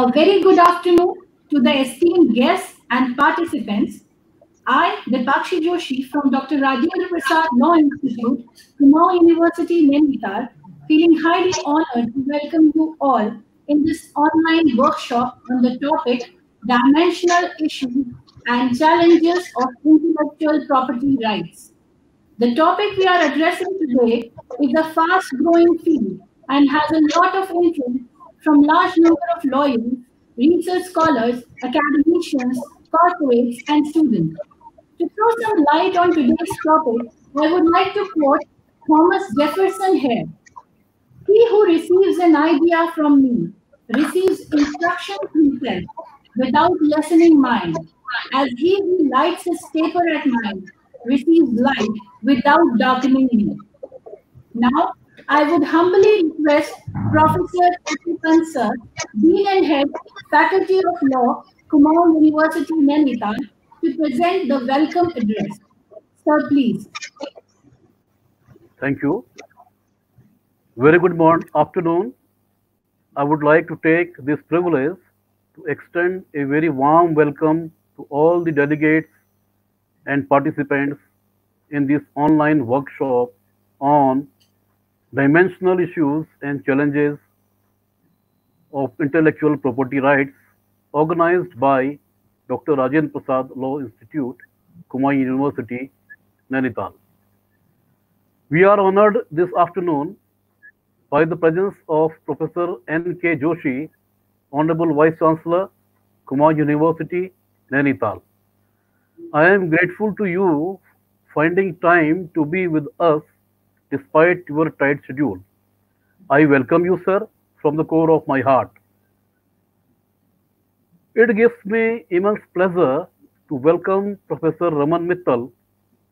A very good afternoon to the esteemed guests and participants. I, Dipakshi Joshi from Dr. Rajendra Prasad Law Institute, Kumaon University, Nainital, feeling highly honored to welcome you all in this online workshop on the topic Dimensional Issues and Challenges of Intellectual Property Rights. The topic we are addressing today is a fast-growing field and has a lot of interest from large number of lawyers, research scholars, academicians, corporates, and students. To throw some light on today's topic, I would like to quote Thomas Jefferson here. He who receives an idea from me receives instruction himself without lessening mine, as he who lights his taper at night receives light without darkening me. Now, I would humbly request Professor A.K. Pant Dean and Head, Faculty of Law, Kumaon University, Nainital, to present the welcome address. Sir, please. Thank you. Very good morning, afternoon. I would like to take this privilege to extend a very warm welcome to all the delegates and participants in this online workshop on dimensional issues and challenges of intellectual property rights organized by Dr. Rajendra Prasad Law Institute, Kumaon University, Nainital. We are honored this afternoon by the presence of Professor N.K. Joshi, Honorable Vice Chancellor, Kumaon University, Nainital. I am grateful to you finding time to be with us despite your tight schedule. I welcome you, sir, from the core of my heart. It gives me immense pleasure to welcome Professor Raman Mittal,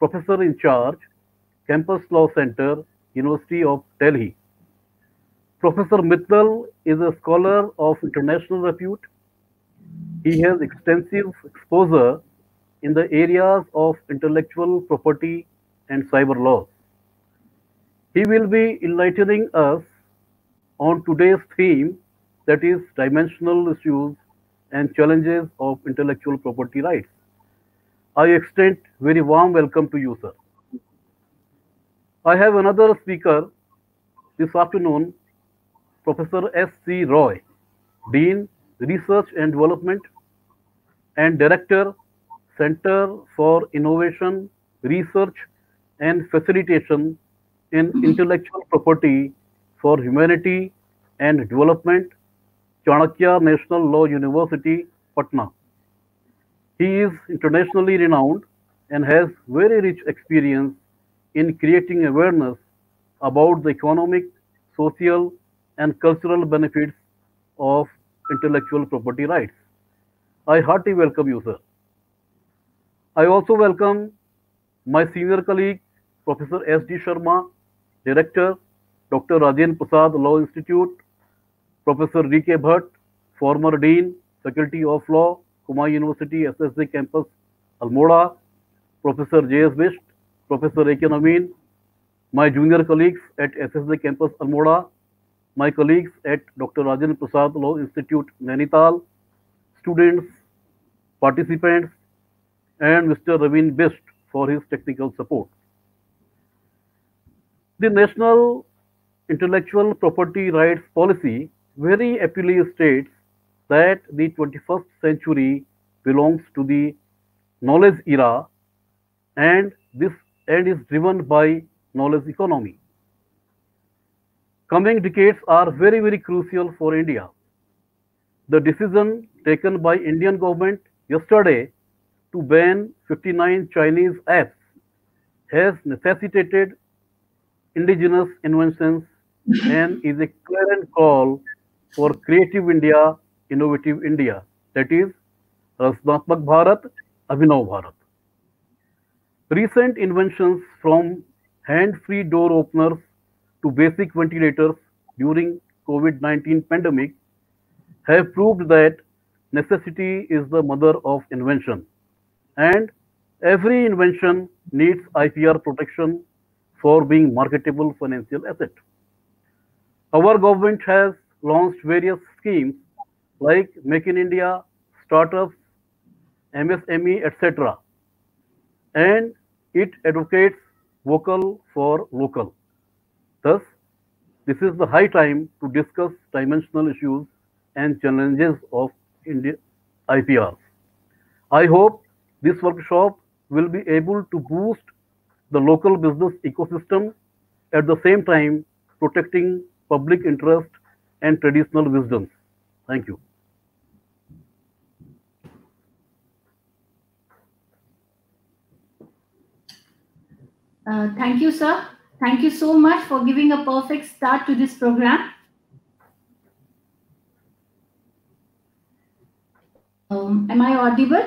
Professor in charge, Campus Law Center, University of Delhi. Professor Mittal is a scholar of international repute. He has extensive exposure in the areas of intellectual property and cyber laws. He will be enlightening us on today's theme that is dimensional issues and challenges of intellectual property rights. I extend very warm welcome to you, sir. I have another speaker this afternoon, Professor S. C. Roy, Dean, Research and Development and Director, Center for Innovation, Research and Facilitation in mm-hmm. Intellectual Property for Humanity and Development, Chanakya National Law University, Patna. He is internationally renowned and has very rich experience in creating awareness about the economic, social, and cultural benefits of intellectual property rights. I heartily welcome you, sir. I also welcome my senior colleague, Professor S. D. Sharma, Director, Dr. Rajendra Prasad Law Institute, Professor D. K. Bhatt, former Dean, Faculty of Law, Kumaon University, SSJ Campus, Almora, Professor J. S. Bisht, Professor A. K. My junior colleagues at SSJ Campus, Almora, my colleagues at Dr. Rajendra Prasad Law Institute, Nainital, students, participants, and Mr. Ravin Bist for his technical support. The National Intellectual Property Rights Policy very aptly states that the 21st century belongs to the knowledge era and this and is driven by knowledge economy. Coming decades are very, very crucial for India. The decision taken by Indian government yesterday to ban 59 Chinese apps has necessitated indigenous inventions and is a clear call for creative India, innovative India. That is Rasnatmak Bharat, Abhinav Bharat. Recent inventions from hand-free door openers to basic ventilators during COVID-19 pandemic have proved that necessity is the mother of invention and every invention needs IPR protection for being marketable financial asset. Our government has launched various schemes like Make in India, startups, MSME, etc. And it advocates vocal for local. Thus, this is the high time to discuss dimensional issues and challenges of India IPRs. I hope this workshop will be able to boost the local business ecosystem at the same time protecting public interest and traditional wisdoms. Thank you. Uh, thank you, sir. Thank you so much for giving a perfect start to this program. Um, am I audible?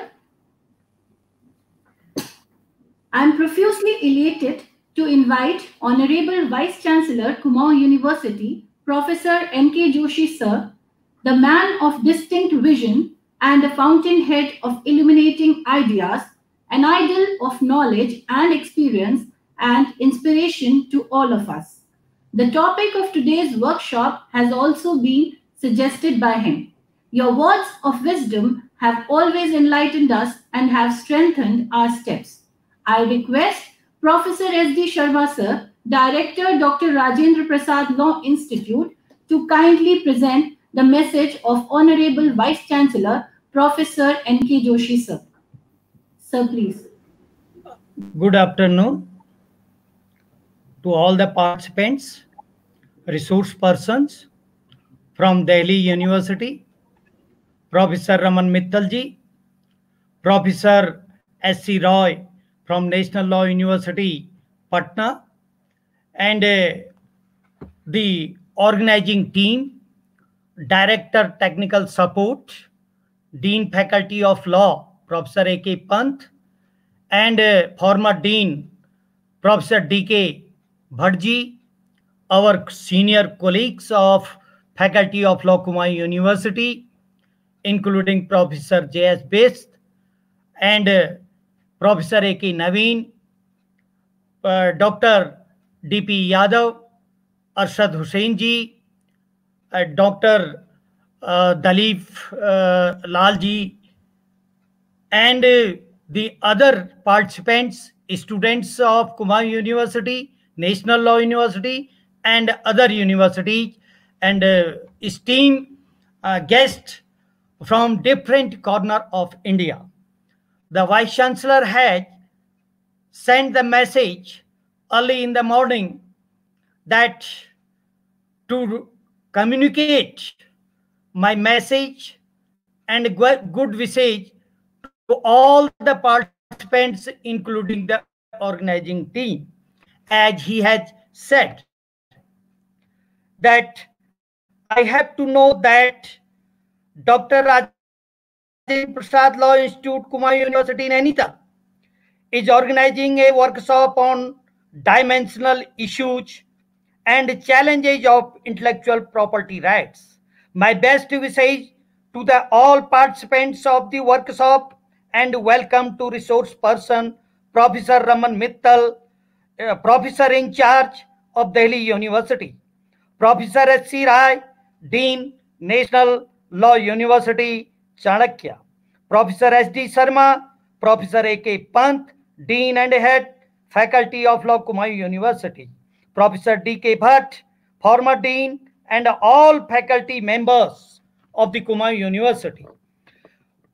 I am profusely elated to invite Honorable Vice Chancellor, Kumaon University, Professor N.K. Joshi, sir, the man of distinct vision and the fountainhead of illuminating ideas, an idol of knowledge and experience and inspiration to all of us. The topic of today's workshop has also been suggested by him. Your words of wisdom have always enlightened us and have strengthened our steps. I request Professor S.D. Sharma sir, Director Dr. Rajendra Prasad Law Institute to kindly present the message of Honorable Vice Chancellor Professor N.K. Joshi sir. Sir, please. Good afternoon to all the participants, resource persons from Delhi University, Professor Raman Mittalji, Professor S.C. Roy from National Law University, Patna, and uh, the organizing team, Director Technical Support, Dean Faculty of Law, Professor A.K. Pant, and uh, former Dean, Professor D.K. Bhatji, our senior colleagues of Faculty of Law, Kumaon University, including Professor J.S. Best and uh, Professor A.K. Naveen, uh, Dr. D.P. Yadav, Arshad Hussain ji, uh, Dr. Uh, Dalip uh, Lal ji, and uh, the other participants, students of Kumaon University, National Law University, and other universities, and uh, esteemed uh, guests from different corner of India. The Vice Chancellor had sent the message early in the morning that to communicate my message and good message to all the participants, including the organizing team, as he has said that I have to know that Dr. Rajendra Prasad Law Institute, Kumaon University in Nainital is organizing a workshop on dimensional issues and challenges of intellectual property rights. My best wishes to the all participants of the workshop and welcome to resource person Professor Raman Mittal, uh, Professor in charge of Delhi University, Professor S.C. Rai, Dean, National Law University, Chanakya, Professor S.D. Sharma, Professor A.K. Pant, Dean and Head, Faculty of Law, Kumaon University, Professor D.K. Bhatt, former Dean, and all faculty members of the Kumaon University.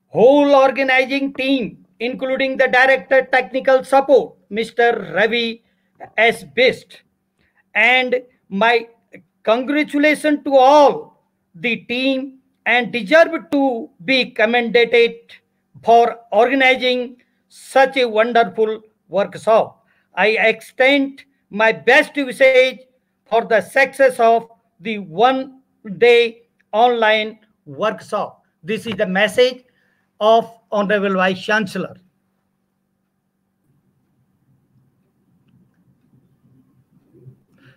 Whole organizing team, including the Director Technical Support, Mr. Ravi S. Best, and my congratulations to all the team and deserve to be commended for organizing such a wonderful workshop. I extend my best wishes for the success of the one day online workshop. This is the message of Honorable Vice Chancellor.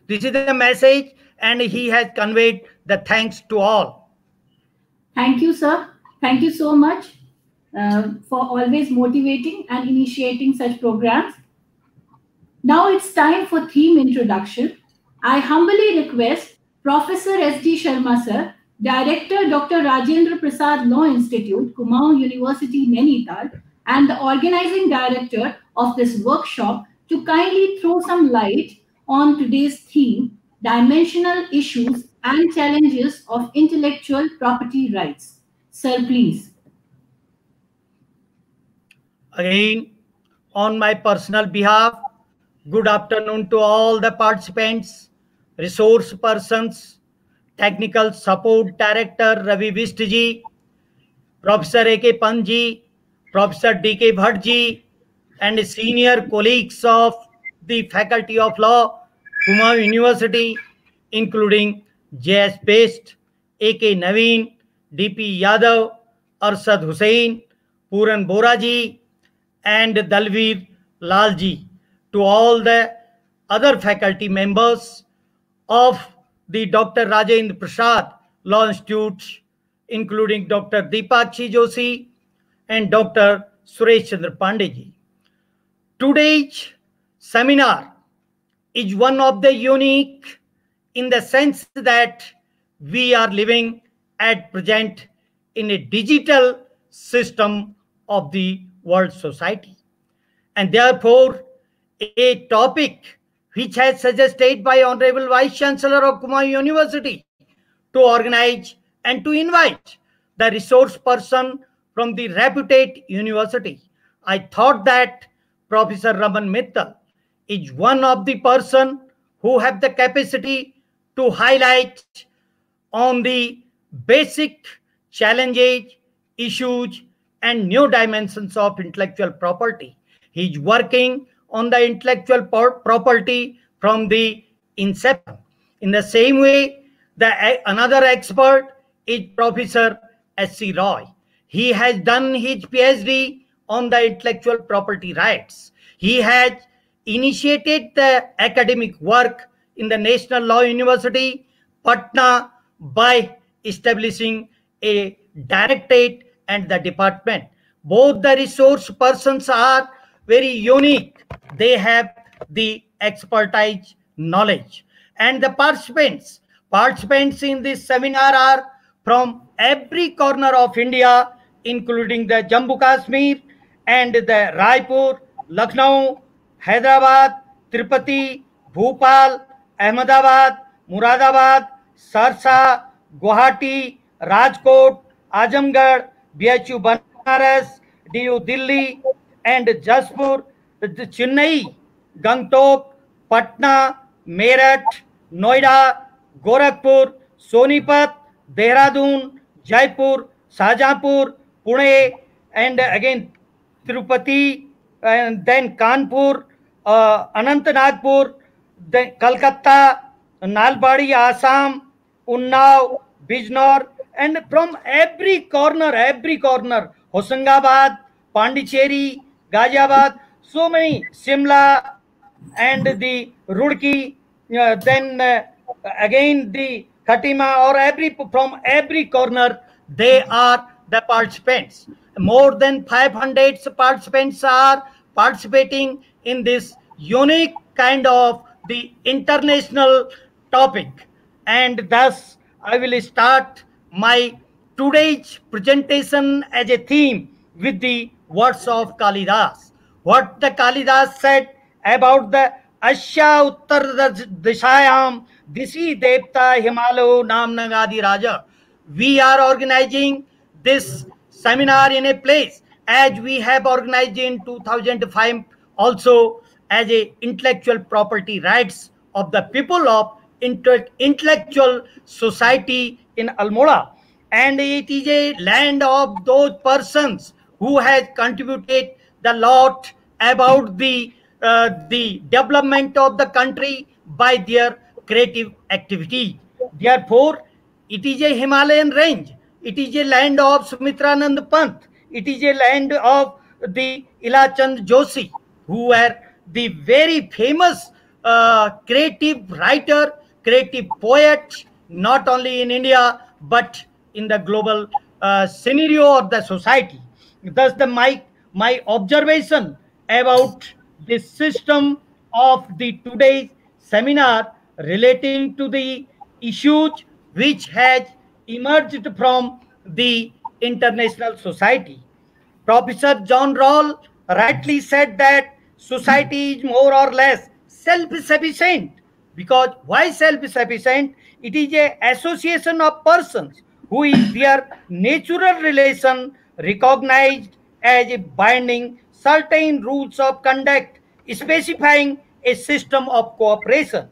This is the message, and he has conveyed the thanks to all. Thank you, sir. Thank you so much uh, for always motivating and initiating such programs. Now it's time for theme introduction. I humbly request Professor S.D. Sharma, sir, Director Dr. Rajendra Prasad Law Institute, Kumaon University, Nainital, and the organizing director of this workshop to kindly throw some light on today's theme, dimensional issues and challenges of intellectual property rights. Sir, please. Again, on my personal behalf, good afternoon to all the participants, resource persons, technical support director Ravi Vistji, Professor A.K. Panji, Professor D.K. Bhattji, and senior colleagues of the Faculty of Law, Kumaon University, including J S Bisht A K Naveen, DP Yadav, Arshad Hussain, Puran Bora ji and Dalvir Lal ji to all the other faculty members of the doctor Rajendra Prasad law institute including doctor Dipakshi Joshi and doctor Suresh Chandra Pandey ji today's seminar is one of the unique in the sense that we are living at present in a digital system of the world society. And therefore, a topic which has suggested by Honorable Vice Chancellor of Kumaon University to organize and to invite the resource person from the reputed university. I thought that Professor Raman Mittal is one of the person who have the capacity to highlight on the basic challenges, issues, and new dimensions of intellectual property. He's working on the intellectual property from the inception. In the same way, the another expert is Professor S.C. Roy. He has done his PhD on the intellectual property rights. He has initiated the academic work in the National Law University, Patna, by establishing a directorate and the department. Both the resource persons are very unique. They have the expertise knowledge. And the participants, participants in this seminar are from every corner of India, including the Jammu Kashmir and the Raipur, Lucknow, Hyderabad, Tirupati, Bhopal, Ahmedabad, Moradabad, Saharsa, Guwahati, Rajkot, Azamgarh BHU Banaras DU Delhi and Jaspur, Chennai, Gangtok, Patna, Meerut, Noida, Gorakhpur, Sonipat, Dehradun, Jaipur, Shahjahanpur, Pune and again Tirupati and then Kanpur Anant Nagpur Calcutta, Nalbari, Assam, Unnao, Bijnor and from every corner every corner Hoshangabad, Pondicherry, Ghaziabad so many Shimla and the Roorkee then again the Khatima और every from every corner they are the participants more than 500 hundred participants are participating in this unique kind of the international topic. And thus, I will start my today's presentation as a theme with the words of Kalidas. What the Kalidas said about the Asya Uttar Dishayam Disi Devta Himalayo Nam Nagadi Raja. We are organizing this seminar in a place as we have organized in 2005 also as a intellectual property rights of the people of intellectual society in Almora. And it is a land of those persons who has contributed the lot about the uh, the development of the country by their creative activity. Therefore, it is a Himalayan range. It is a land of Sumitranand Pant. It is a land of the Ilachand Joshi, who were the very famous uh, creative writer, creative poet, not only in India, but in the global uh, scenario of the society. Thus, the my, my observation about the system of the today's seminar relating to the issues which has emerged from the international society. Professor John Rawls rightly said that society is more or less self-sufficient because why self-sufficient? It is a association of persons who is their natural relation recognized as binding certain rules of conduct specifying a system of cooperation.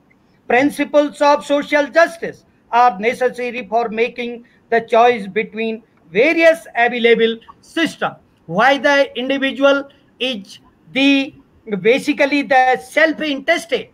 Principles of social justice are necessary for making the choice between various available systems. Why the individual is the basically the self-interested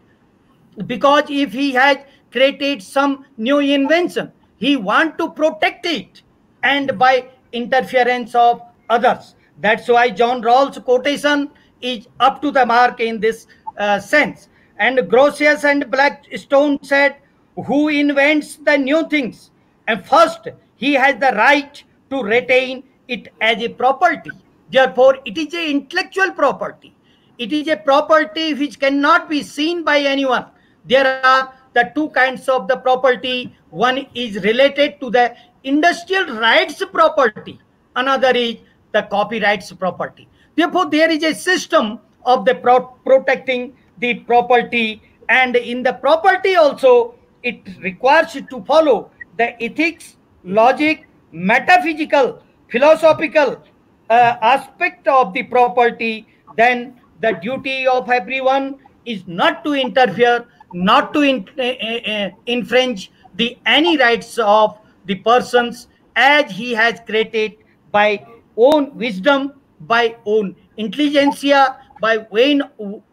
because if he has created some new invention he want to protect it and by interference of others. That's why john rawls quotation is up to the mark in this uh, sense. And grotius and blackstone said who invents the new things? And first he has the right to retain it as a property. Therefore it is a intellectual property it is a property which cannot be seen by anyone. There are the two kinds of the property. One is related to the industrial rights property. Another is the copyrights property. Therefore there is a system of the pro- protecting the property. And in the property also it requires to follow the ethics logic metaphysical philosophical uh, aspect of the property. Then the duty of everyone is not to interfere not to in, uh, uh, infringe the any rights of the persons as he has created by own wisdom by own intelligentsia by own,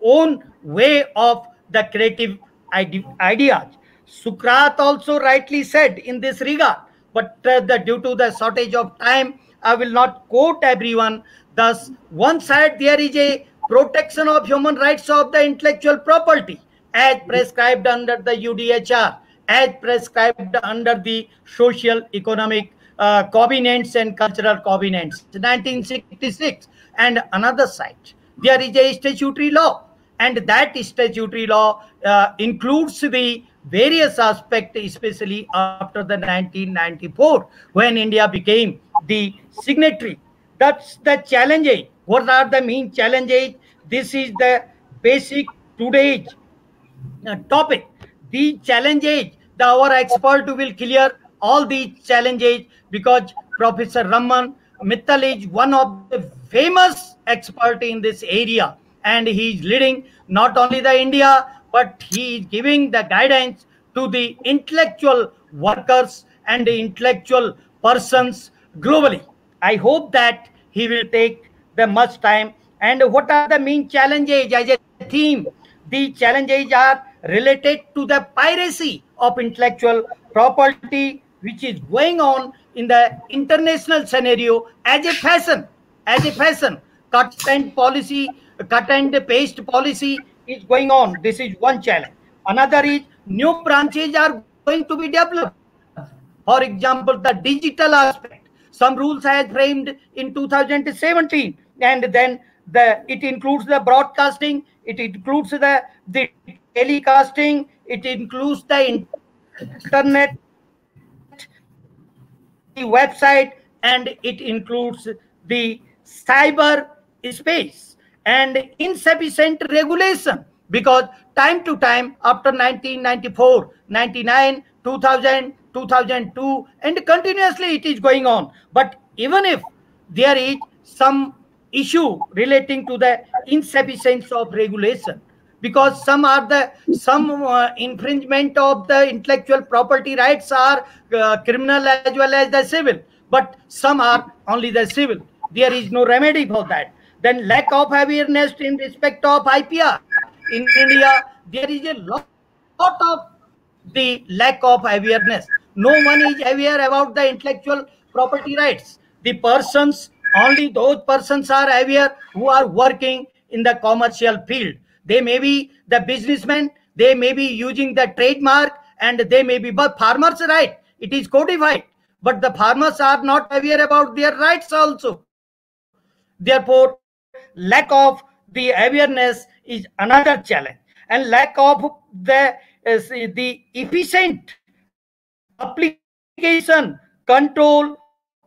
own way of the creative ide- ideas. Sukrat also rightly said in this regard but uh, the, due to the shortage of time i will not quote everyone. Thus one side there is a protection of human rights of the intellectual property as prescribed under the UDHR, as prescribed under the social economic uh, covenants and cultural covenants, 1966. And another side, there is a statutory law, and that statutory law uh, includes the various aspects, especially after the 1994, when India became the signatory. That's the challenge. What are the main challenges? This is the basic today's uh, topic. The challenges, the our expert will clear all these challenges because Professor Raman Mittal is one of the famous expert in this area and he is leading not only the India but he is giving the guidance to the intellectual workers and the intellectual persons globally. I hope that he will take the much time and what are the main challenges as a theme? The challenges are related to the piracy of intellectual property which is going on in the international scenario as a fashion as a fashion. Cut and policy cut and paste policy is going on. This is one challenge. Another is new branches are going to be developed. For example the digital aspect. Some rules has framed in 2017 and then the it includes the broadcasting it includes the the telecasting it includes the internet the website and it includes the cyber space. And insufficient regulation because time to time after 1994 99 2000 2002 and continuously it is going on. But even if there is some issue relating to the insufficiency of regulation. Because some are the some uh, infringement of the intellectual property rights are uh, criminal as well as the civil. But some are only the civil. There is no remedy for that. Then lack of awareness in respect of ipr in india there is a lot, lot of the lack of awareness. No one is aware about the intellectual property rights. The persons only those persons are aware who are working in the commercial field. They may be the businessmen they may be using the trademark and they may be but farmers right? It is codified. But the farmers are not aware about their rights also. Therefore lack of the awareness is another challenge. And lack of the uh, the efficient application control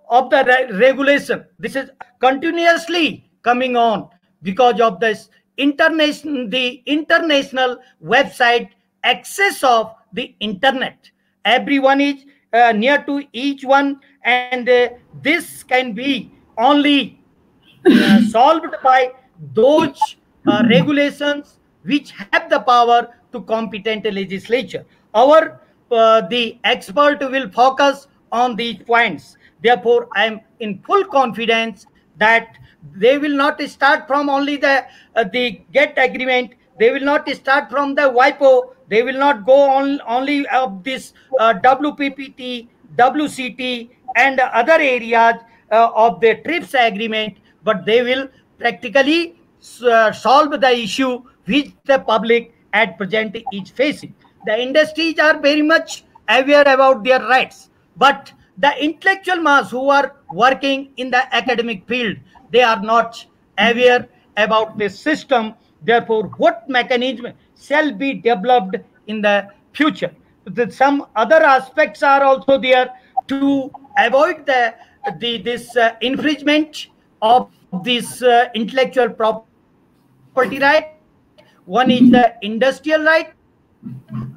of the re regulation. This is continuously coming on because of this international the international website access of the internet. Everyone is uh, near to each one, and uh, this can be only uh, solved by those uh, regulations which have the power to competent legislature. Our uh, the expert will focus on these points. Therefore, I am in full confidence that they will not start from only the uh, the GATT agreement. They will not start from the WIPO. They will not go on only of this uh, WPPT, WCT, and other areas uh, of the TRIPS agreement, but they will practically uh, solve the issue which the public at present is facing. The industries are very much aware about their rights, but the intellectual mass who are working in the academic field, they are not aware about this system. Therefore, what mechanism shall be developed in the future? Some other aspects are also there to avoid the, the this uh, infringement of this uh, intellectual property right. One is the industrial right,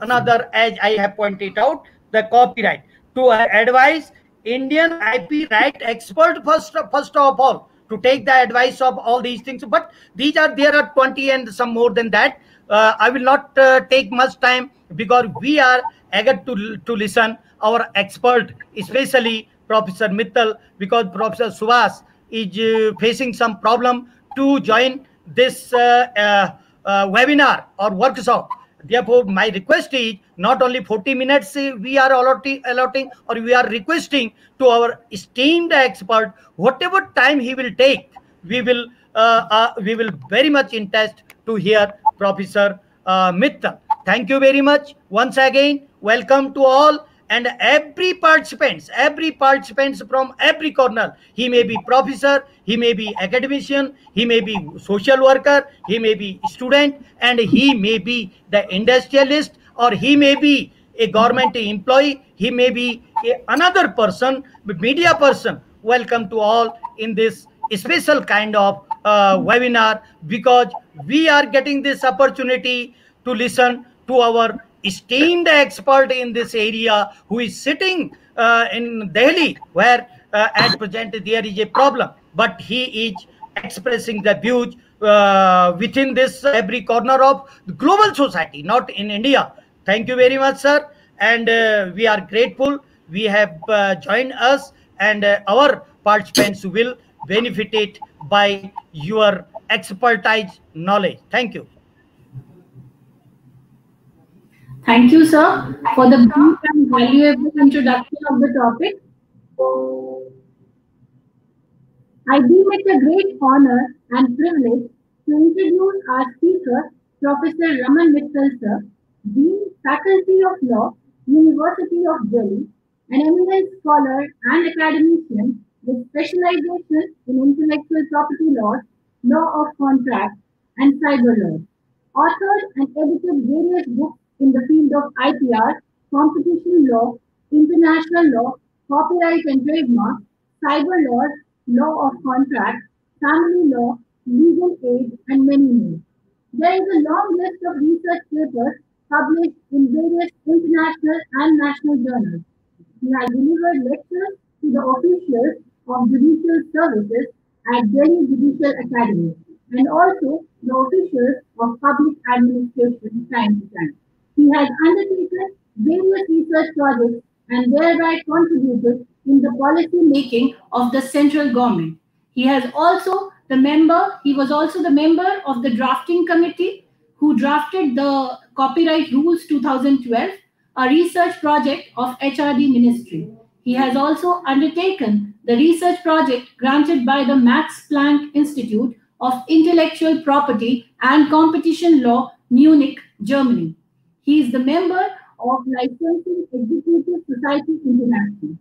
another, as I have pointed out, the copyright. To advise Indian IP right expert first, first of all, to take the advice of all these things. But these are there are 20 and some more than that. Uh, I will not uh, take much time because we are eager to, to listen our expert, especially Professor Mittal, because Professor Subhas is uh, facing some problem to join this uh, uh, uh, webinar or workshop. Therefore, my request is not only 40 minutes eh, we are allotting, allotting or we are requesting to our esteemed expert, whatever time he will take, we will uh, uh, we will very much interest to hear Professor uh. Thank you very much. Once again, welcome to all and every participants every participants from every corner he may be professor he may be academician he may be social worker he may be student and he may be the industrialist or he may be a government employee he may be a, another person media person welcome to all in this special kind of uh, webinar because we are getting this opportunity to listen to our esteemed expert in this area who is sitting uh, in Delhi, where uh, at present there is a problem, but he is expressing the views uh, within this every corner of global society, not in India. Thank you very much, sir. And uh, we are grateful. We have uh, joined us, and uh, our participants will benefit it by your expertise knowledge. Thank you. Thank you, sir, for the brief and valuable introduction of the topic. I deem it a great honor and privilege to introduce our speaker, Professor Raman Mittal, sir, Dean, Faculty of Law, University of Delhi, an eminent scholar and academician with specialization in intellectual property law, law of contract, and cyber law. Authored and edited various books in the field of IPR, competition law, international law, copyright and trademark, cyber law, law of contract, family law, legal aid, and many more. There is a long list of research papers published in various international and national journals. He has delivered lectures to the officials of judicial services at Delhi Judicial Academy and also the officials of public administration time to time. He has undertaken various research projects and thereby contributed in the policy making of the central government. He has also the member, he was also the member of the drafting committee who drafted the Copyright Rules 2012, a research project of HRD Ministry. He has also undertaken the research project granted by the Max Planck Institute of Intellectual Property and Competition Law, Munich, Germany. He is the member of Licensing Executive Society International.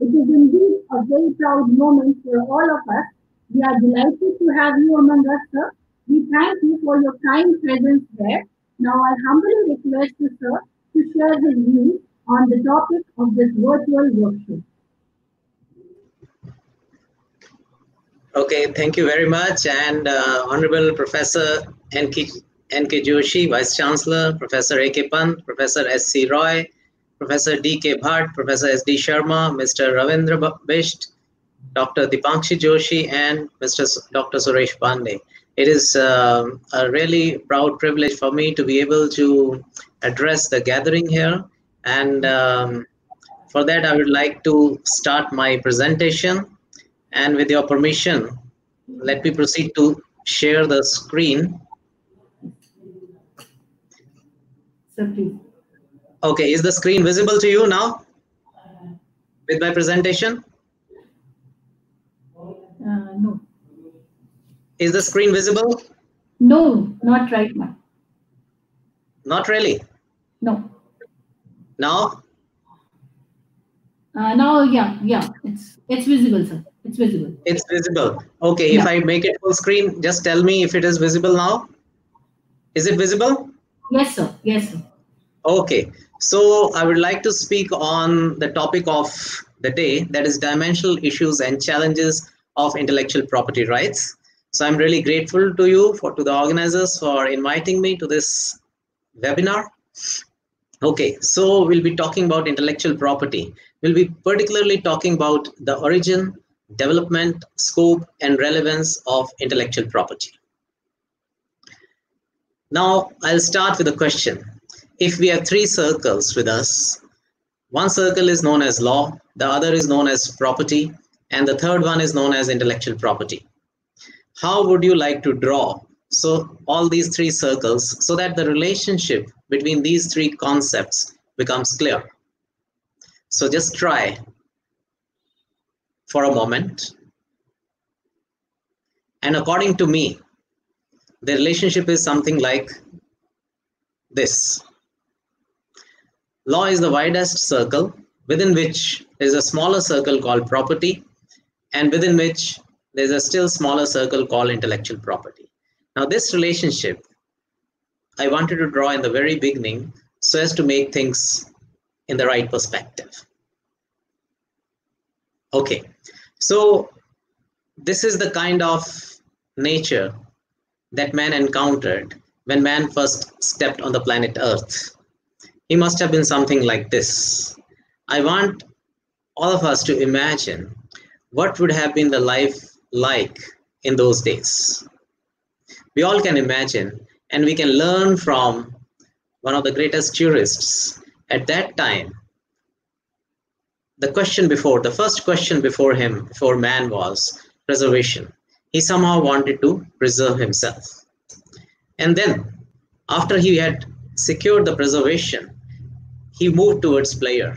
It is indeed a very proud moment for all of us. We are delighted to have you among us, sir. We thank you for your kind presence there. Now I humbly request you, sir, to share the views on the topic of this virtual workshop. Okay, thank you very much. And uh, Honorable Professor N.K. N.K. Joshi, Vice Chancellor, Professor A.K. Pant, Professor S.C. Roy, Professor D.K. Bhatt, Professor S.D. Sharma, Mr. Ravindra Bisht, Dr. Dipankshi Joshi, and Mr. S Dr. Suresh Pandey. It is um a really proud privilege for me to be able to address the gathering here. And um, for that, I would like to start my presentation. And with your permission, let me proceed to share the screen. Sir, please. Okay, is the screen visible to you now with my presentation? Uh, no. Is the screen visible? No, not right now. Not really. No. Now, Uh, now, yeah, yeah, it's it's visible, sir. It's visible. it's visible. Okay, if I make it full screen, just tell me if it is visible now. Is it visible? Yes, sir. Yes, sir. Okay, so I would like to speak on the topic of the day that is dimensional issues and challenges of intellectual property rights. So I'm really grateful to you for to the organizers for inviting me to this webinar. Okay, so we'll be talking about intellectual property. We'll be particularly talking about the origin, development, scope, and relevance of intellectual property. Now, I'll start with a question. If we have three circles with us, one circle is known as law, the other is known as property, and the third one is known as intellectual property. How would you like to draw so all these three circles so that the relationship between these three concepts becomes clear? So just try for a moment. And according to me, the relationship is something like this. Law is the widest circle within which is a smaller circle called property, and within which there's a still smaller circle called intellectual property. Now, this relationship I wanted to draw in the very beginning so as to make things in the right perspective. Okay, so this is the kind of nature that man encountered when man first stepped on the planet Earth. He must have been something like this. I want all of us to imagine what would have been the life like in those days. We all can imagine, and we can learn from one of the greatest jurists at that time. The question before, the first question before him, before man was preservation. He somehow wanted to preserve himself. And then, after he had secured the preservation, he moved towards player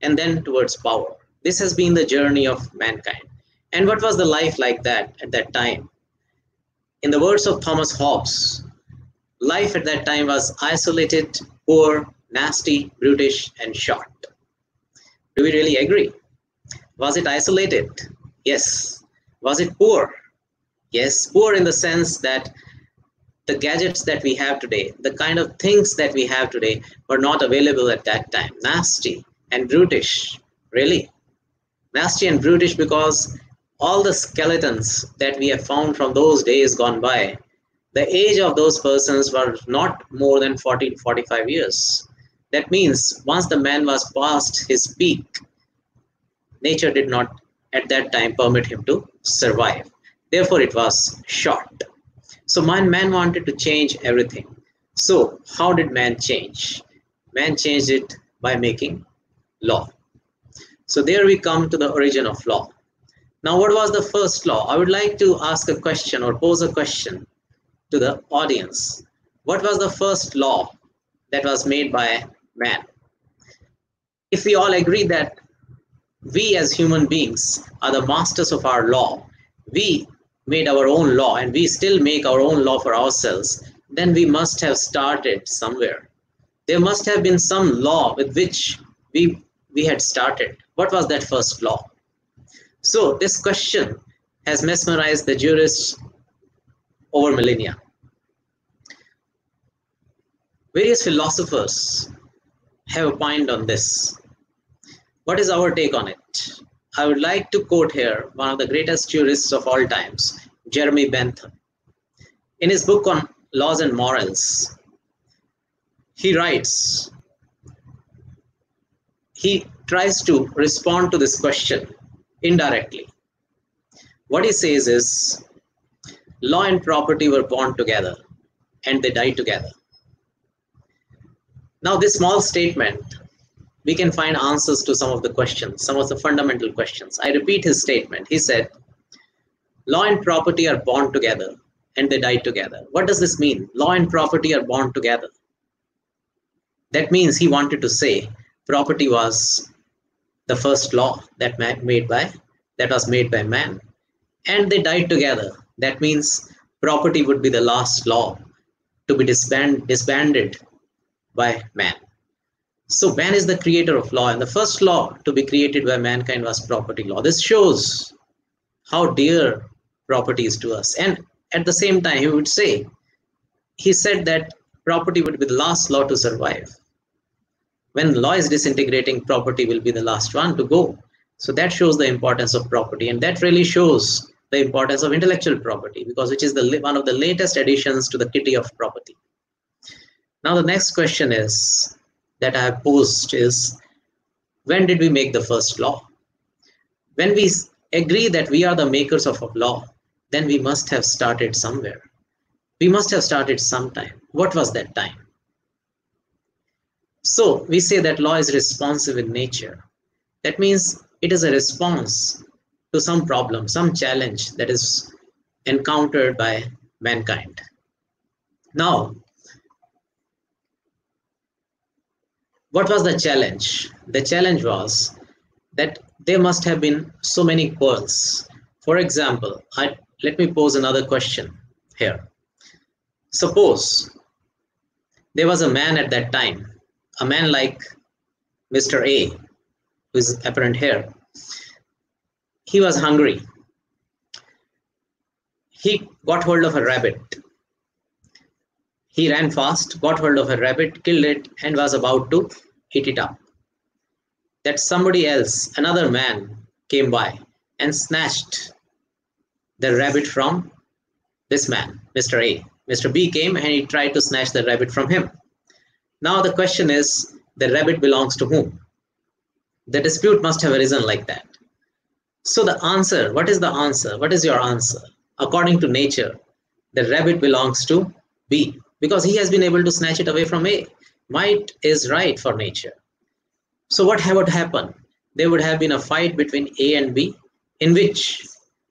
and then towards power. This has been the journey of mankind. And what was the life like that at that time? In the words of Thomas Hobbes, life at that time was isolated, poor, nasty, brutish, and short. Do we really agree? Was it isolated? Yes. Was it poor? Yes, poor in the sense that the gadgets that we have today, the kind of things that we have today, were not available at that time. Nasty and brutish, really. Nasty and brutish because all the skeletons that we have found from those days gone by, the age of those persons were not more than 40 to 45 years. That means once the man was past his peak, nature did not at that time permit him to survive. Therefore, it was short. So man, man wanted to change everything. So how did man change? Man changed it by making law. So there we come to the origin of law. Now, what was the first law? I would like to ask a question or pose a question to the audience. What was the first law that was made by man? If we all agree that we as human beings are the masters of our law, we made our own law and we still make our own law for ourselves, then we must have started somewhere. There must have been some law with which we, we had started. What was that first law? So, this question has mesmerized the jurists over millennia. Various philosophers have opined on this. What is our take on it? I would like to quote here one of the greatest jurists of all times, Jeremy Bentham. In his book on laws and morals, he writes, he tries to respond to this question indirectly. What he says is, law and property were born together and they die together. Now, this small statement, we can find answers to some of the questions, some of the fundamental questions. I repeat his statement. He said, Law and property are born together and they die together. What does this mean? Law and property are born together. That means he wanted to say property was the first law that made by that was made by man and they died together that means property would be the last law to be disband, disbanded by man. So man is the creator of law, and the first law to be created by mankind was property law. This shows how dear property is to us. And at the same time, he would say, he said that property would be the last law to survive. When law is disintegrating, property will be the last one to go. So that shows the importance of property, and that really shows the importance of intellectual property because which is the one of the latest additions to the kitty of property. Now the next question is that I have posed is when did we make the first law? When we agree that we are the makers of a law, then we must have started somewhere. We must have started sometime. What was that time? So we say that law is responsive in nature. That means it is a response to some problem, some challenge that is encountered by mankind. Now, what was the challenge? The challenge was that there must have been so many quarrels. For example, I, let me pose another question here. Suppose there was a man at that time, a man like Mr. A, who is apparent here, he was hungry. He got hold of a rabbit. He ran fast, got hold of a rabbit, killed it, and was about to eat it up. That somebody else, another man, came by and snatched the rabbit from this man, Mr. A. Mr. B came and he tried to snatch the rabbit from him. Now the question is the rabbit belongs to whom? The dispute must have arisen like that. So the answer, what is the answer? What is your answer? According to nature, the rabbit belongs to B because he has been able to snatch it away from A. Might is right for nature. So what would happen? There would have been a fight between A and B in which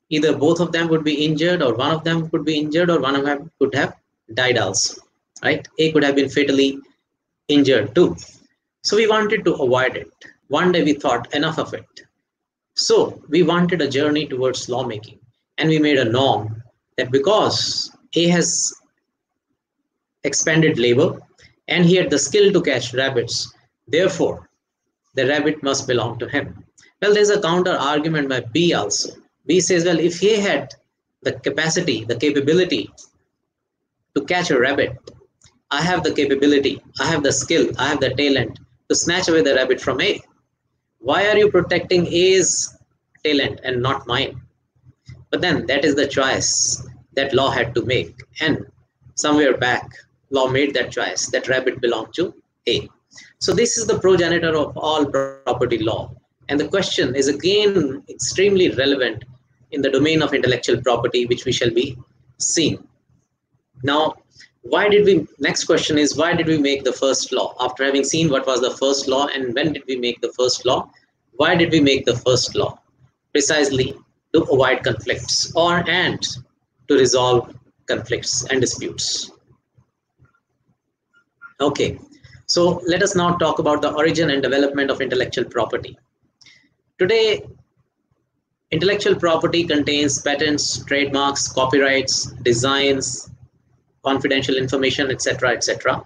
either both of them would be injured or one of them could be injured or one of them could have died also, right? A could have been fatally injured too. So we wanted to avoid it. One day we thought enough of it. So we wanted a journey towards lawmaking, and we made a norm that because A has expanded labor and he had the skill to catch rabbits, therefore the rabbit must belong to him. Well, there's a counter argument by B also. B says, well, if he had the capacity, the capability to catch a rabbit, I have the capability, I have the skill, I have the talent to snatch away the rabbit from A. Why are you protecting A's talent and not mine? But then that is the choice that law had to make. And somewhere back, law made that choice that rabbit belonged to A. So this is the progenitor of all property law. And the question is again extremely relevant in the domain of intellectual property, which we shall be seeing. Now, why did we, next question is, why did we make the first law? After having seen what was the first law and when did we make the first law, why did we make the first law? Precisely to avoid conflicts or and to resolve conflicts and disputes. Okay, so let us now talk about the origin and development of intellectual property. Today, intellectual property contains patents, trademarks, copyrights, designs, confidential information, etc., etc.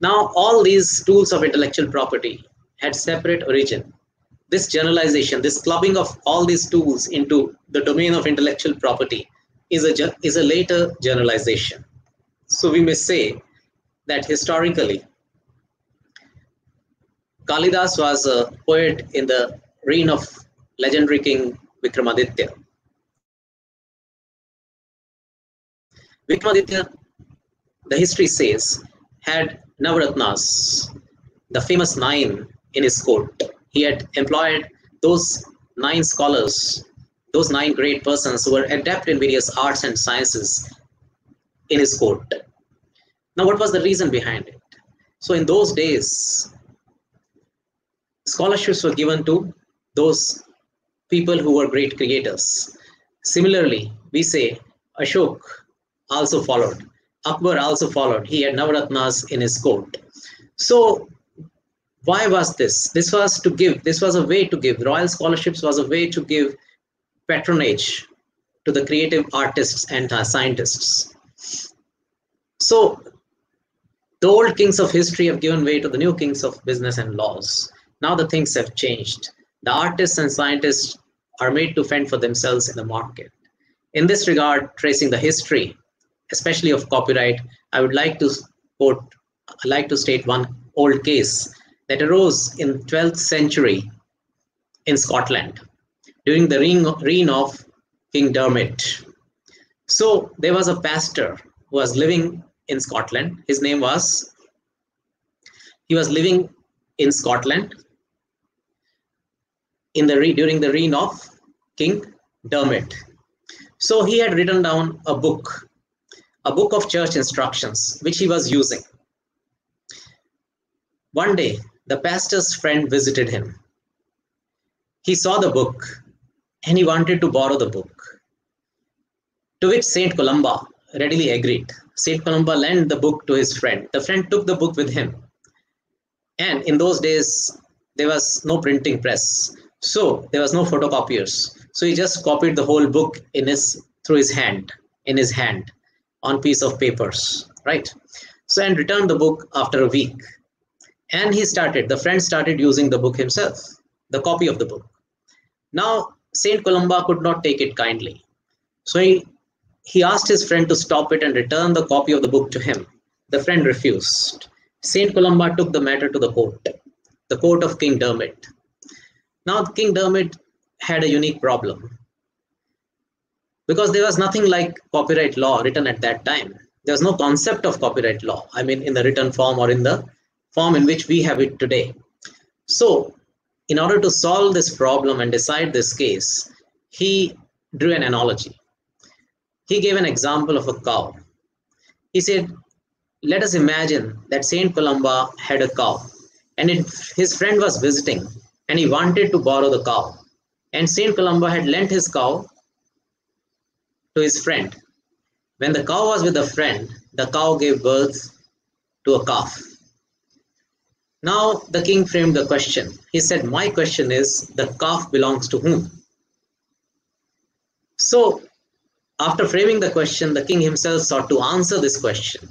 Now, all these tools of intellectual property had separate origin. This generalization, this clubbing of all these tools into the domain of intellectual property is a, is a later generalization. So we may say that historically, Kalidas was a poet in the reign of legendary king Vikramaditya. Vikramaditya, the history says, had Navaratnas, the famous nine in his court. He had employed those nine scholars, those nine great persons who were adept in various arts and sciences in his court. Now, what was the reason behind it? So, in those days, scholarships were given to those people who were great creators. Similarly, we say Ashok also followed. Akbar also followed. He had Navaratnas in his court. So, why was this? This was to give, this was a way to give. Royal scholarships was a way to give patronage to the creative artists and scientists. So, the old kings of history have given way to the new kings of business and laws. Now the things have changed. The artists and scientists are made to fend for themselves in the market. In this regard, tracing the history, especially of copyright, I would like to quote, I'd like to state one old case that arose in 12th century in Scotland during the reign of King Dermot. So there was a pastor who was living in Scotland. His name was, he was living in Scotland in the during the reign of King Dermot. So he had written down a book, a book of church instructions, which he was using. One day, the pastor's friend visited him. He saw the book and he wanted to borrow the book. To which Saint Columba readily agreed. Saint Columba lent the book to his friend. The friend took the book with him. And in those days, there was no printing press. So there was no photocopiers. So he just copied the whole book in his through his hand, in his hand, on piece of papers, right? So and returned the book after a week. And he started, the friend started using the book himself, the copy of the book. Now Saint Columba could not take it kindly. So he he asked his friend to stop it and return the copy of the book to him. The friend refused. Saint Columba took the matter to the court, the court of King Dermot. Now, King Dermot had a unique problem because there was nothing like copyright law written at that time. There was no concept of copyright law, I mean, in the written form or in the form in which we have it today. So, in order to solve this problem and decide this case, he drew an analogy. He gave an example of a cow. He said, Let us imagine that Saint Columba had a cow and it, his friend was visiting and he wanted to borrow the cow. And Saint Columba had lent his cow to his friend. When the cow was with a friend, the cow gave birth to a calf. Now the king framed the question. He said, My question is, the calf belongs to whom? So, after framing the question, the king himself sought to answer this question.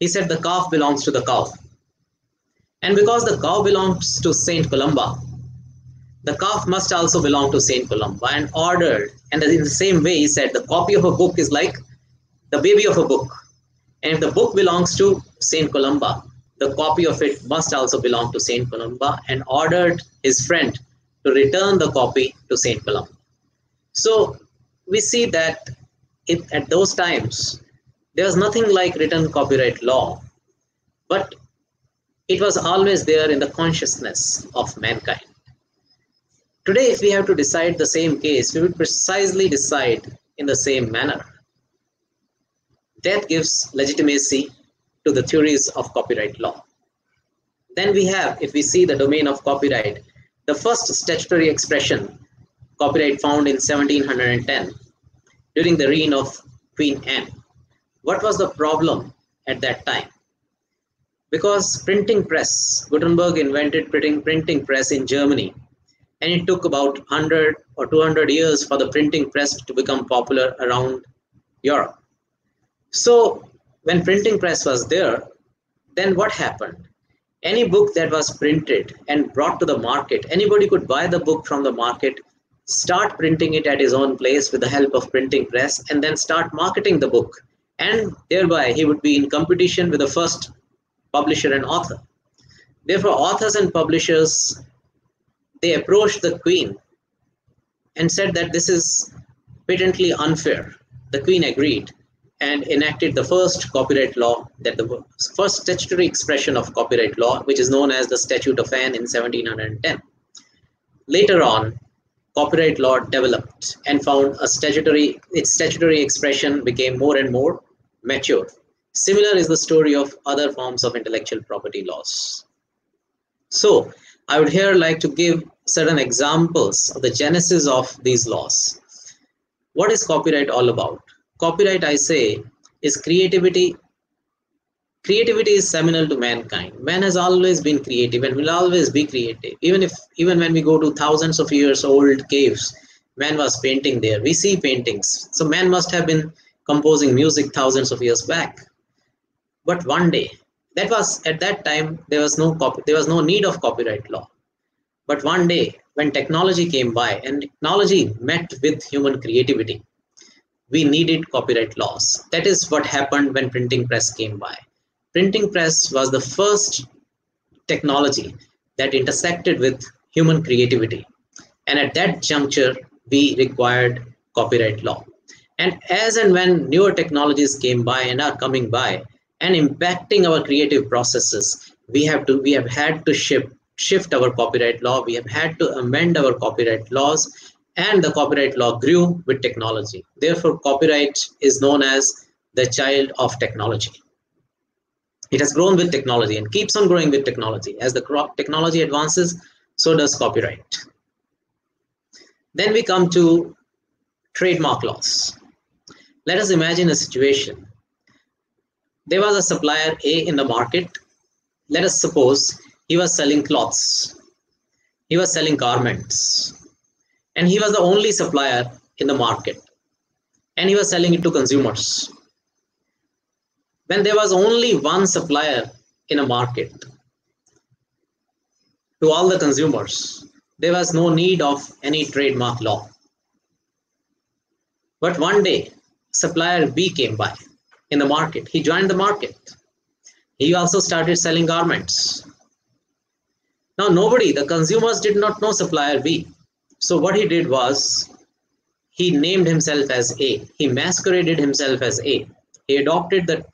He said, The calf belongs to the cow. And because the cow belongs to Saint Columba, the calf must also belong to Saint Columba and ordered. And in the same way, he said the copy of a book is like the baby of a book. And if the book belongs to Saint Columba, the copy of it must also belong to Saint Columba and ordered his friend to return the copy to Saint Columba. So we see that it, at those times, there was nothing like written copyright law, but it was always there in the consciousness of mankind. Today, if we have to decide the same case, we would precisely decide in the same manner. That gives legitimacy to the theories of copyright law. Then we have, if we see the domain of copyright, the first statutory expression, copyright found in 1710 during the reign of Queen Anne. What was the problem at that time? Because printing press, Gutenberg invented printing, printing press in Germany and it took about 100 or 200 years for the printing press to become popular around Europe. So when printing press was there, then what happened? Any book that was printed and brought to the market, anybody could buy the book from the market, start printing it at his own place with the help of printing press, and then start marketing the book. And thereby he would be in competition with the first publisher and author. Therefore, authors and publishers they approached the queen and said that this is patently unfair. The Queen agreed and enacted the first copyright law, that the first statutory expression of copyright law, which is known as the Statute of Anne in 1710. Later on, copyright law developed and found a statutory, its statutory expression became more and more mature. Similar is the story of other forms of intellectual property laws. So I would here like to give certain examples of the genesis of these laws. What is copyright all about? Copyright, I say, is creativity. Creativity is seminal to mankind. Man has always been creative and will always be creative. Even if, even when we go to thousands of years old caves, man was painting there. We see paintings. So man must have been composing music thousands of years back. But one day, that was at that time there was no copy, there was no need of copyright law. But one day, when technology came by and technology met with human creativity, we needed copyright laws. That is what happened when printing press came by. Printing press was the first technology that intersected with human creativity. And at that juncture, we required copyright law. And as and when newer technologies came by and are coming by and impacting our creative processes, we have to we have had to shift shift our copyright law. We have had to amend our copyright laws, and the copyright law grew with technology. Therefore, copyright is known as the child of technology. It has grown with technology and keeps on growing with technology. As the technology advances, so does copyright. Then we come to trademark laws. Let us imagine a situation. There was a supplier A in the market. Let us suppose he was selling cloths. He was selling garments. And he was the only supplier in the market. And he was selling it to consumers. When there was only one supplier in a market to all the consumers, there was no need of any trademark law. But one day, supplier B came by in the market. He joined the market. He also started selling garments. Now, nobody, the consumers did not know supplier B. So, what he did was he named himself as A. He masqueraded himself as A. He adopted the,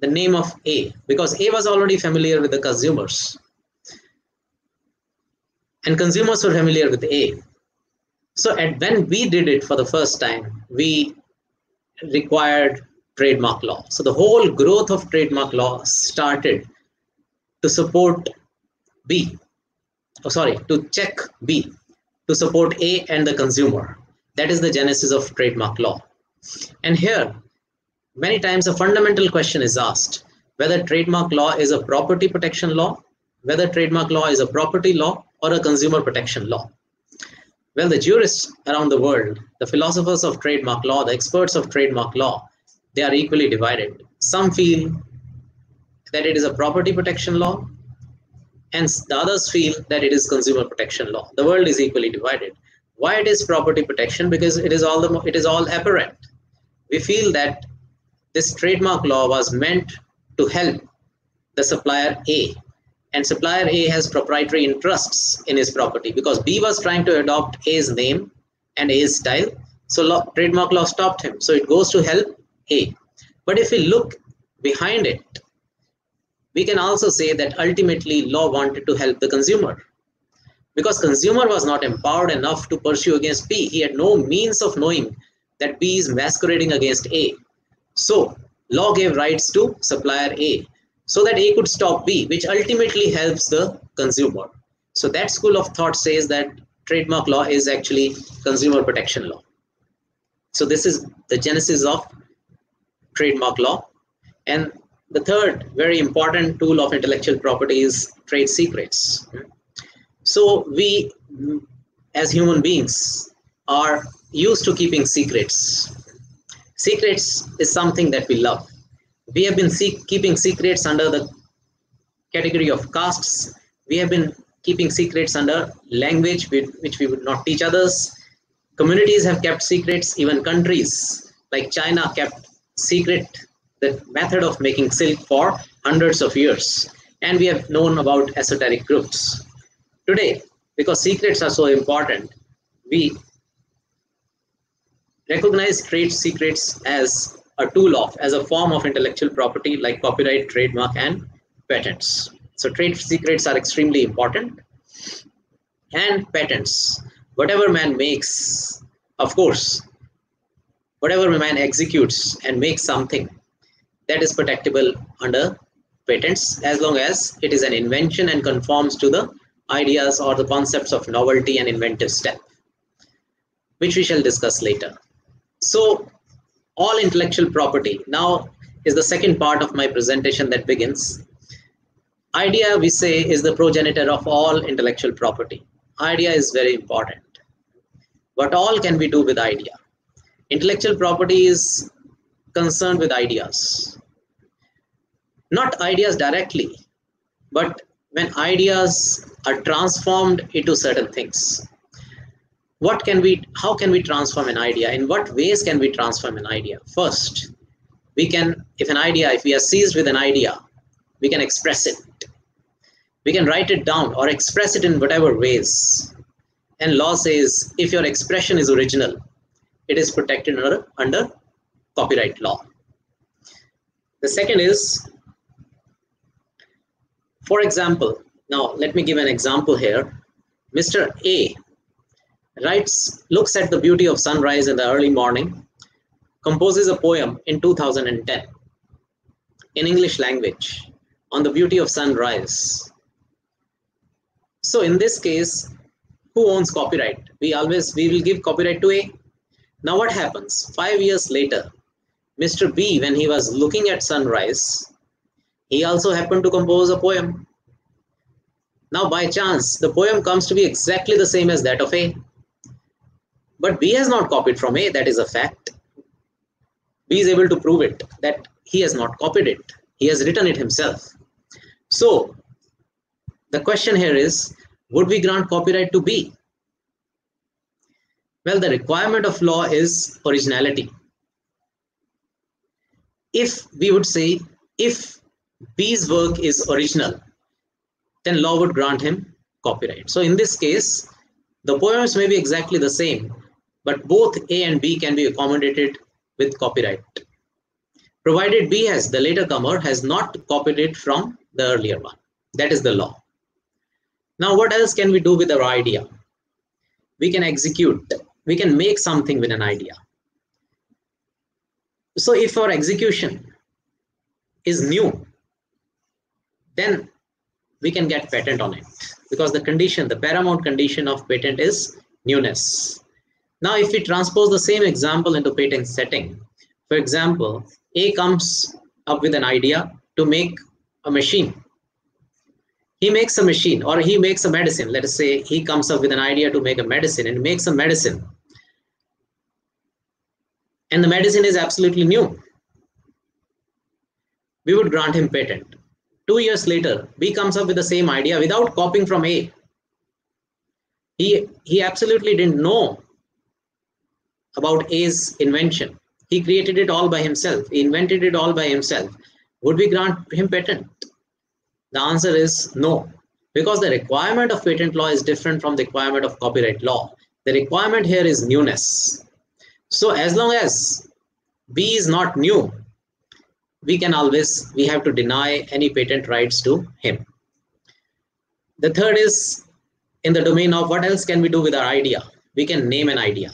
the name of A because A was already familiar with the consumers. And consumers were familiar with A. So, at, when we did it for the first time, we required trademark law. So the whole growth of trademark law started to support B, oh, sorry, to check B, to support A and the consumer. That is the genesis of trademark law. And here, many times a fundamental question is asked whether trademark law is a property protection law, whether trademark law is a property law or a consumer protection law. Well, the jurists around the world, the philosophers of trademark law, the experts of trademark law, they are equally divided. Some feel that it is a property protection law, and the others feel that it is consumer protection law. The world is equally divided. Why it is property protection? Because it is all the it is all apparent. We feel that this trademark law was meant to help the supplier A and supplier A has proprietary interests in his property because B was trying to adopt A's name and A's style. So law, trademark law stopped him. So it goes to help A. But if we look behind it, we can also say that ultimately law wanted to help the consumer because consumer was not empowered enough to pursue against B. He had no means of knowing that B is masquerading against A. So law gave rights to supplier A so that A could stop B, which ultimately helps the consumer. So that school of thought says that trademark law is actually consumer protection law. So this is the genesis of trademark law. And the third very important tool of intellectual property is trade secrets. So we, as human beings, are used to keeping secrets. Secrets is something that we love we have been keeping secrets under the category of castes. We have been keeping secrets under language which we would not teach others. Communities have kept secrets, even countries like China kept secret the method of making silk for hundreds of years. And we have known about esoteric groups. Today, because secrets are so important, we recognize trade secrets as a tool of, as a form of intellectual property like copyright, trademark, and patents. So trade secrets are extremely important. And patents, whatever man makes, of course, whatever man executes and makes something, that is protectable under patents as long as it is an invention and conforms to the ideas or the concepts of novelty and inventive step, which we shall discuss later. So all intellectual property now is the second part of my presentation that begins. Idea, we say, is the progenitor of all intellectual property. Idea is very important. What all can we do with idea? Intellectual property is concerned with ideas. Not ideas directly, but when ideas are transformed into certain things. What can we how can we transform an idea? In what ways can we transform an idea? First we can if an idea if we are seized with an idea we can express it. We can write it down or express it in whatever ways. And law says if your expression is original it is protected under, under copyright law. The second is for example now, let me give an example here. Mr. A writes, looks at the beauty of sunrise in the early morning, composes a poem in 2010 in English language on the beauty of sunrise. So in this case, who owns copyright? We always, we will give copyright to A. Now what happens? Five years later, Mr. B, when he was looking at sunrise, he also happened to compose a poem now, by chance, the poem comes to be exactly the same as that of A. But B has not copied from A, that is a fact. B is able to prove it, that he has not copied it. He has written it himself. So, the question here is, would we grant copyright to B? Well, the requirement of law is originality. If we would say, if B's work is original, then law would grant him copyright. So in this case, the poems may be exactly the same, but both A and B can be accommodated with copyright. Provided B has, the later comer, has not copied it from the earlier one. That is the law. Now, what else can we do with our idea? We can execute, we can make something with an idea. So if our execution is new, then we can get patent on it because the condition, the paramount condition of patent is newness. Now, if we transpose the same example into patent setting, for example, A comes up with an idea to make a machine. He makes a machine or he makes a medicine. Let us say he comes up with an idea to make a medicine and makes a medicine. And the medicine is absolutely new. We would grant him patent Two years later, B comes up with the same idea without copying from A. He, he absolutely didn't know about A's invention. He created it all by himself. He invented it all by himself. Would we grant him patent? The answer is no, because the requirement of patent law is different from the requirement of copyright law. The requirement here is newness. So as long as B is not new, we can always, we have to deny any patent rights to him. The third is in the domain of what else can we do with our idea? We can name an idea.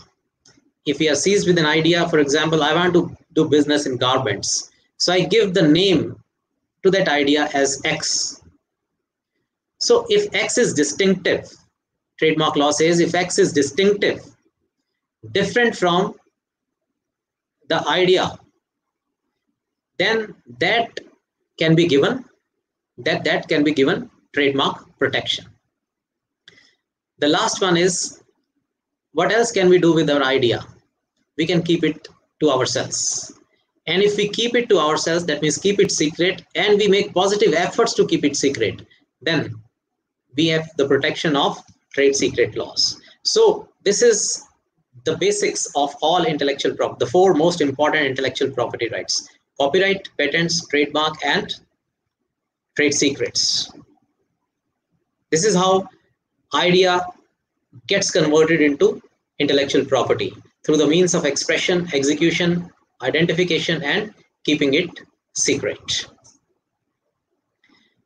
If we are seized with an idea, for example, I want to do business in garments. So I give the name to that idea as X. So if X is distinctive, trademark law says if X is distinctive, different from the idea then that can be given that that can be given trademark protection. The last one is what else can we do with our idea? We can keep it to ourselves. And if we keep it to ourselves that means keep it secret and we make positive efforts to keep it secret then we have the protection of trade secret laws. So this is the basics of all intellectual property the four most important intellectual property rights copyright, patents, trademark, and trade secrets. This is how idea gets converted into intellectual property through the means of expression, execution, identification, and keeping it secret.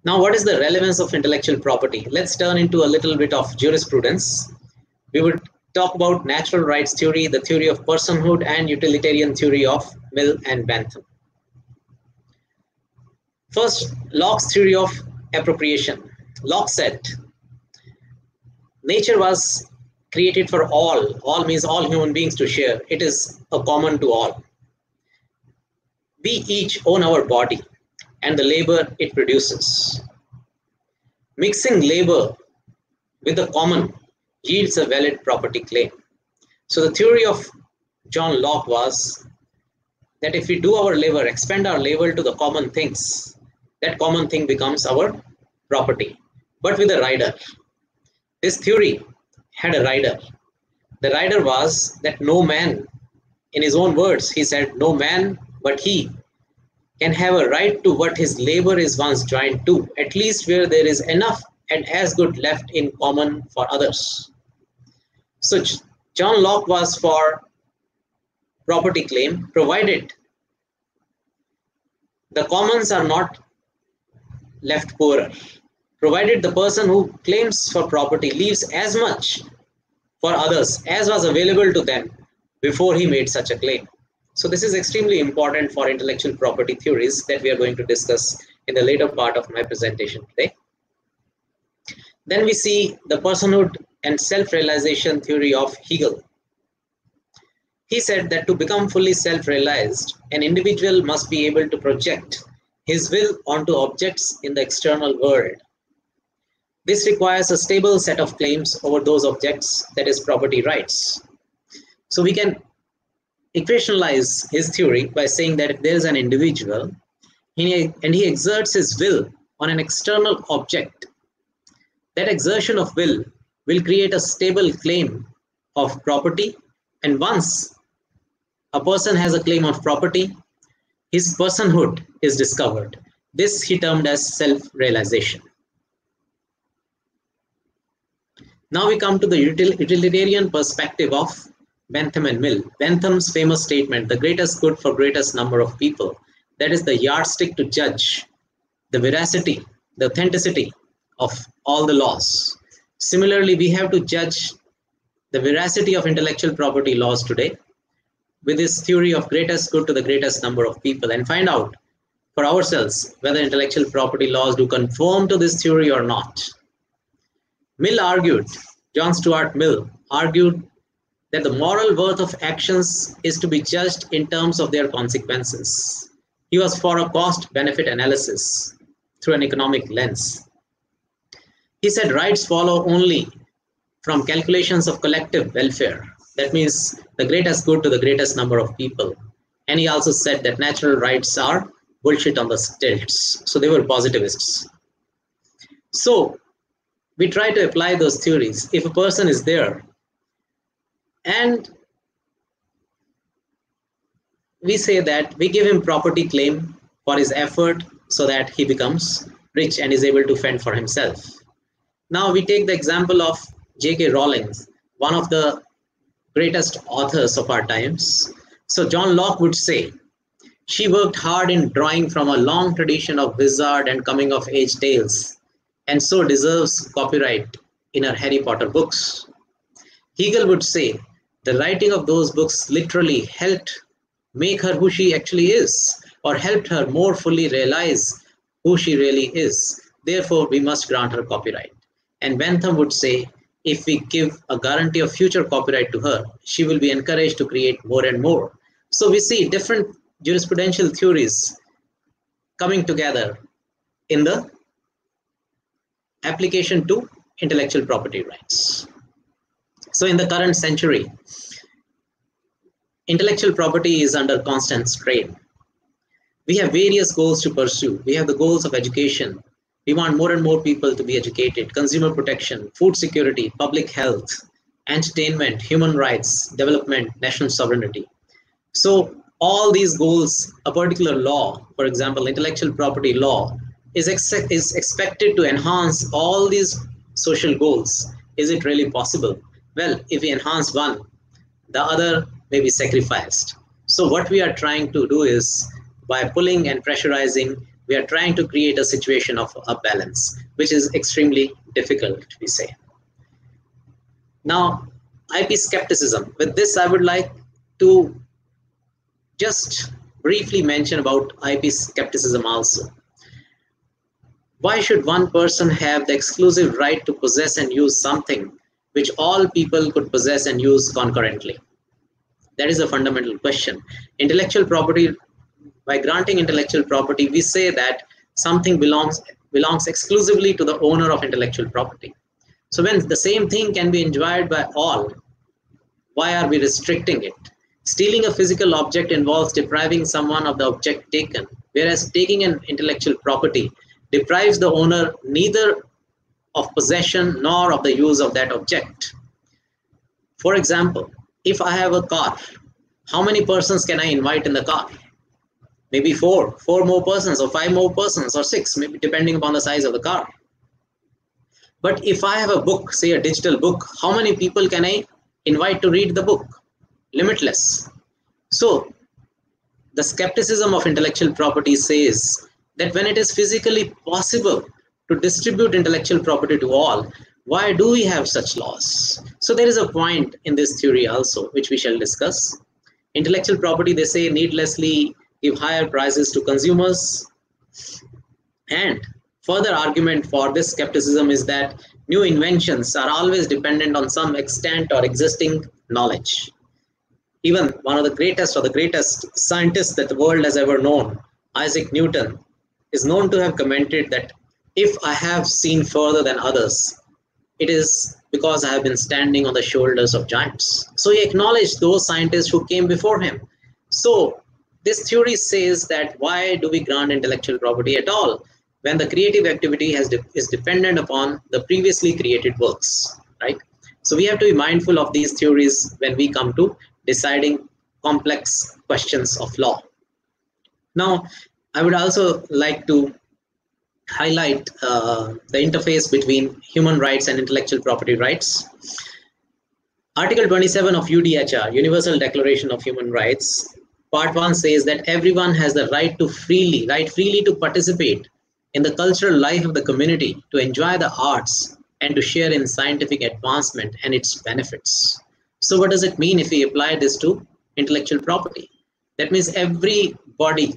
Now, what is the relevance of intellectual property? Let's turn into a little bit of jurisprudence. We would talk about natural rights theory, the theory of personhood, and utilitarian theory of Mill and Bentham. First, Locke's theory of appropriation. Locke said, nature was created for all. All means all human beings to share. It is a common to all. We each own our body and the labor it produces. Mixing labor with the common yields a valid property claim. So the theory of John Locke was that if we do our labor, expend our labor to the common things, that common thing becomes our property, but with a rider. This theory had a rider. The rider was that no man, in his own words, he said, no man but he can have a right to what his labor is once joined to, at least where there is enough and as good left in common for others. So John Locke was for property claim, provided the commons are not left poorer, provided the person who claims for property leaves as much for others as was available to them before he made such a claim. So this is extremely important for intellectual property theories that we are going to discuss in the later part of my presentation today. Then we see the personhood and self-realization theory of Hegel. He said that to become fully self-realized, an individual must be able to project his will onto objects in the external world. This requires a stable set of claims over those objects, that is property rights. So we can equationalize his theory by saying that if there is an individual he, and he exerts his will on an external object, that exertion of will will create a stable claim of property. And once a person has a claim of property, his personhood is discovered. This he termed as self-realization. Now we come to the utilitarian perspective of Bentham and Mill. Bentham's famous statement, the greatest good for greatest number of people, that is the yardstick to judge the veracity, the authenticity of all the laws. Similarly, we have to judge the veracity of intellectual property laws today with this theory of greatest good to the greatest number of people and find out for ourselves whether intellectual property laws do conform to this theory or not. Mill argued, John Stuart Mill argued that the moral worth of actions is to be judged in terms of their consequences. He was for a cost benefit analysis through an economic lens. He said rights follow only from calculations of collective welfare. That means the greatest good to the greatest number of people. And he also said that natural rights are bullshit on the stilts. So they were positivists. So we try to apply those theories. If a person is there and we say that we give him property claim for his effort so that he becomes rich and is able to fend for himself. Now we take the example of J.K. Rowling, one of the greatest authors of our times. So John Locke would say, she worked hard in drawing from a long tradition of wizard and coming of age tales, and so deserves copyright in her Harry Potter books. Hegel would say, the writing of those books literally helped make her who she actually is, or helped her more fully realize who she really is. Therefore, we must grant her copyright. And Bentham would say, if we give a guarantee of future copyright to her, she will be encouraged to create more and more. So we see different jurisprudential theories coming together in the application to intellectual property rights. So in the current century, intellectual property is under constant strain. We have various goals to pursue. We have the goals of education. We want more and more people to be educated, consumer protection, food security, public health, entertainment, human rights, development, national sovereignty. So all these goals, a particular law, for example, intellectual property law, is, ex is expected to enhance all these social goals. Is it really possible? Well, if we enhance one, the other may be sacrificed. So what we are trying to do is by pulling and pressurizing, we are trying to create a situation of a balance, which is extremely difficult, we say. Now, IP skepticism. With this, I would like to just briefly mention about IP skepticism also. Why should one person have the exclusive right to possess and use something which all people could possess and use concurrently? That is a fundamental question. Intellectual property, by granting intellectual property, we say that something belongs belongs exclusively to the owner of intellectual property. So when the same thing can be enjoyed by all, why are we restricting it? Stealing a physical object involves depriving someone of the object taken, whereas taking an intellectual property deprives the owner neither of possession nor of the use of that object. For example, if I have a car, how many persons can I invite in the car? Maybe four, four more persons, or five more persons, or six, maybe depending upon the size of the car. But if I have a book, say a digital book, how many people can I invite to read the book? Limitless. So, the skepticism of intellectual property says that when it is physically possible to distribute intellectual property to all, why do we have such laws? So there is a point in this theory also, which we shall discuss. Intellectual property, they say, needlessly give higher prices to consumers. And further argument for this skepticism is that new inventions are always dependent on some extent or existing knowledge. Even one of the greatest or the greatest scientists that the world has ever known, Isaac Newton, is known to have commented that if I have seen further than others, it is because I have been standing on the shoulders of giants. So he acknowledged those scientists who came before him. So this theory says that why do we grant intellectual property at all when the creative activity has de- is dependent upon the previously created works, right? So we have to be mindful of these theories when we come to deciding complex questions of law. Now, I would also like to highlight uh, the interface between human rights and intellectual property rights. Article 27 of UDHR, Universal Declaration of Human Rights, Part 1 says that everyone has the right to freely, right freely to participate in the cultural life of the community, to enjoy the arts, and to share in scientific advancement and its benefits. So what does it mean if we apply this to intellectual property? That means everybody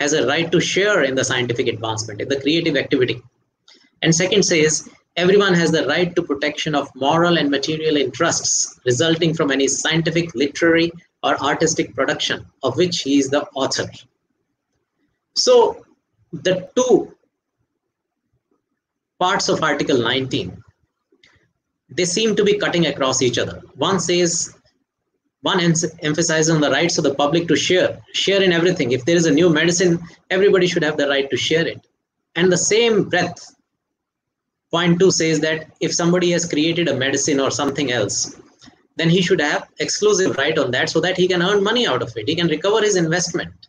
has a right to share in the scientific advancement, in the creative activity. And second says, everyone has the right to protection of moral and material interests resulting from any scientific, literary, or artistic production of which he is the author. So the two parts of Article 19, they seem to be cutting across each other. One says one emphasizes on the rights of the public to share share in everything. If there is a new medicine everybody should have the right to share it. And the same breath point two says that if somebody has created a medicine or something else then he should have exclusive right on that so that he can earn money out of it. He can recover his investment.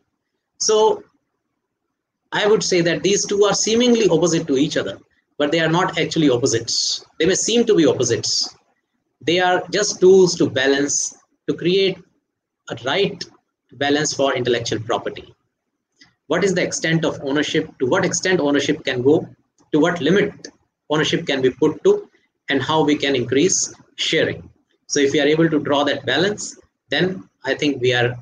So i would say that these two are seemingly opposite to each other but they are not actually opposites they may seem to be opposites they are just tools to balance to create a right balance for intellectual property. What is the extent of ownership? To what extent ownership can go? To what limit ownership can be put to? And how we can increase sharing. So if we are able to draw that balance, then I think we are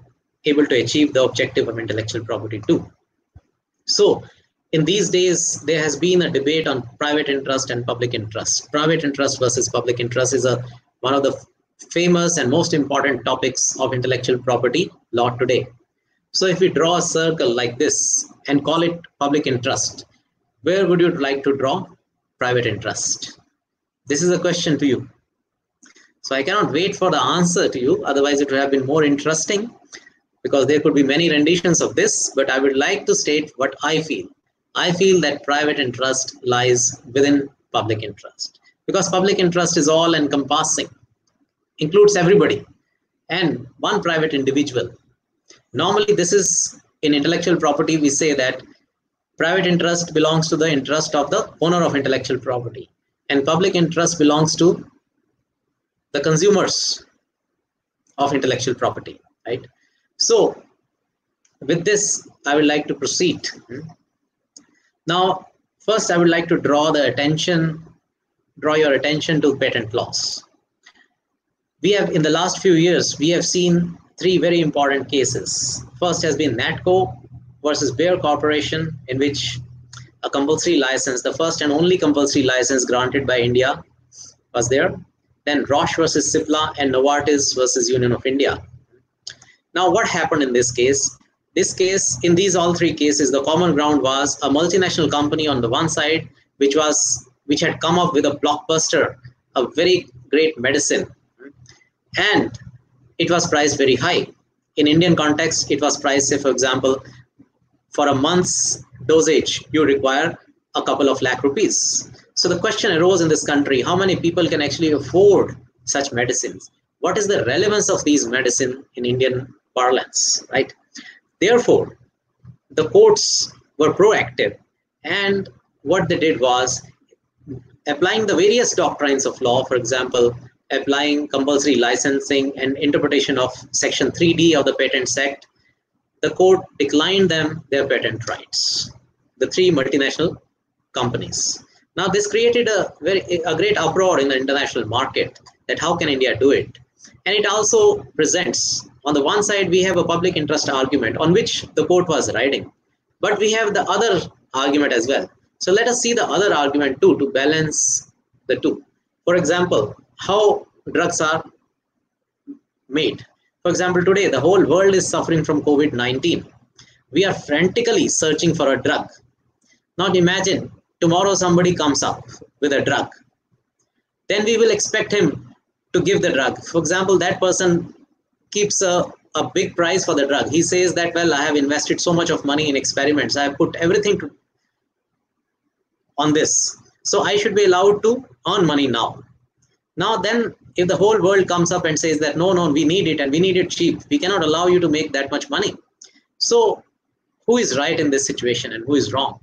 able to achieve the objective of intellectual property too. So in these days, there has been a debate on private interest and public interest. Private interest versus public interest is a one of the famous and most important topics of intellectual property law today. So if we draw a circle like this and call it public interest, where would you like to draw private interest? This is a question to you. So I cannot wait for the answer to you, otherwise it would have been more interesting because there could be many renditions of this, but I would like to state what I feel. I feel that private interest lies within public interest because public interest is all encompassing includes everybody and one private individual. Normally, this is in intellectual property, we say that private interest belongs to the interest of the owner of intellectual property, and public interest belongs to the consumers of intellectual property, right? So with this, I would like to proceed. Hmm. Now, first I would like to draw the attention, draw your attention to patent laws. We have, in the last few years, we have seen three very important cases. First has been NATCO versus Bayer Corporation, in which a compulsory license, the first and only compulsory license granted by India was there. Then Roche versus Cipla and Novartis versus Union of India. Now, what happened in this case? This case, in these all three cases, the common ground was a multinational company on the one side, which was which had come up with a blockbuster, a very great medicine, and it was priced very high. In Indian context, it was priced, say, for example, for a month's dosage, you require a couple of lakh rupees. So the question arose in this country, how many people can actually afford such medicines? What is the relevance of these medicine in Indian parlance, right? Therefore, the courts were proactive and what they did was applying the various doctrines of law, for example, applying compulsory licensing and interpretation of section 3d of the patents act the court declined them their patent rights, the three multinational companies. Now this created a very a great uproar in the international market that how can India do it? And it also presents on the one side we have a public interest argument on which the court was riding, but we have the other argument as well. So let us see the other argument too to balance the two. For example, how drugs are made for example, today the whole world is suffering from COVID 19. We are frantically searching for a drug. Now imagine tomorrow somebody comes up with a drug. Then we will expect him to give the drug. For example, that person keeps a, a big price for the drug. He says that, well, I have invested so much of money in experiments. I have put everything to, on this. So I should be allowed to earn money now. Now then if the whole world comes up and says that no no we need it and we need it cheap we cannot allow you to make that much money so who is right in this situation and who is wrong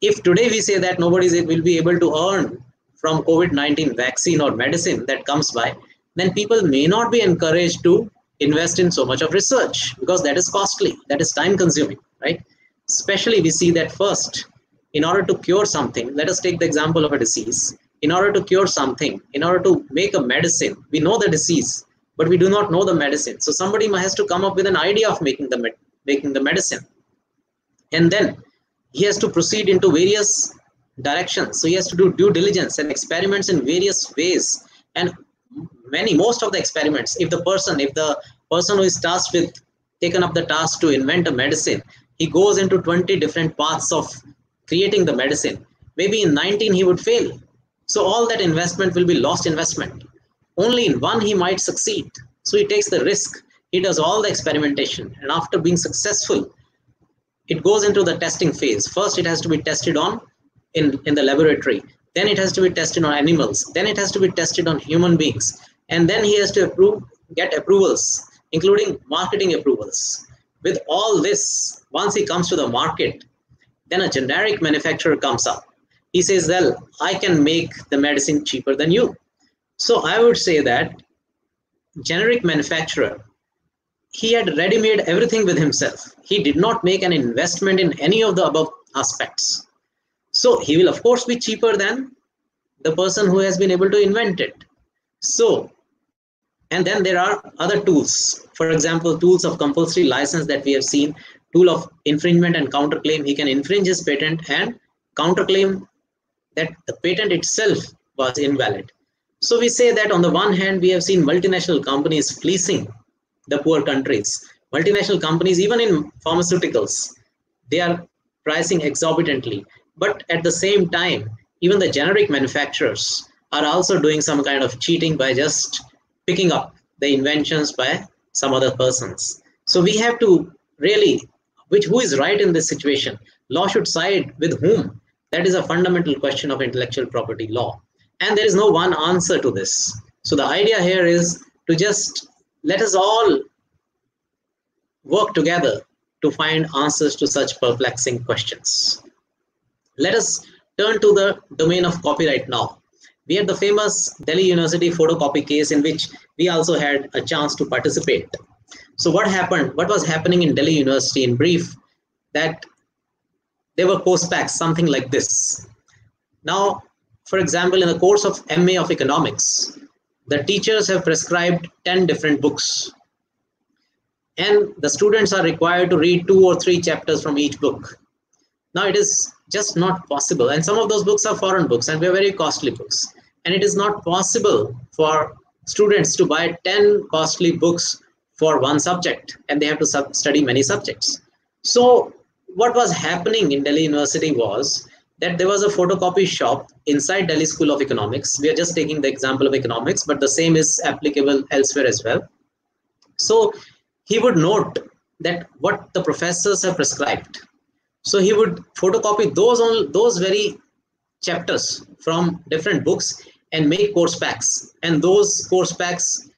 if today we say that nobody will be able to earn from covid-19 vaccine or medicine that comes by then people may not be encouraged to invest in so much of research because that is costly that is time consuming right especially we see that first in order to cure something let us take the example of a disease in order to cure something, in order to make a medicine, we know the disease, but we do not know the medicine. So somebody has to come up with an idea of making the making the medicine, and then he has to proceed into various directions. So he has to do due diligence and experiments in various ways. And many, most of the experiments, if the person, if the person who is tasked with taken up the task to invent a medicine, he goes into 20 different paths of creating the medicine. Maybe in 19 he would fail so all that investment will be lost investment. Only in one he might succeed. So he takes the risk. He does all the experimentation. And after being successful, it goes into the testing phase. First, it has to be tested on in, in the laboratory. Then it has to be tested on animals. Then it has to be tested on human beings. And then he has to approve, get approvals, including marketing approvals. With all this, once he comes to the market, then a generic manufacturer comes up he says, well, I can make the medicine cheaper than you. So I would say that generic manufacturer, he had ready-made everything with himself. He did not make an investment in any of the above aspects. So he will of course be cheaper than the person who has been able to invent it. So, and then there are other tools. For example, tools of compulsory license that we have seen, tool of infringement and counterclaim. He can infringe his patent and counterclaim that the patent itself was invalid. So we say that on the one hand, we have seen multinational companies fleecing the poor countries. Multinational companies, even in pharmaceuticals, they are pricing exorbitantly. But at the same time, even the generic manufacturers are also doing some kind of cheating by just picking up the inventions by some other persons. So we have to really, which who is right in this situation? Law should side with whom? That is a fundamental question of intellectual property law. And there is no one answer to this. So the idea here is to just let us all work together to find answers to such perplexing questions. Let us turn to the domain of copyright now. We had the famous Delhi University photocopy case in which we also had a chance to participate. So what happened, what was happening in Delhi University in brief, that there were course packs, something like this. Now, for example, in the course of MA of economics, the teachers have prescribed 10 different books. And the students are required to read two or three chapters from each book. Now it is just not possible. And some of those books are foreign books and they're very costly books. And it is not possible for students to buy 10 costly books for one subject and they have to sub- study many subjects. So what was happening in Delhi University was that there was a photocopy shop inside Delhi School of Economics. We are just taking the example of economics, but the same is applicable elsewhere as well. So he would note that what the professors have prescribed. So he would photocopy those on those very chapters from different books and make course packs. And those course packs,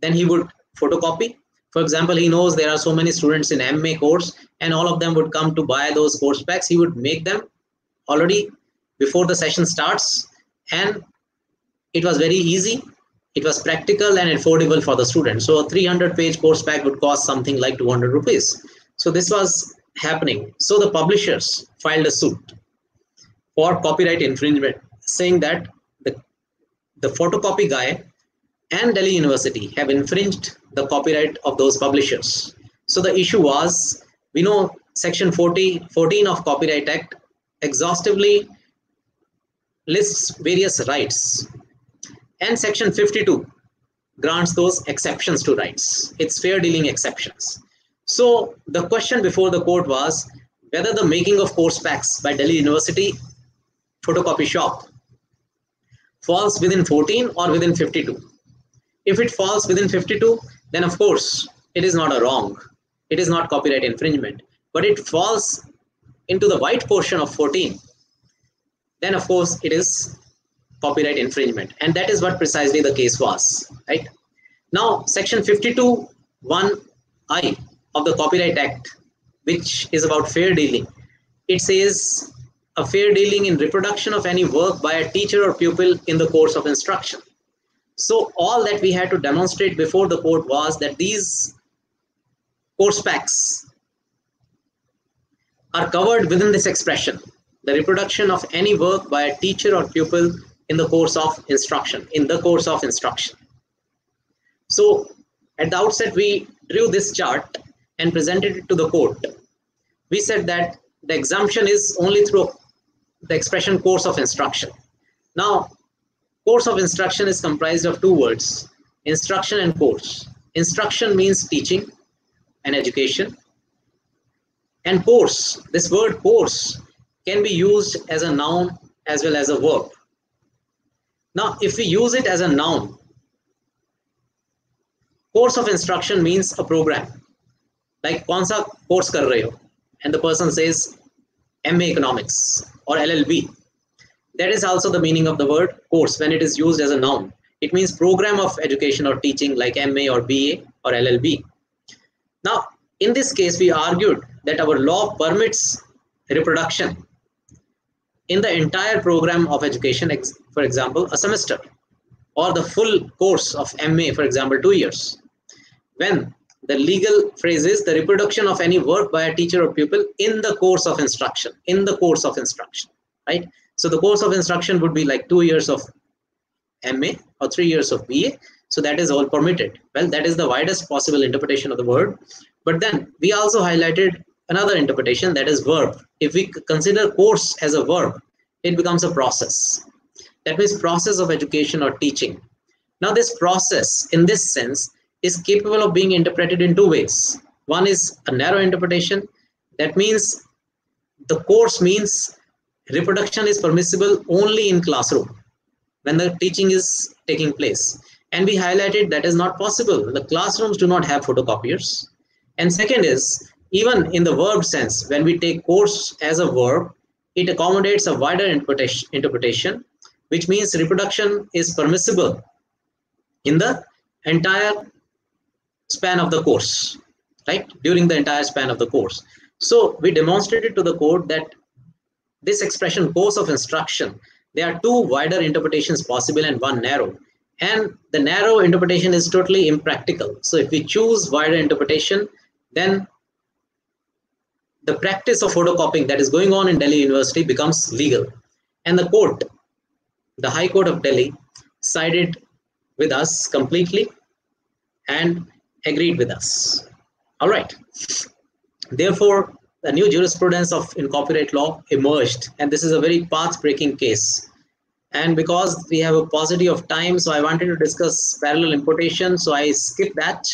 then he would photocopy. For example, he knows there are so many students in MA course, and all of them would come to buy those course packs. He would make them already before the session starts and it was very easy it was practical and affordable for the student so a 300 page course pack would cost something like 200 rupees so this was happening so the publishers filed a suit for copyright infringement saying that the, photocopy guy and delhi university have infringed the copyright of those publishers. So the issue was we know section 40 14 of copyright act exhaustively lists various rights. And section 52 grants those exceptions to rights. It's fair dealing exceptions. So the question before the court was whether the making of course packs by delhi university photocopy shop falls within 14 or within 52 if it falls within 52 then of course it is not a wrong it is not copyright infringement but it falls into the white portion of 14, then of course it is copyright infringement. And that is what precisely the case was, right? Now, section 52 1I of the Copyright Act, which is about fair dealing, it says a fair dealing in reproduction of any work by a teacher or pupil in the course of instruction. So all that we had to demonstrate before the court was that these course packs are covered within this expression, the reproduction of any work by a teacher or pupil in the course of instruction, in the course of instruction. So at the outset, we drew this chart and presented it to the court. We said that the exemption is only through the expression course of instruction. Now, course of instruction is comprised of two words, instruction and course. Instruction means teaching and education. And course, this word course can be used as a noun as well as a verb. Now, if we use it as a noun, course of instruction means a program. Like, kaun sa course kar rahe ho? And the person says, MA economics or LLB. That is also the meaning of the word course when it is used as a noun. It means program of education or teaching like MA or BA or LLB. Now, in this case, we argued that our law permits reproduction in the entire program of education, for example, a semester, or the full course of MA, for example, two years. When the legal phrase is the reproduction of any work by a teacher or pupil in the course of instruction, in the course of instruction, right? So the course of instruction would be like two years of MA or three years of BA. So that is all permitted. Well, that is the widest possible interpretation of the word. But then we also highlighted another interpretation that is verb. If we consider course as a verb, it becomes a process. That means process of education or teaching. Now this process in this sense is capable of being interpreted in two ways. One is a narrow interpretation. That means the course means reproduction is permissible only in classroom when the teaching is taking place. And we highlighted that is not possible. The classrooms do not have photocopiers. And second is, even in the verb sense, when we take course as a verb, it accommodates a wider interpretation, which means reproduction is permissible in the entire span of the course, right? During the entire span of the course. So we demonstrated to the court that this expression course of instruction There are two wider interpretations possible and one narrow. And the narrow interpretation is totally impractical. So if we choose wider interpretation, then the practice of photocopying that is going on in Delhi University becomes legal. And the court, the High Court of Delhi, sided with us completely and agreed with us. All right. Therefore, the new jurisprudence of in copyright law emerged, and this is a very path-breaking case. And because we have a paucity of time, so I wanted to discuss parallel importation, so I skip that.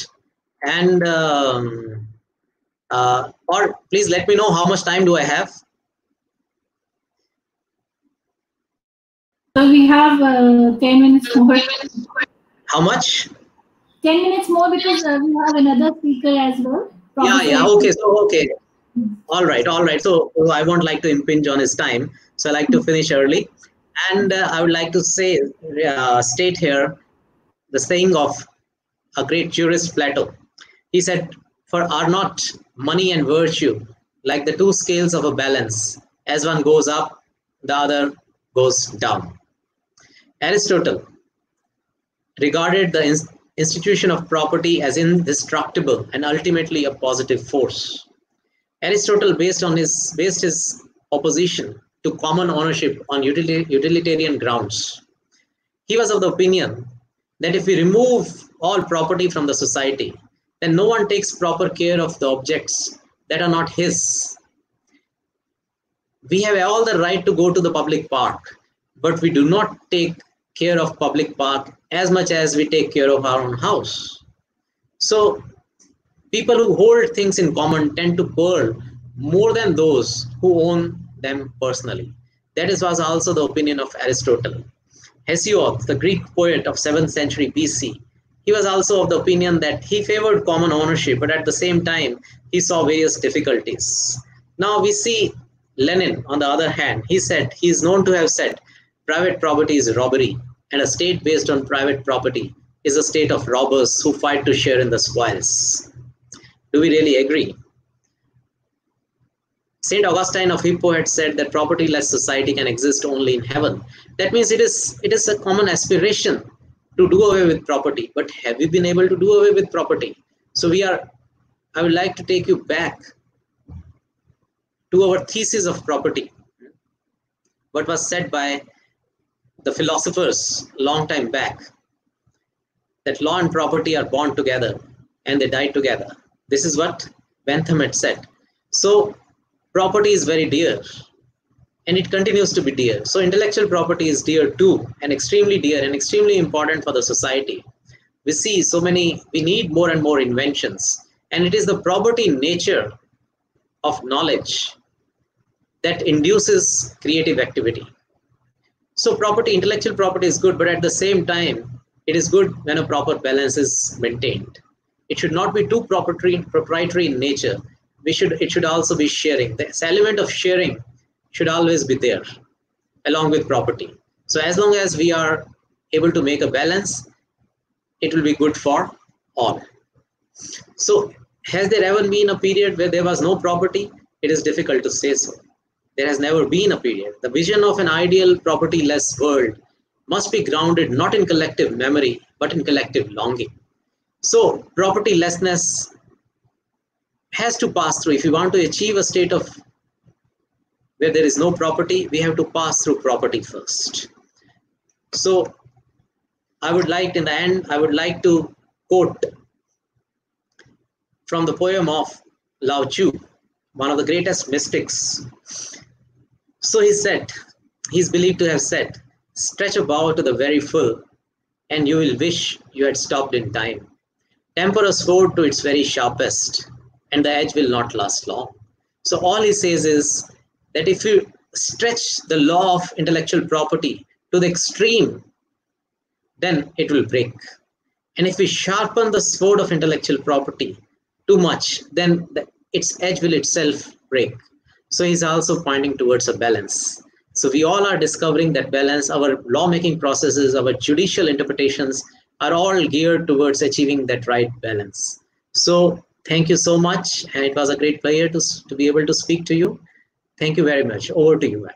And um, uh, or please let me know how much time do I have? So we have uh, 10 minutes more. How much? 10 minutes more because uh, we have another speaker as well. Yeah, yeah, okay, so okay. All right, all right. So, so I won't like to impinge on his time. So I like to finish early. And uh, I would like to say, uh, state here the saying of a great jurist, Plato. He said, for are not money and virtue like the two scales of a balance. As one goes up, the other goes down. Aristotle regarded the institution of property as indestructible and ultimately a positive force. Aristotle based on his based his opposition to common ownership on utilitarian grounds. He was of the opinion that if we remove all property from the society, then no one takes proper care of the objects that are not his. We have all the right to go to the public park, but we do not take care of public park as much as we take care of our own house. So people who hold things in common tend to pearl more than those who own them personally. That is was also the opinion of Aristotle. Hesiod, the Greek poet of 7th century BC, he was also of the opinion that he favored common ownership, but at the same time, he saw various difficulties. Now we see Lenin, on the other hand, he said, he is known to have said, private property is robbery, and a state based on private property is a state of robbers who fight to share in the spoils. Do we really agree? Saint Augustine of Hippo had said that propertyless society can exist only in heaven. That means it is it is a common aspiration to do away with property. But have we been able to do away with property? So we are, I would like to take you back to our thesis of property. What was said by the philosophers long time back that law and property are born together and they die together. This is what Bentham had said. So property is very dear and it continues to be dear. So intellectual property is dear too, and extremely dear and extremely important for the society. We see so many, we need more and more inventions, and it is the property nature of knowledge that induces creative activity. So property, intellectual property is good, but at the same time, it is good when a proper balance is maintained. It should not be too proprietary, proprietary in nature. We should, it should also be sharing. The element of sharing should always be there along with property. So as long as we are able to make a balance, it will be good for all. So has there ever been a period where there was no property? It is difficult to say so. There has never been a period. The vision of an ideal property-less world must be grounded not in collective memory, but in collective longing. So propertylessness has to pass through. If you want to achieve a state of where there is no property, we have to pass through property first. So I would like, in the end, I would like to quote from the poem of Lao Tzu, one of the greatest mystics. So he said, he's believed to have said, stretch a bow to the very full, and you will wish you had stopped in time. Temper a sword to its very sharpest, and the edge will not last long. So all he says is, that if you stretch the law of intellectual property to the extreme, then it will break. And if we sharpen the sword of intellectual property too much, then the, its edge will itself break. So he's also pointing towards a balance. So we all are discovering that balance. Our lawmaking processes, our judicial interpretations are all geared towards achieving that right balance. So thank you so much. And it was a great pleasure to, to be able to speak to you. Thank you very much. Over to you,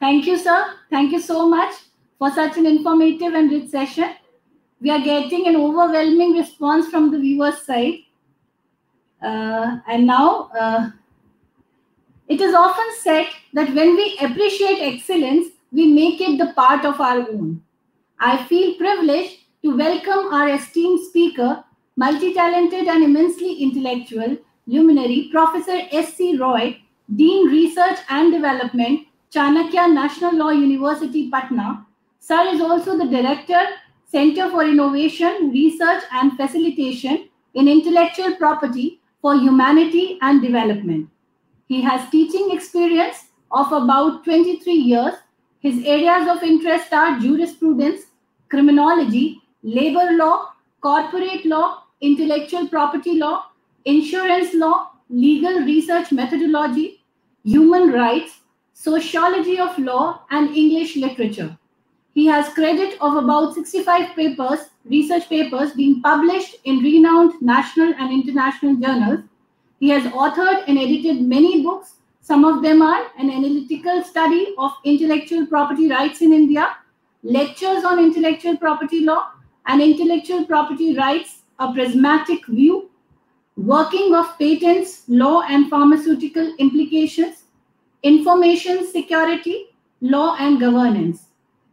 Thank you, sir. Thank you so much for such an informative and rich session. We are getting an overwhelming response from the viewers' side. Uh, and now, uh, it is often said that when we appreciate excellence, we make it the part of our own. I feel privileged to welcome our esteemed speaker, multi-talented and immensely intellectual, luminary, Professor S.C. Roy, Dean Research and Development, Chanakya National Law University, Patna. Sir is also the Director, Center for Innovation, Research and Facilitation in Intellectual Property for Humanity and Development. He has teaching experience of about 23 years. His areas of interest are jurisprudence, criminology, labor law, corporate law, intellectual property law, insurance law, legal research methodology, human rights, sociology of law, and English literature. He has credit of about 65 papers, research papers being published in renowned national and international journals. He has authored and edited many books. Some of them are an analytical study of intellectual property rights in India, lectures on intellectual property law, and intellectual property rights, a prismatic view, working of patents, law and pharmaceutical implications, information security, law and governance.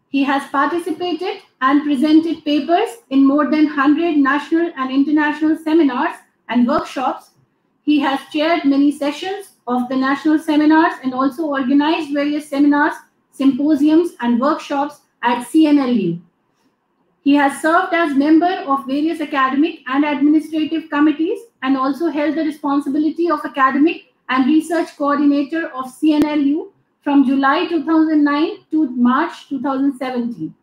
He has participated and presented papers in more than 100 national and international seminars and workshops. He has chaired many sessions of the national seminars and also organized various seminars, symposiums, and workshops at CNLU. He has served as member of various academic and administrative committees and also held the responsibility of academic and research coordinator of CNLU from July 2009 to March 2017.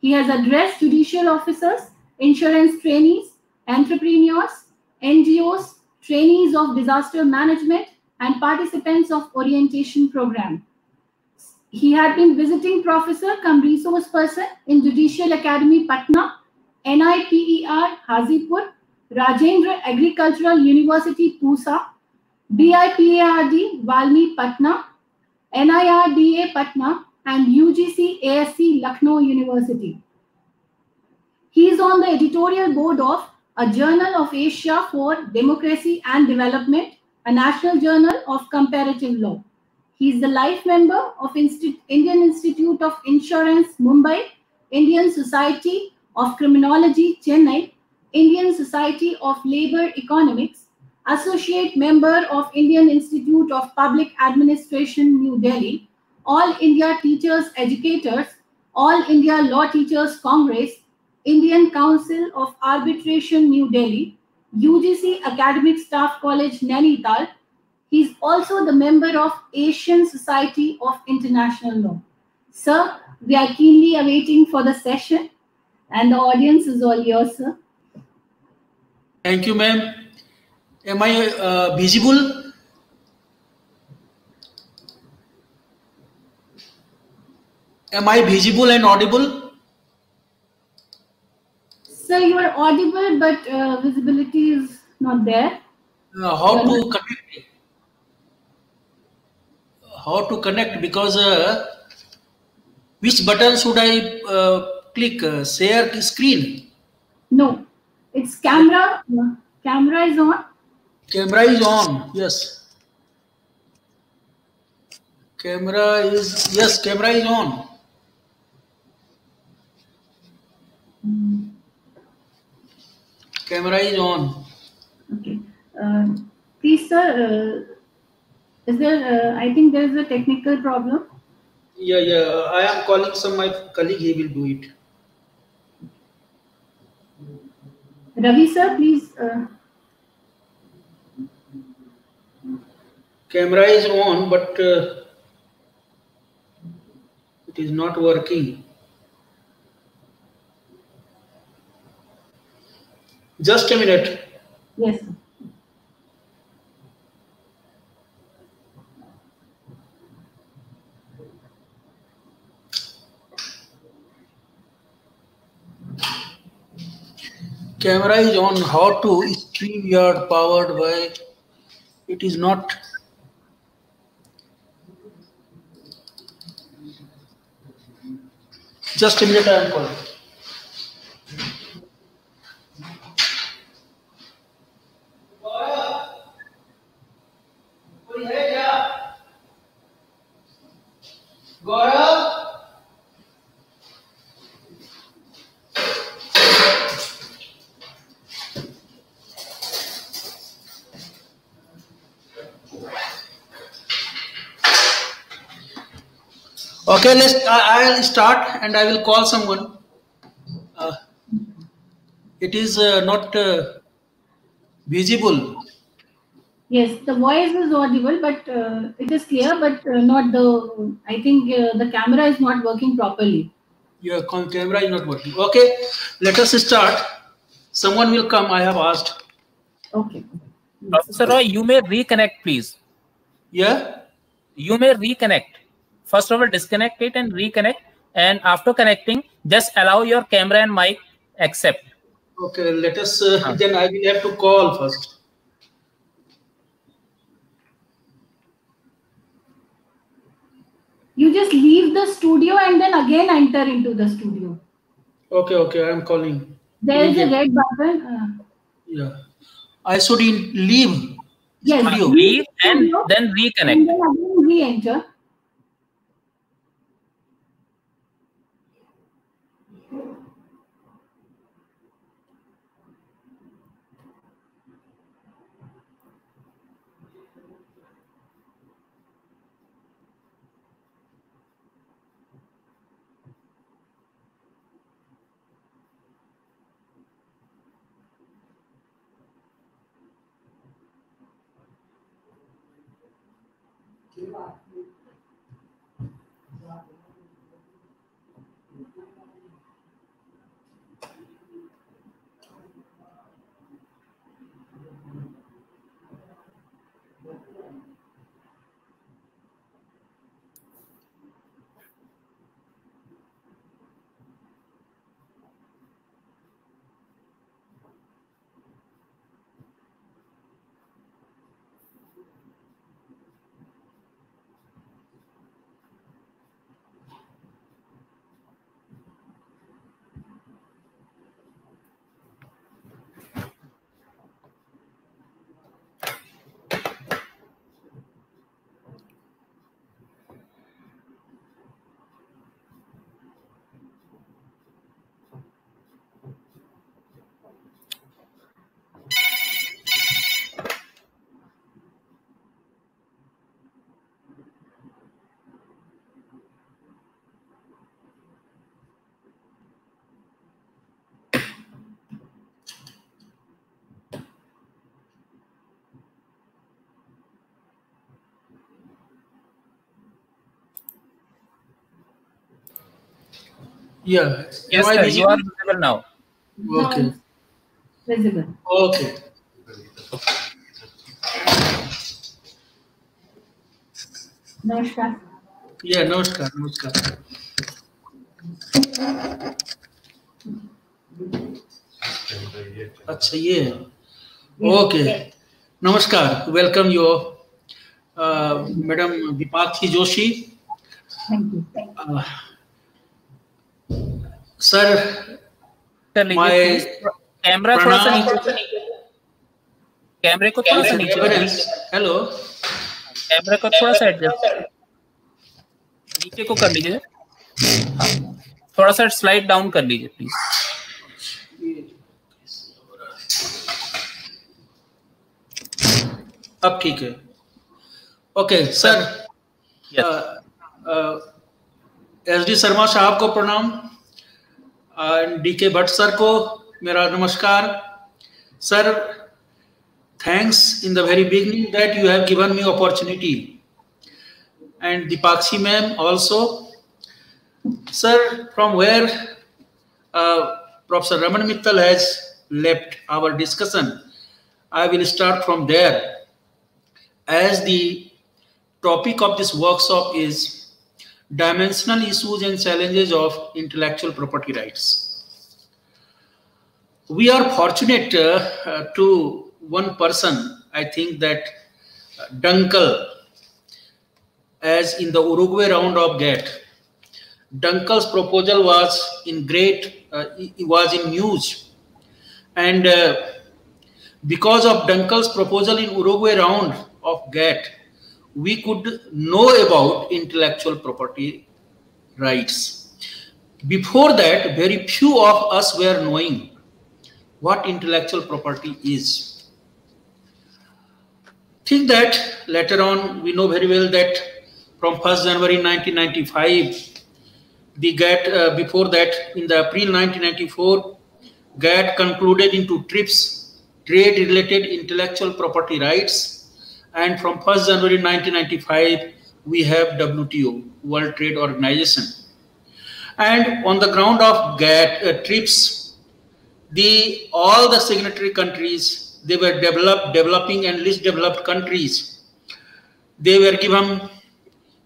He has addressed judicial officers, insurance trainees, entrepreneurs, NGOs, trainees of disaster management, and participants of orientation program. He had been visiting professor come resource person in Judicial Academy Patna, NIPER Hazipur, Rajendra Agricultural University Pusa, BIPARD Valmi Patna, NIRDA Patna, and UGC ASC Lucknow University. He is on the editorial board of a Journal of Asia for Democracy and Development, a national journal of comparative law. He is the life member of Insti Indian Institute of Insurance, Mumbai, Indian Society of Criminology, Chennai, Indian Society of Labor Economics, Associate Member of Indian Institute of Public Administration, New Delhi, All India Teachers Educators, All India Law Teachers Congress, Indian Council of Arbitration, New Delhi, UGC Academic Staff College, Nainital, he is also the member of Asian Society of International Law. Sir, we are keenly awaiting for the session and the audience is all yours, sir. Thank you, ma'am. Am I uh, visible? Am I visible and audible? Sir, you are audible, but uh, visibility is not there. Uh, how to connect? How to connect? Because uh, which button should I uh, click? Uh, share screen. No, it's camera. Camera is on. Camera is on. Yes. Camera is yes. Camera is on. Camera is on. Okay. Uh, please, sir. Is there? Uh, I think there is a technical problem. Yeah, yeah. I am calling some my colleague. He will do it. Ravi, sir, please. Uh, Camera is on, but uh, it is not working. Just a minute. yes. Sir. Camera is on. How to stream? StreamYard powered by it is not just a minute i am calling Okay, let's. I, will start and I will call someone. Uh, it is uh, not uh, visible. Yes, the voice is audible, but uh, it is clear, but uh, not the. I think uh, the camera is not working properly. Your camera is not working. Okay, let us start. Someone will come. I have asked. Okay. Professor Roy, you may reconnect, please. Yeah. You may reconnect first of all disconnect it and reconnect. And after connecting just allow your camera and mic accept. Okay let us uh, huh. then i will have to call first. You just leave the studio and then again enter into the studio. Okay okay i am calling. There is a red button uh, yeah. I should leave yes. studio. leave and then reconnect. and then again re-enter celular. Yeah. Yes, sir, you are visible now. Okay. Visible. Okay. Namaskar. Yeah, namaskar, namaskar. अच्छा ये okay namaskar welcome you madam Dipakshi Joshi Thank you. Sir camera थोड़ा सा नीचे कैमरे को थोड़ा सा नीचे हेलो कैमरे को थोड़ा सा एडजस्ट नीचे को कर लीजिए। थोड़ा सा स्लाइड डाउन कर लीजिए प्लीज़ अब ठीक है। Okay sir S D Sharma साहब को प्रणाम डी के भट्ट सर को मेरा नमस्कार sir thanks in the very beginning that you have given me opportunity and dipakshi ma'am also sir from where uh, professor raman mittal has left our discussion i will start from there as the topic of this workshop is dimensional issues and challenges of intellectual property rights we are fortunate uh, uh, to one person i think that Dunkel, as in the Uruguay round of GATT, Dunkel's proposal was in great, uh, was in news. And uh, because of Dunkel's proposal in Uruguay round of GATT, we could know about intellectual property rights. Before that, very few of us were knowing what intellectual property is. Think that later on, we know very well that from 1st January 1995, the GATT, uh, before that, in the April 1994, GATT concluded into TRIPS, trade-related intellectual property rights. And from 1st January 1995, we have WTO, World Trade Organization. And on the ground of GATT, uh, TRIPS, the, all the signatory countries, they were developed, developing and least developed countries. They were given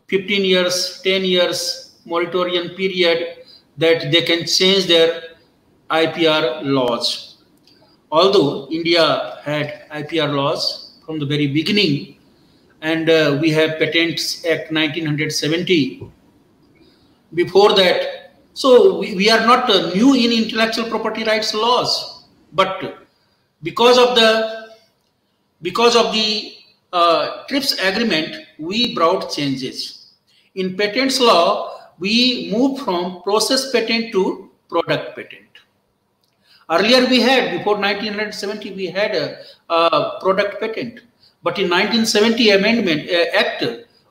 15 years, 10 years, moratorium period that they can change their IPR laws. Although India had IPR laws from the very beginning, and uh, we have Patents Act 1970. Before that, so we, we are not uh, new in intellectual property rights laws, but because of the because of the uh, TRIPS agreement, we brought changes. In patents law, we moved from process patent to product patent. Earlier we had, before 1970, we had a, a product patent. But in 1970 Amendment uh, Act,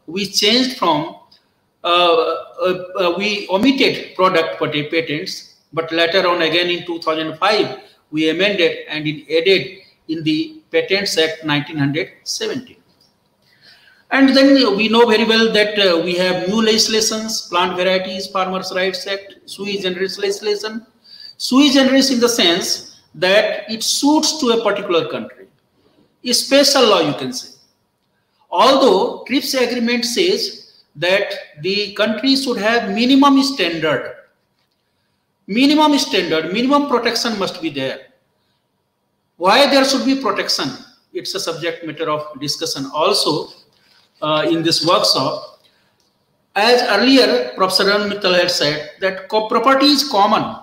we changed from, uh, uh, uh we omitted product patents, but later on again in 2005, we amended and it added in the Patents Act 1970. And then we know very well that uh, we have new legislations, Plant Varieties, Farmers' Rights Act, sui generis legislation. Sui generis in the sense that it suits to a particular country. A special law, you can say. Although TRIPS agreement says that the country should have minimum standard. Minimum standard, minimum protection must be there. Why there should be protection? It's a subject matter of discussion also uh, in this workshop. As earlier, Professor Ran Mittal had said that property is common,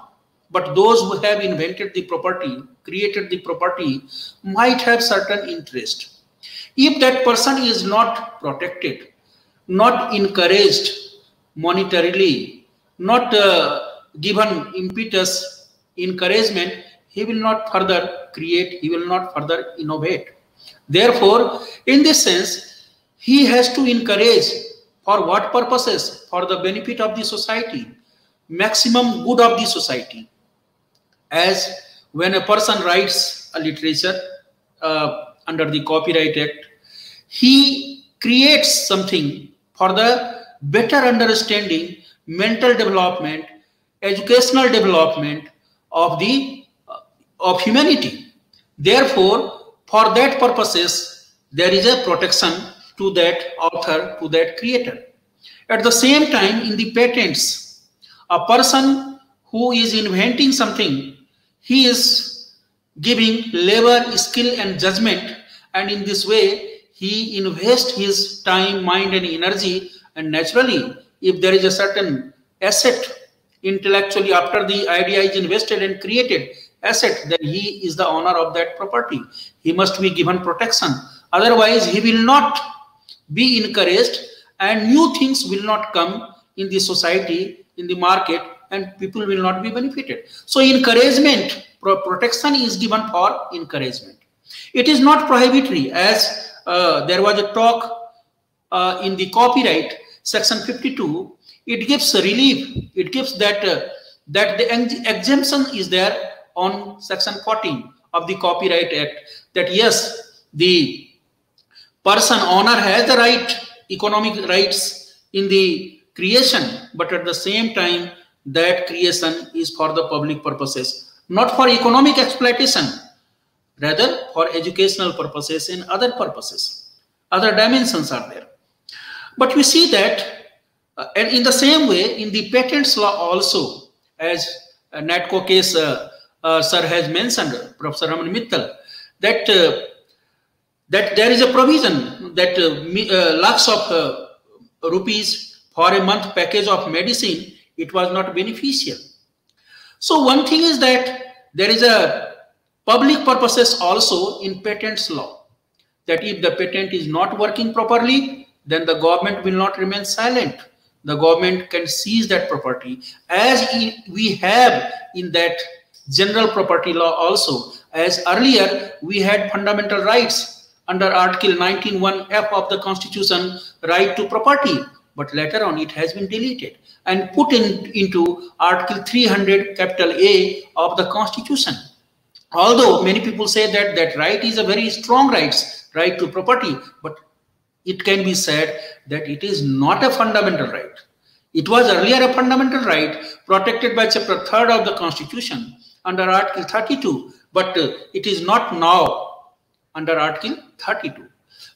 but those who have invented the property, created the property, might have certain interest. If that person is not protected, not encouraged monetarily, not uh, given impetus, encouragement, he will not further create, he will not further innovate. Therefore, in this sense, he has to encourage for what purposes? For the benefit of the society, maximum good of the society. As when a person writes a literature uh, under the Copyright Act, he creates something for the better understanding, mental development, educational development of the uh, of humanity. Therefore, for that purposes, there is a protection to that author, to that creator. At the same time, in the patents, a person who is inventing something, he is giving labor, skill, and judgment, and in this way, he invests his time, mind, and energy. And naturally, if there is a certain asset intellectually after the idea is invested and created, asset, then he is the owner of that property. He must be given protection. Otherwise, he will not be encouraged and new things will not come in the society in the market and people will not be benefited. So encouragement pro protection is given for encouragement. It is not prohibitory. As uh, there was a talk uh, in the copyright section 52 it gives relief. It gives that uh, that the exemption is there on section 14 of the copyright act that yes the person owner has the right economic rights in the creation but at the same time that creation is for the public purposes not for economic exploitation rather for educational purposes and other purposes. Other dimensions are there. But we see that uh, and in the same way in the patents law also as uh, natco case uh, uh, sir has mentioned professor raman mittal that uh, that there is a provision that uh, uh, lakhs of rupees for a month package of medicine, it was not beneficial. So one thing is that there is a public purposes also in patents law that if the patent is not working properly, then the government will not remain silent. The government can seize that property as we have in that general property law also. As earlier, we had fundamental rights under Article 19.1f of the Constitution, right to property. But later on, it has been deleted and put in, into Article 300 capital A of the Constitution. Although many people say that that right is a very strong rights, right to property, but it can be said that it is not a fundamental right. It was earlier a fundamental right protected by chapter 3rd of the Constitution under Article 32, but uh, it is not now under Article 32.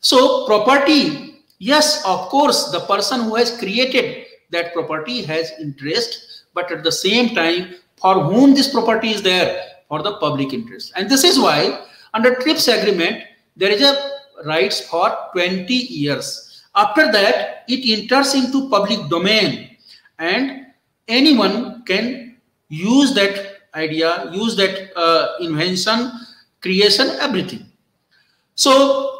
So property, yes, of course, the person who has created that property has interest, but at the same time, for whom this property is there, for the public interest. And this is why under TRIPS agreement, there is a rights for 20 years. After that, it enters into public domain and anyone can use that idea, use that uh, invention, creation, everything. So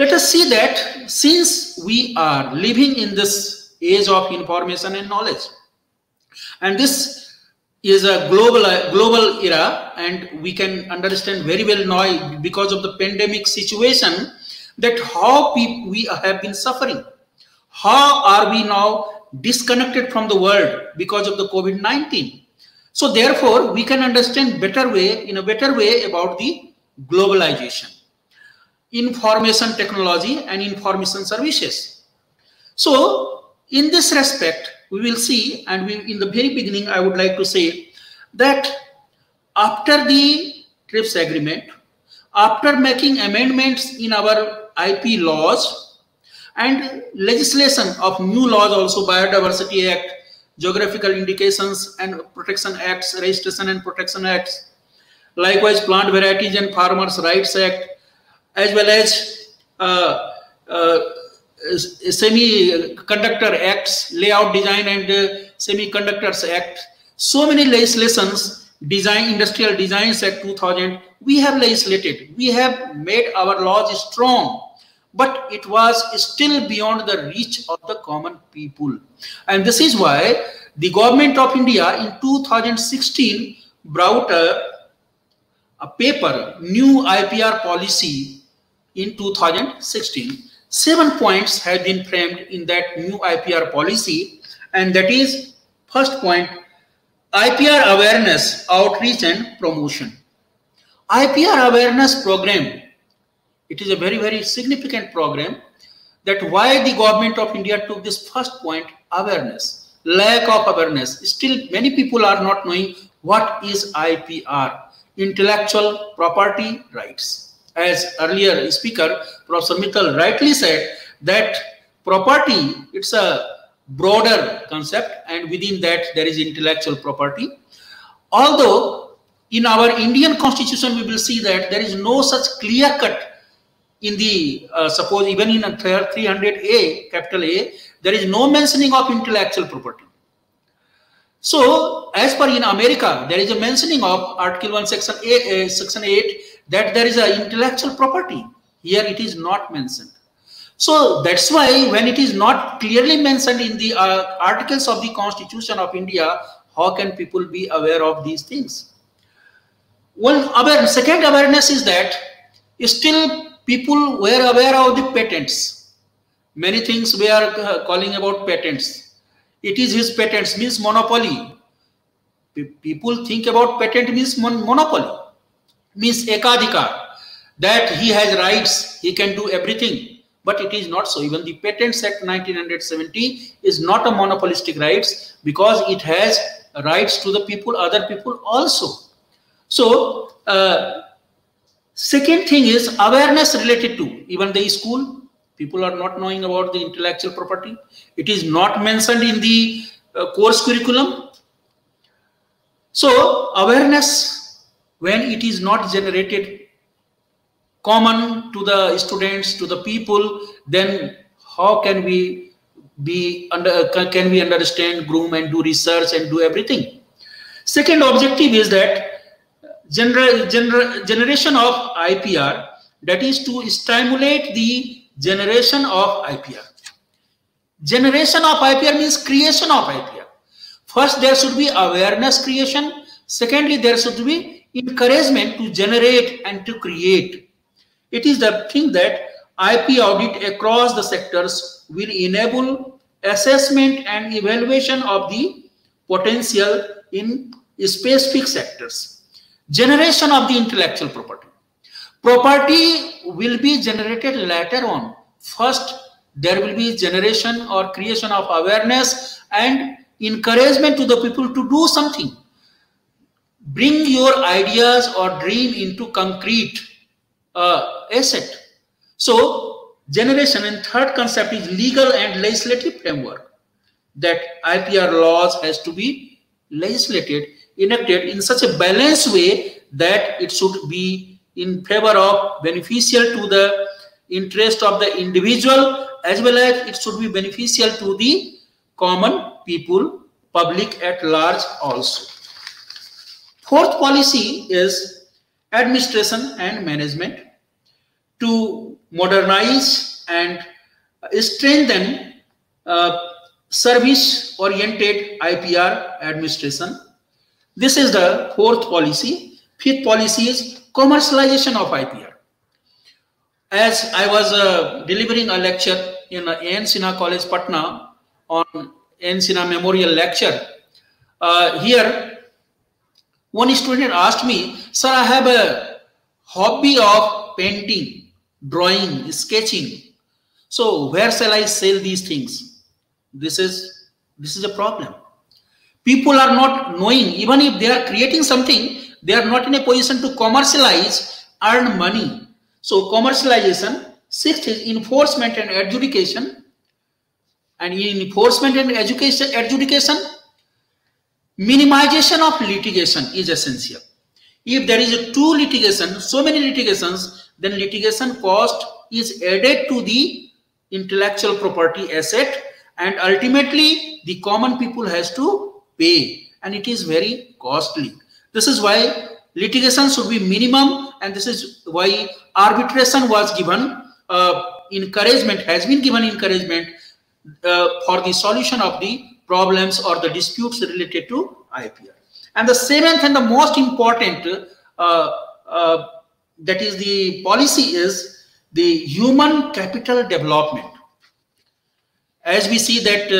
let us see that since we are living in this age of information and knowledge, and this is a global global era, and we can understand very well now because of the pandemic situation that how we have been suffering. How are we now disconnected from the world because of the COVID-19? So therefore, we can understand better way in a better way about the globalization, information technology and information services. So in this respect, we will see, and we, in the very beginning, I would like to say that after the TRIPS agreement, after making amendments in our IP laws and legislation of new laws also Biodiversity Act, Geographical Indications and Protection Acts, Registration and Protection Acts, likewise Plant Varieties and Farmers Rights Act, as well as uh, uh, Semiconductor Acts, Layout Design and uh, Semiconductors Act, so many legislations, Design Industrial Designs Act 2000, we have legislated, we have made our laws strong but it was still beyond the reach of the common people. And this is why the government of India in 2016 brought a, a paper, new IPR policy in 2016. Seven points have been framed in that new IPR policy. And that is first point, IPR awareness, outreach and promotion. IPR awareness program it is a very, very significant program that why the government of India took this first point, awareness, lack of awareness. Still, many people are not knowing what is IPR, intellectual property rights. As earlier speaker, Professor Mittal rightly said that property, it's a broader concept and within that there is intellectual property. Although in our Indian constitution, we will see that there is no such clear cut in the uh, suppose even in a 300a capital a there is no mentioning of intellectual property so as per in america there is a mentioning of article 1 section 8 uh, section 8 that there is an intellectual property here it is not mentioned so that's why when it is not clearly mentioned in the uh, articles of the constitution of india how can people be aware of these things one aware second awareness is that still people were aware of the patents. Many things we are uh, calling about patents. It is his patents means monopoly. People think about patent means mon monopoly, means ekadhikar, that he has rights, he can do everything. But it is not so. Even the Patents Act 1970 is not a monopolistic rights because it has rights to the people, other people also. So, uh, Second thing is awareness related to even the school. People are not knowing about the intellectual property. It is not mentioned in the uh, course curriculum. So awareness, when it is not generated common to the students, to the people, then how can we be under uh, can we understand, groom and do research and do everything? Second objective is that gener gener generation of IPR that is to stimulate the generation of IPR. Generation of IPR means creation of IPR. First, there should be awareness creation. Secondly, there should be encouragement to generate and to create. It is the thing that IP audit across the sectors will enable assessment and evaluation of the potential in specific sectors. Generation of the intellectual property. Property will be generated later on. First, there will be generation or creation of awareness and encouragement to the people to do something. Bring your ideas or dream into concrete uh, asset. So, generation and third concept is legal and legislative framework that IPR laws has to be legislated, enacted in such a balanced way that it should be in favor of beneficial to the interest of the individual as well as it should be beneficial to the common people public at large also fourth policy is administration and management to modernize and strengthen uh, service oriented ipr administration this is the fourth policy fifth policy is commercialization of IPR. As I was uh, delivering a lecture in uh, A.N. College, Patna on N. Sinha Memorial Lecture, uh, here one student asked me, Sir, I have a hobby of painting, drawing, sketching. So where shall I sell these things? This is this is a problem. People are not knowing, even if they are creating something, they are not in a position to commercialize, earn money. So commercialization, sixth is enforcement and adjudication. And in enforcement and education, adjudication, minimization of litigation is essential. If there is a two litigation, so many litigations, then litigation cost is added to the intellectual property asset and ultimately the common people has to pay and it is very costly. This is why litigation should be minimum and this is why arbitration was given uh, encouragement has been given encouragement uh, for the solution of the problems or the disputes related to IPR. And the seventh and the most important uh, uh, that is the policy is the human capital development. As we see that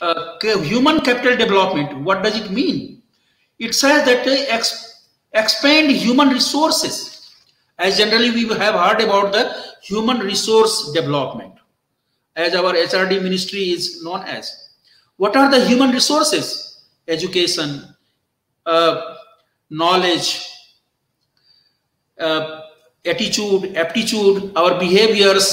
uh, uh, human capital development, what does it mean? it says that they ex expand human resources. As generally we have heard about the human resource development, as our HRD ministry is known as. What are the human resources? Education, uh, knowledge, uh, attitude, aptitude, our behaviors,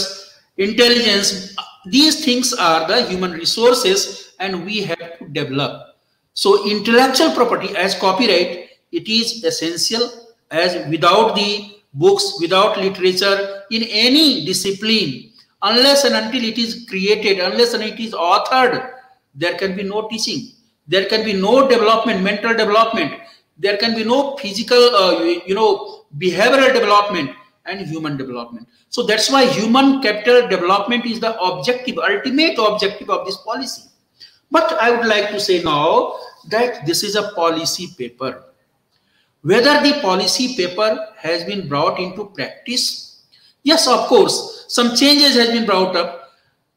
intelligence. These things are the human resources and we have to develop so intellectual property as copyright, it is essential as without the books, without literature in any discipline, unless and until it is created, unless and it is authored, there can be no teaching. There can be no development, mental development. There can be no physical, uh, you know, behavioral development and human development. So that's why human capital development is the objective, ultimate objective of this policy. But I would like to say now that this is a policy paper. Whether the policy paper has been brought into practice, yes, of course, some changes has been brought up.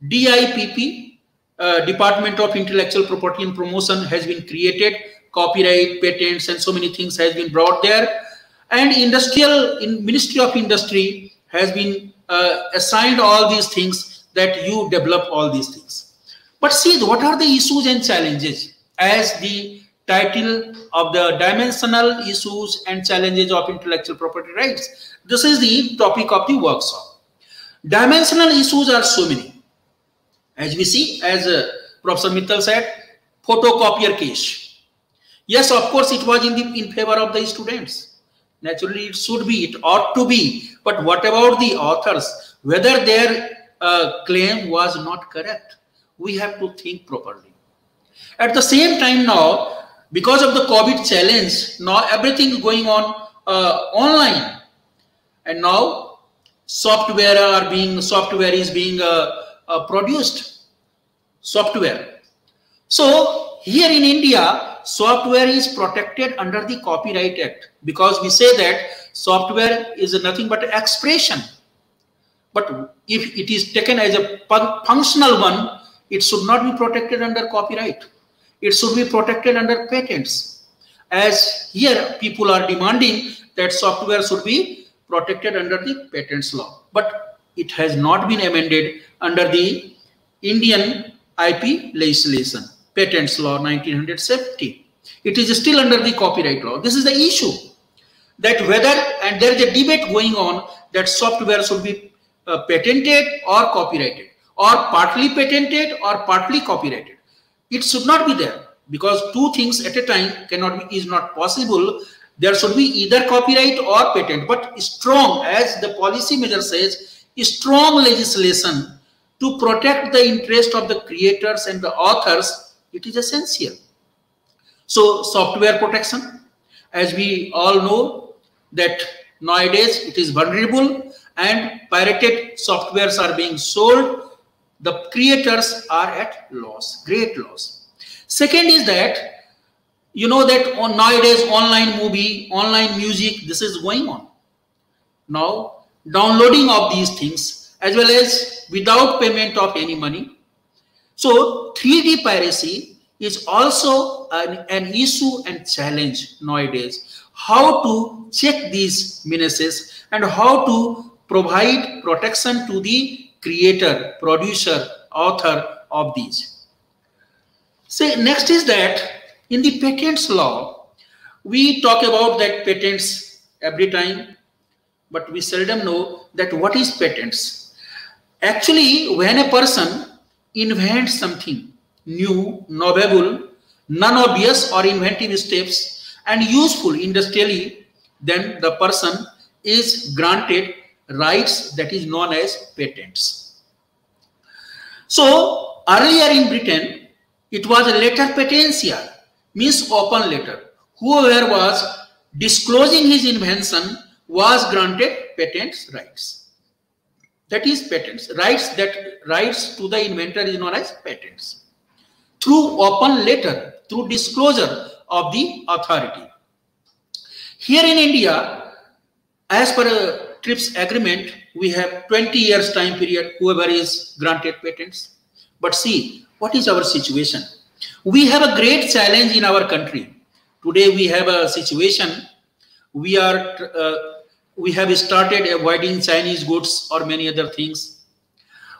DIPP, uh, Department of Intellectual Property and Promotion has been created, copyright, patents, and so many things has been brought there. And industrial in Ministry of Industry has been uh, assigned all these things that you develop all these things. But see, what are the issues and challenges? as the title of the dimensional issues and challenges of intellectual property rights. This is the topic of the workshop. Dimensional issues are so many. As we see, as uh, Professor Mittal said, photocopier case. Yes, of course, it was in, the, in favor of the students. Naturally, it should be, it ought to be. But what about the authors? Whether their uh, claim was not correct, we have to think properly. At the same time now, because of the COVID challenge, now everything is going on uh, online. And now software are being, software is being uh, uh, produced. Software. So here in India, software is protected under the Copyright Act because we say that software is nothing but expression. But if it is taken as a functional one, it should not be protected under copyright. It should be protected under patents. As here people are demanding that software should be protected under the patents law. But it has not been amended under the Indian IP legislation, patents law 1970. It is still under the copyright law. This is the issue that whether, and there is a debate going on that software should be uh, patented or copyrighted or partly patented or partly copyrighted. It should not be there because two things at a time cannot be, is not possible there should be either copyright or patent but strong as the policy measure says strong legislation to protect the interest of the creators and the authors it is essential. So software protection as we all know that nowadays it is vulnerable and pirated softwares are being sold. The creators are at loss great loss. Second is that you know that on nowadays online movie online music this is going on. Now downloading of these things as well as without payment of any money. So 3d piracy is also an, an issue and challenge nowadays. How to check these menaces and how to provide protection to the creator producer author of these. Say next is that in the patents law, we talk about that patents every time, but we seldom know that what is patents. Actually, when a person invents something new, novel, non-obvious or inventive steps and useful industrially, then the person is granted rights that is known as patents. So earlier in Britain, it was a letter patentia means open letter. Whoever was disclosing his invention was granted patents rights. That is patents. Rights that rights to the inventor is known as patents. Through open letter, through disclosure of the authority. Here in India, as per a TRIPS agreement, we have 20 years time period, whoever is granted patents. But see, what is our situation? We have a great challenge in our country. Today we have a situation. We are uh, we have started avoiding Chinese goods or many other things.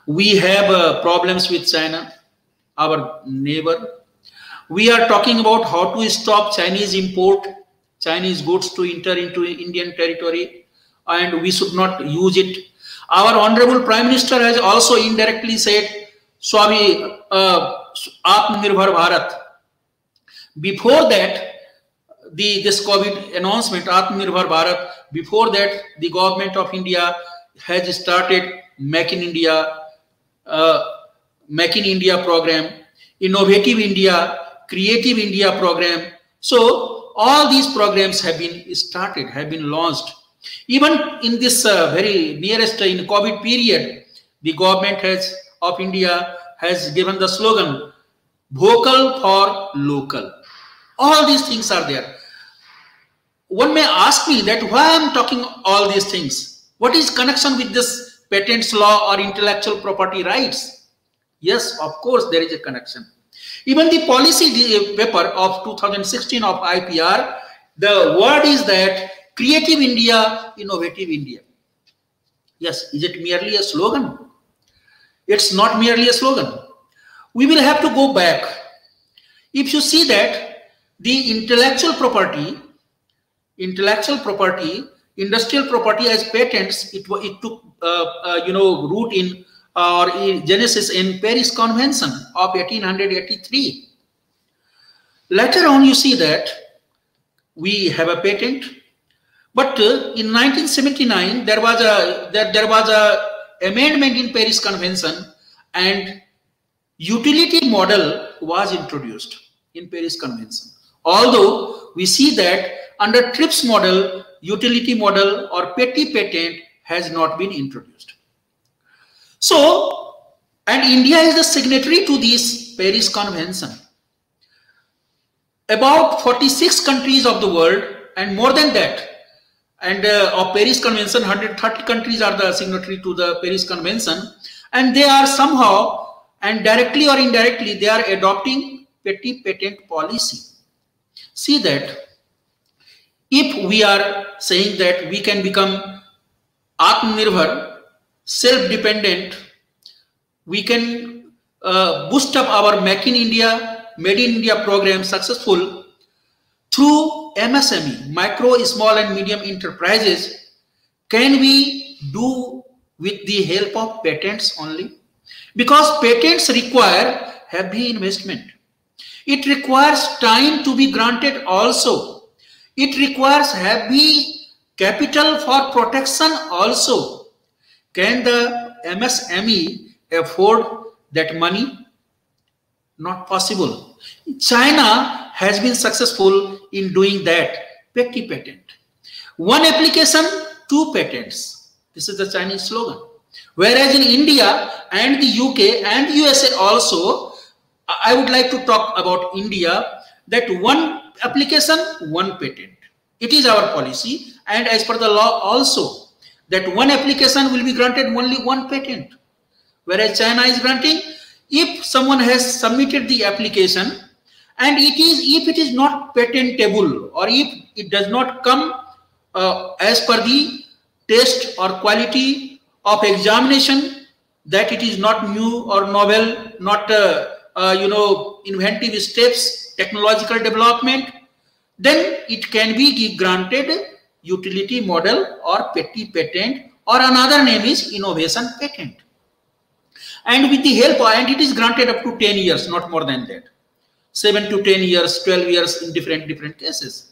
We have uh, problems with China, our neighbor. We are talking about how to stop Chinese import Chinese goods to enter into Indian territory and we should not use it. Our Honorable Prime Minister has also indirectly said, Swami, uh, Atmanirbhar Bharat. Before that, the this COVID announcement, Atmanirbhar Bharat, before that, the government of India has started Make in India, uh, Make in India program, Innovative India, Creative India program. So all these programs have been started, have been launched. Even in this uh, very nearest uh, in COVID period, the government has of India has given the slogan vocal for local. All these things are there. One may ask me that why I'm talking all these things. What is connection with this patents law or intellectual property rights? Yes, of course, there is a connection. Even the policy uh, paper of 2016 of IPR, the word is that creative India, innovative India. Yes, is it merely a slogan? It's not merely a slogan. We will have to go back. If you see that the intellectual property, intellectual property, industrial property as patents, it, it took, uh, uh, you know, root in or genesis in Paris Convention of 1883. Later on, you see that we have a patent, But uh, in 1979, there was a there, there was a amendment in Paris Convention, and utility model was introduced in Paris Convention. Although we see that under TRIPS model, utility model or petty patent has not been introduced. So, and India is the signatory to this Paris Convention. About 46 countries of the world and more than that, and uh, of Paris Convention, 130 countries are the signatory to the Paris Convention, and they are somehow and directly or indirectly they are adopting petty patent policy. See that if we are saying that we can become Atmanirbhar, self-dependent, we can uh, boost up our Make in India, Made in India program successful through MSME, micro, small and medium enterprises, can we do with the help of patents only? Because patents require heavy investment. It requires time to be granted also. It requires heavy capital for protection also. Can the MSME afford that money? Not possible. China has been successful in doing that petty patent. One application, two patents. This is the Chinese slogan. Whereas in India and the UK and USA also, I would like to talk about India that one application, one patent. It is our policy and as per the law also that one application will be granted only one patent. Whereas China is granting, if someone has submitted the application and it is if it is not patentable or if it does not come uh, as per the test or quality of examination that it is not new or novel not uh, uh, you know inventive steps technological development then it can be granted utility model or petty patent or another name is innovation patent. And with the help and it is granted up to 10 years not more than that. 7 to 10 years 12 years in different different cases.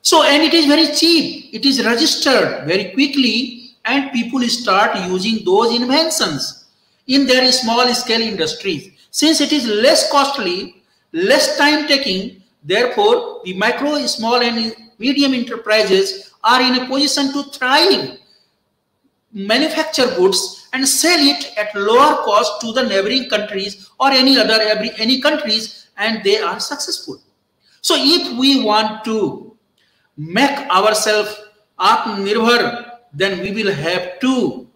So and it is very cheap. It is registered very quickly and people start using those inventions in their small scale industries since it is less costly less time taking therefore the micro small and medium enterprises are in a position to thrive. Manufacture goods and sell it at lower cost to the neighboring countries or any other any countries and they are successful. So if we want to make ourselves atmanirbhar then we will have to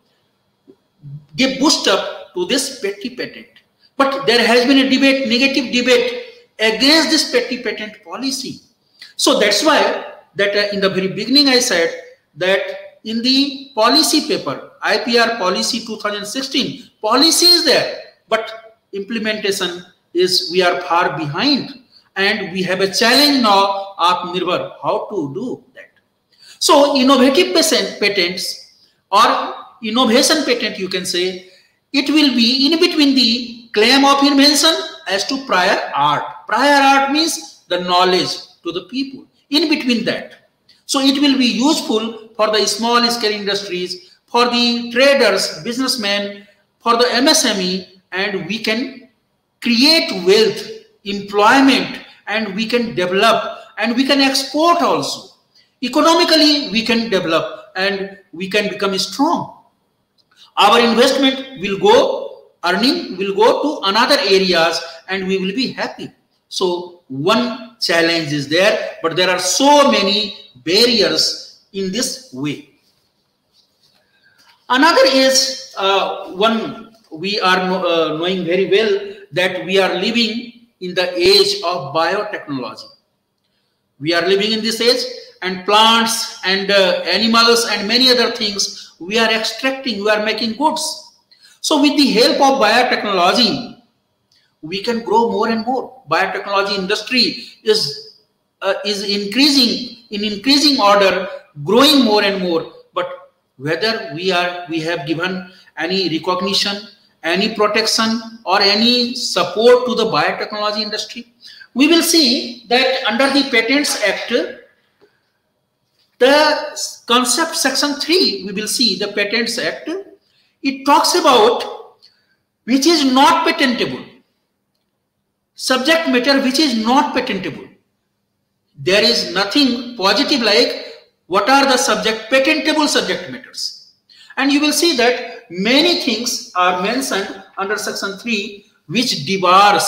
give boost up to this petty patent but there has been a debate negative debate against this petty patent policy so that's why that uh, in the very beginning i said that in the policy paper, IPR policy 2016, policy is there, but implementation is we are far behind and we have a challenge now Atmanirbhar, how to do that. So innovative patents or innovation patent you can say, it will be in between the claim of invention as to prior art. Prior art means the knowledge to the people. In between that, so it will be useful for the small scale industries, for the traders, businessmen, for the MSME, and we can create wealth, employment, and we can develop and we can export also. Economically, we can develop and we can become strong. Our investment will go, earning will go to another areas and we will be happy. So one challenge is there, but there are so many barriers in this way. Another is uh, one we are uh, knowing very well that we are living in the age of biotechnology. We are living in this age and plants and uh, animals and many other things we are extracting, we are making goods. So with the help of biotechnology, we can grow more and more. Biotechnology industry is uh, is increasing in increasing order, growing more and more. But whether we are we have given any recognition, any protection, or any support to the biotechnology industry, we will see that under the Patents Act, The concept section 3, we will see the Patents Act. It talks about which is not patentable. Subject matter which is not patentable. There is nothing positive like what are the subject patentable subject matters. And you will see that many things are mentioned under section 3 which debars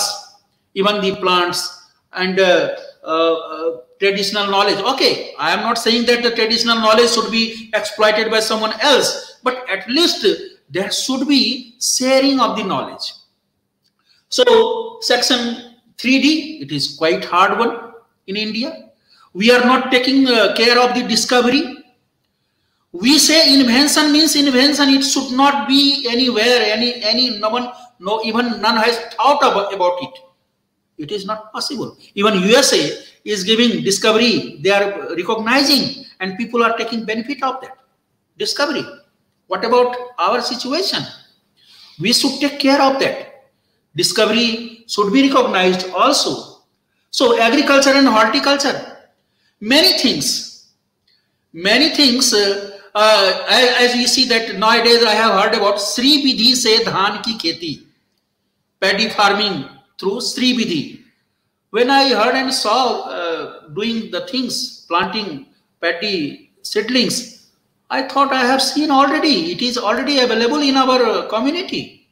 even the plants and uh, uh, uh, traditional knowledge. Okay, I am not saying that the traditional knowledge should be exploited by someone else, but at least there should be sharing of the knowledge. So section 3D, it is quite hard one in India. We are not taking uh, care of the discovery we say invention means invention it should not be anywhere any any no one no even none has thought about, about it it is not possible even usa is giving discovery they are recognizing and people are taking benefit of that discovery what about our situation? We should take care of that. Discovery should be recognized also. So agriculture and horticulture many things. Many things uh, uh, as you see that nowadays I have heard about Sri Vidhi se dhan ki kheti, paddy farming through Sri Vidhi. When I heard and saw uh, doing the things, planting paddy seedlings, I thought I have seen already. It is already available in our uh, community.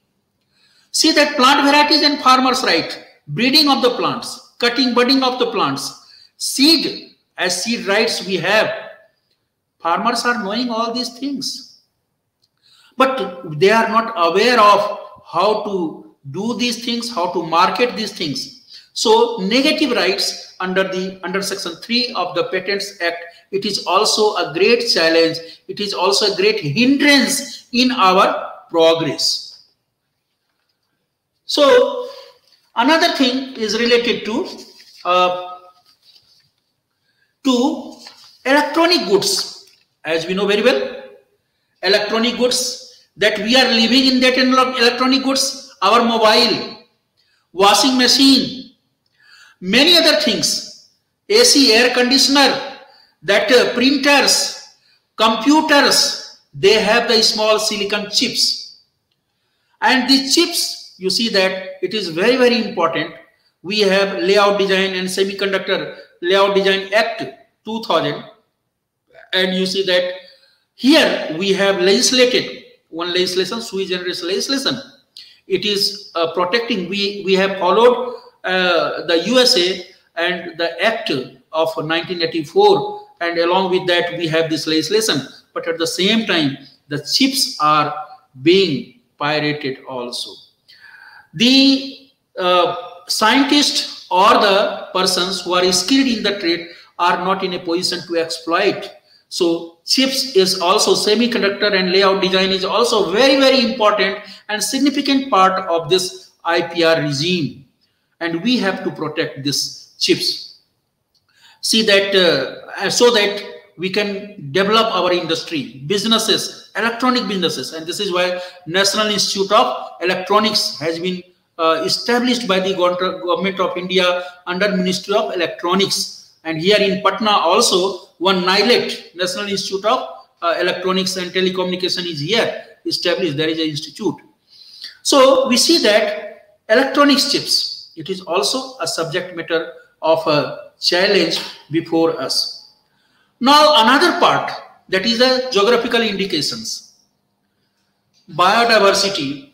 See that plant varieties and farmers right, breeding of the plants, cutting, budding of the plants, seed as seed rights we have Farmers are knowing all these things. But they are not aware of how to do these things, how to market these things. So negative rights under the under section 3 of the Patents Act, it is also a great challenge. It is also a great hindrance in our progress. So another thing is related to uh, to electronic goods as we know very well electronic goods that we are living in that electronic goods our mobile washing machine many other things ac air conditioner that uh, printers computers they have the small silicon chips and the chips you see that it is very very important we have layout design and semiconductor layout design act 2000 and you see that here we have legislated one legislation, sui generis legislation. It is uh, protecting. We we have followed uh, the USA and the Act of 1984, and along with that we have this legislation. But at the same time, the chips are being pirated also. The uh, scientists or the persons who are skilled in the trade are not in a position to exploit so chips is also semiconductor and layout design is also very, very important and significant part of this IPR regime. And we have to protect these chips. See that uh, so that we can develop our industry, businesses, electronic businesses. And this is why National Institute of Electronics has been uh, established by the government of India under Ministry of Electronics. And here in Patna also one NIELIT, National Institute of uh, Electronics and Telecommunication is here established. There is an institute. So we see that electronics chips, it is also a subject matter of a challenge before us. Now another part that is the geographical indications. Biodiversity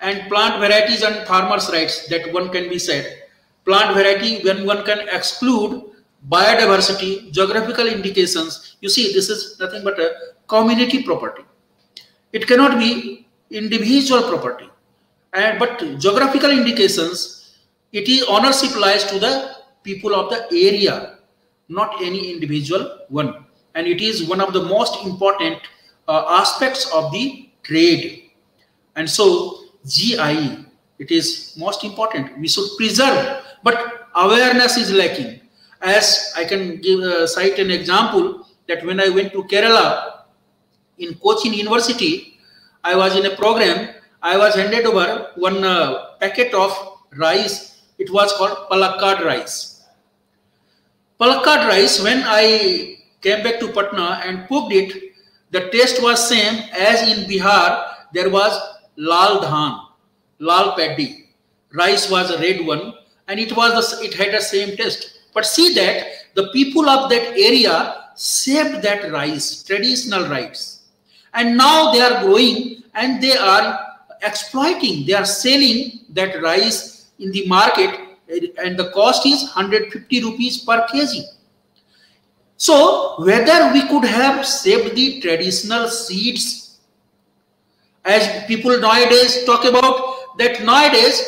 and plant varieties and farmers' rights that one can be said. Plant variety when one can exclude biodiversity, geographical indications. You see, this is nothing but a community property. It cannot be individual property. And but geographical indications, it is ownership lies to the people of the area, not any individual one. And it is one of the most important uh, aspects of the trade. And so GIE, it is most important. We should preserve, but awareness is lacking as I can give uh, cite an example that when I went to Kerala in Cochin University, I was in a program. I was handed over one uh, packet of rice. It was called Palakkad rice. Palakkad rice. When I came back to Patna and cooked it. The taste was same as in Bihar. There was lal dhan, lal paddy. Rice was a red one, and it was the, it had the same taste. But see that the people of that area saved that rice, traditional rice, and now they are growing and they are exploiting. They are selling that rice in the market, and the cost is 150 rupees per kg. So whether we could have saved the traditional seeds, as people nowadays talk about that nowadays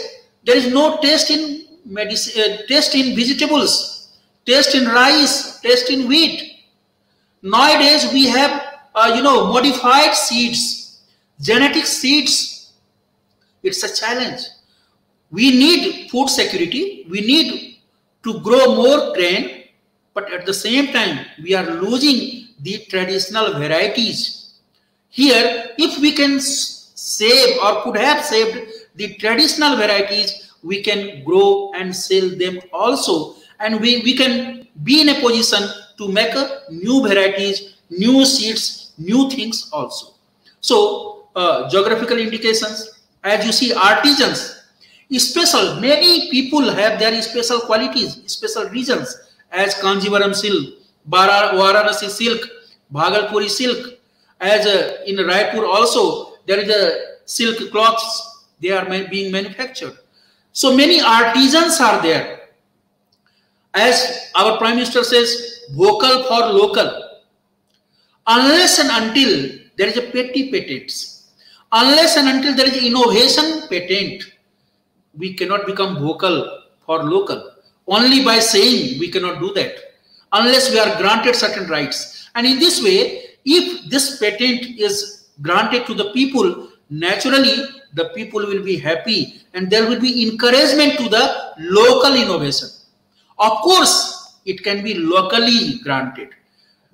there is no taste in medicine, uh, taste in vegetables, taste in rice, taste in wheat. Nowadays we have uh, you know modified seeds, genetic seeds. It's a challenge. We need food security. We need to grow more grain. But at the same time we are losing the traditional varieties. Here if we can save or could have saved the traditional varieties we can grow and sell them also. And we, we can be in a position to make new varieties new seeds new things also. So uh, geographical indications as you see artisans special many people have their special qualities special regions as Kanjivaram silk, Varanasi silk, Bhagalpuri silk, as uh, in Raipur also there is a silk cloths they are being manufactured. So many artisans are there. As our Prime Minister says, vocal for local. Unless and until there is a petty patents, unless and until there is innovation patent, we cannot become vocal for local. Only by saying we cannot do that unless we are granted certain rights. And in this way, if this patent is granted to the people, naturally the people will be happy and there will be encouragement to the local innovation. Of course, it can be locally granted.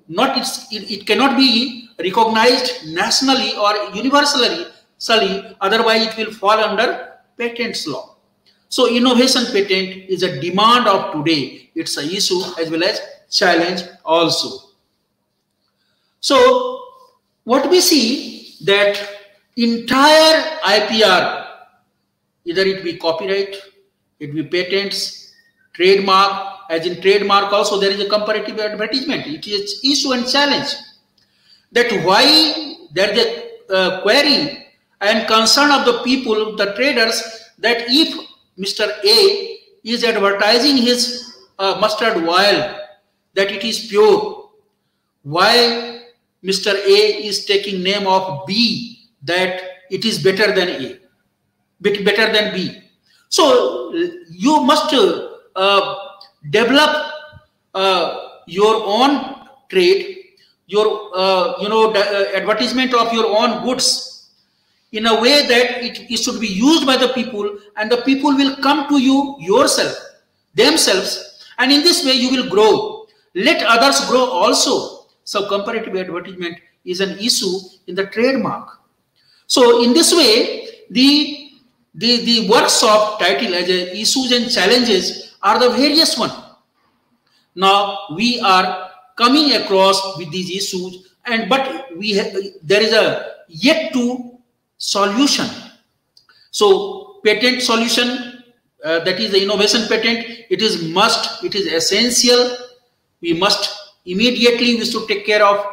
Not it's, it, it cannot be recognized nationally or universally, otherwise it will fall under patents law. So innovation patent is a demand of today. It's an issue as well as challenge also. So what we see that entire IPR, either it be copyright, it be patents, trademark, as in trademark also there is a comparative advertisement. It is issue and challenge. That why there is a uh, query and concern of the people, the traders, that if Mr. A is advertising his uh, mustard oil that it is pure. Why Mr. A is taking name of B that it is better than A, bit better than B. So you must uh, develop uh, your own trade, your uh, you know uh, advertisement of your own goods in a way that it, it should be used by the people and the people will come to you yourself themselves and in this way you will grow. Let others grow also. So comparative advertisement is an issue in the trademark. So in this way the the the workshop title as a issues and challenges are the various one. Now we are coming across with these issues and but we have, there is a yet to solution. So patent solution, uh, that is the innovation patent, it is must, it is essential. We must immediately we should take care of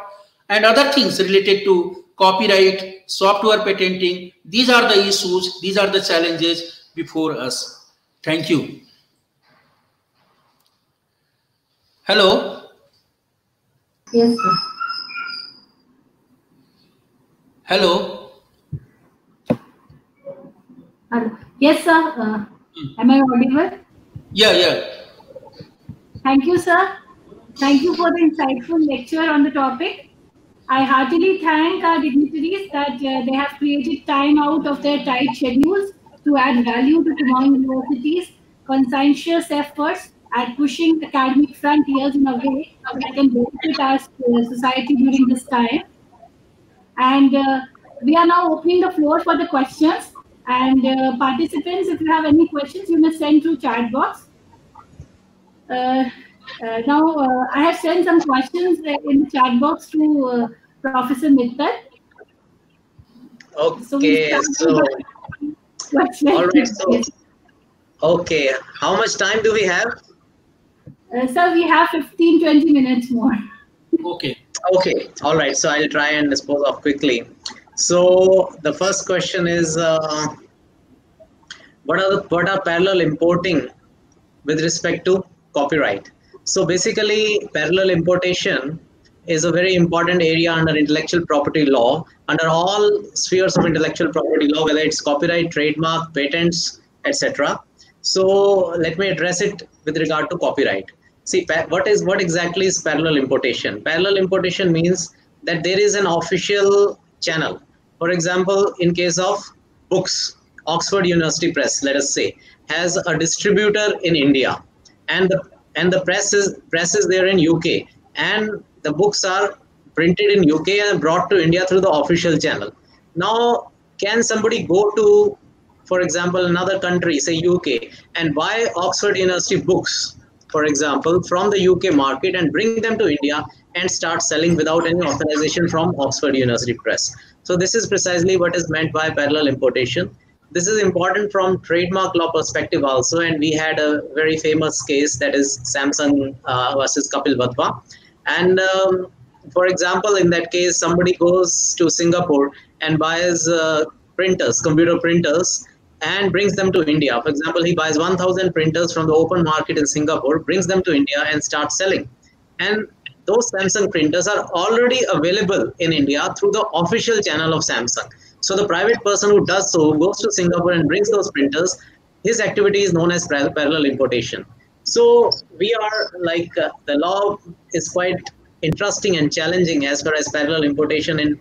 and other things related to copyright, software patenting. These are the issues, these are the challenges before us. Thank you. Hello. Yes, sir. Hello. Yes, sir. Uh, am I audible? Yeah, yeah. Thank you, sir. Thank you for the insightful lecture on the topic. I heartily thank our dignitaries that uh, they have created time out of their tight schedules to add value to Kumaon University's conscientious efforts at pushing academic frontiers in a way that can benefit our uh, society during this time. And uh, we are now opening the floor for the questions. And uh, participants, if you have any questions, you may send through chat box. Uh, Uh, now, uh, I have sent some questions in the chat box to uh, Professor Mittal. Okay, start so with what's all left right, to so okay, how much time do we have? Uh, sir, we have 15, 20 minutes more. Okay. Okay, all right. So I'll try and dispose of quickly. So the first question is, uh, what are the, what are parallel importing with respect to copyright? So basically, parallel importation is a very important area under intellectual property law, under all spheres of intellectual property law, whether it's copyright, trademark, patents, etc. So let me address it with regard to copyright. See, what is what exactly is parallel importation? Parallel importation means that there is an official channel. For example, in case of books, Oxford University Press, let us say, has a distributor in India, and the and the press is press is there in UK, and the books are printed in UK and brought to India through the official channel. Now, can somebody go to, for example, another country, say UK, and buy Oxford University books, for example, from the UK market and bring them to India and start selling without any authorization from Oxford University Press? So this is precisely what is meant by parallel importation. This is important from trademark law perspective also, and we had a very famous case that is Samsung uh, versus Kapil Wadhwa. And um, for example, in that case, somebody goes to Singapore and buys uh, printers, computer printers, and brings them to India. For example, he buys 1,000 printers from the open market in Singapore, brings them to India, and starts selling. And those Samsung printers are already available in India through the official channel of Samsung. So the private person who does so goes to Singapore and brings those printers. His activity is known as parallel importation. So we are like uh, the law is quite interesting and challenging as far as parallel importation in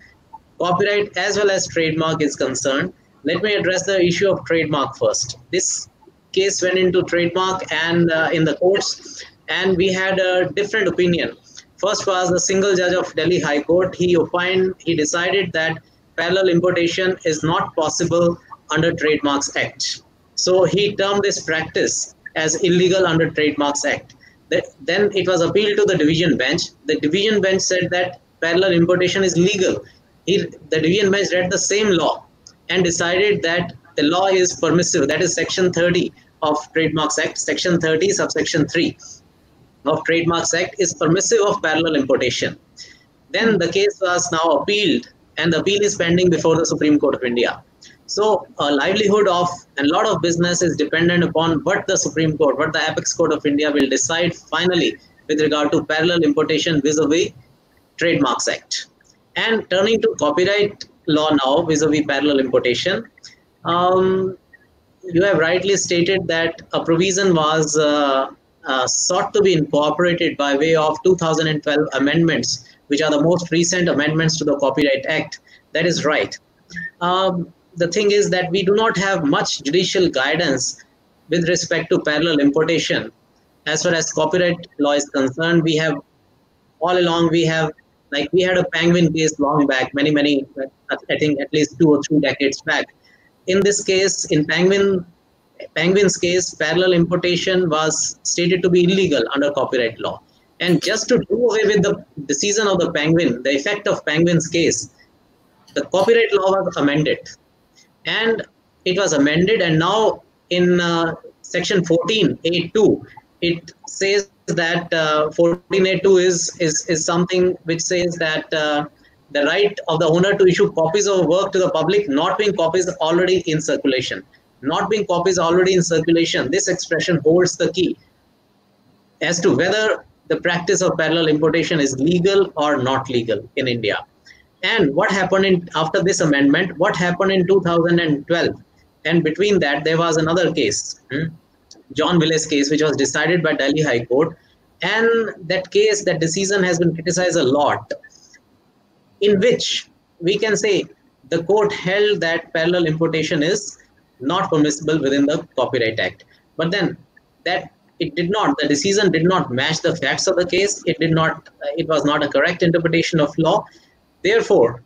copyright as well as trademark is concerned. Let me address the issue of trademark first. This case went into trademark and uh, in the courts, and we had a different opinion. First was the single judge of Delhi High Court. He opined, he decided that parallel importation is not possible under Trademarks Act. So he termed this practice as illegal under Trademarks Act. Then it was appealed to the division bench. The division bench said that parallel importation is legal. He, the division bench read the same law and decided that the law is permissive. That is Section 30 of Trademarks Act, Section 30, subsection 3 of Trademarks Act is permissive of parallel importation. Then the case was now appealed, and the appeal is pending before the Supreme Court of India. So, a livelihood of a lot of business is dependent upon what the Supreme Court, what the Apex Court of India will decide finally with regard to parallel importation vis-a-vis Trademarks Act. And turning to copyright law now vis-a-vis parallel importation, um, you have rightly stated that a provision was uh, uh, sought to be incorporated by way of 2012 amendments, which are the most recent amendments to the Copyright Act. That is right. Um, the thing is that we do not have much judicial guidance with respect to parallel importation. As far as copyright law is concerned, we have all along we have like we had a penguin case long back, many many I think at least two or three decades back. In this case, in penguin penguin's case, parallel importation was stated to be illegal under copyright law. And just to do away with the decision of the penguin, the effect of penguin's case, the copyright law was amended. And it was amended, and now in uh, section 14.8.2, it says that uh, 14.8.2 is, is, is something which says that uh, the right of the owner to issue copies of a work to the public not being copies already in circulation not being copies already in circulation, this expression holds the key as to whether the practice of parallel importation is legal or not legal in India. And what happened in after this amendment? What happened in 2012? And between that, there was another case, hmm, John Wiley's case, which was decided by Delhi High Court. And that case, that decision has been criticized a lot, in which we can say the court held that parallel importation is not permissible within the Copyright Act. But then that it did not, the decision did not match the facts of the case. It did not, it was not a correct interpretation of law. Therefore,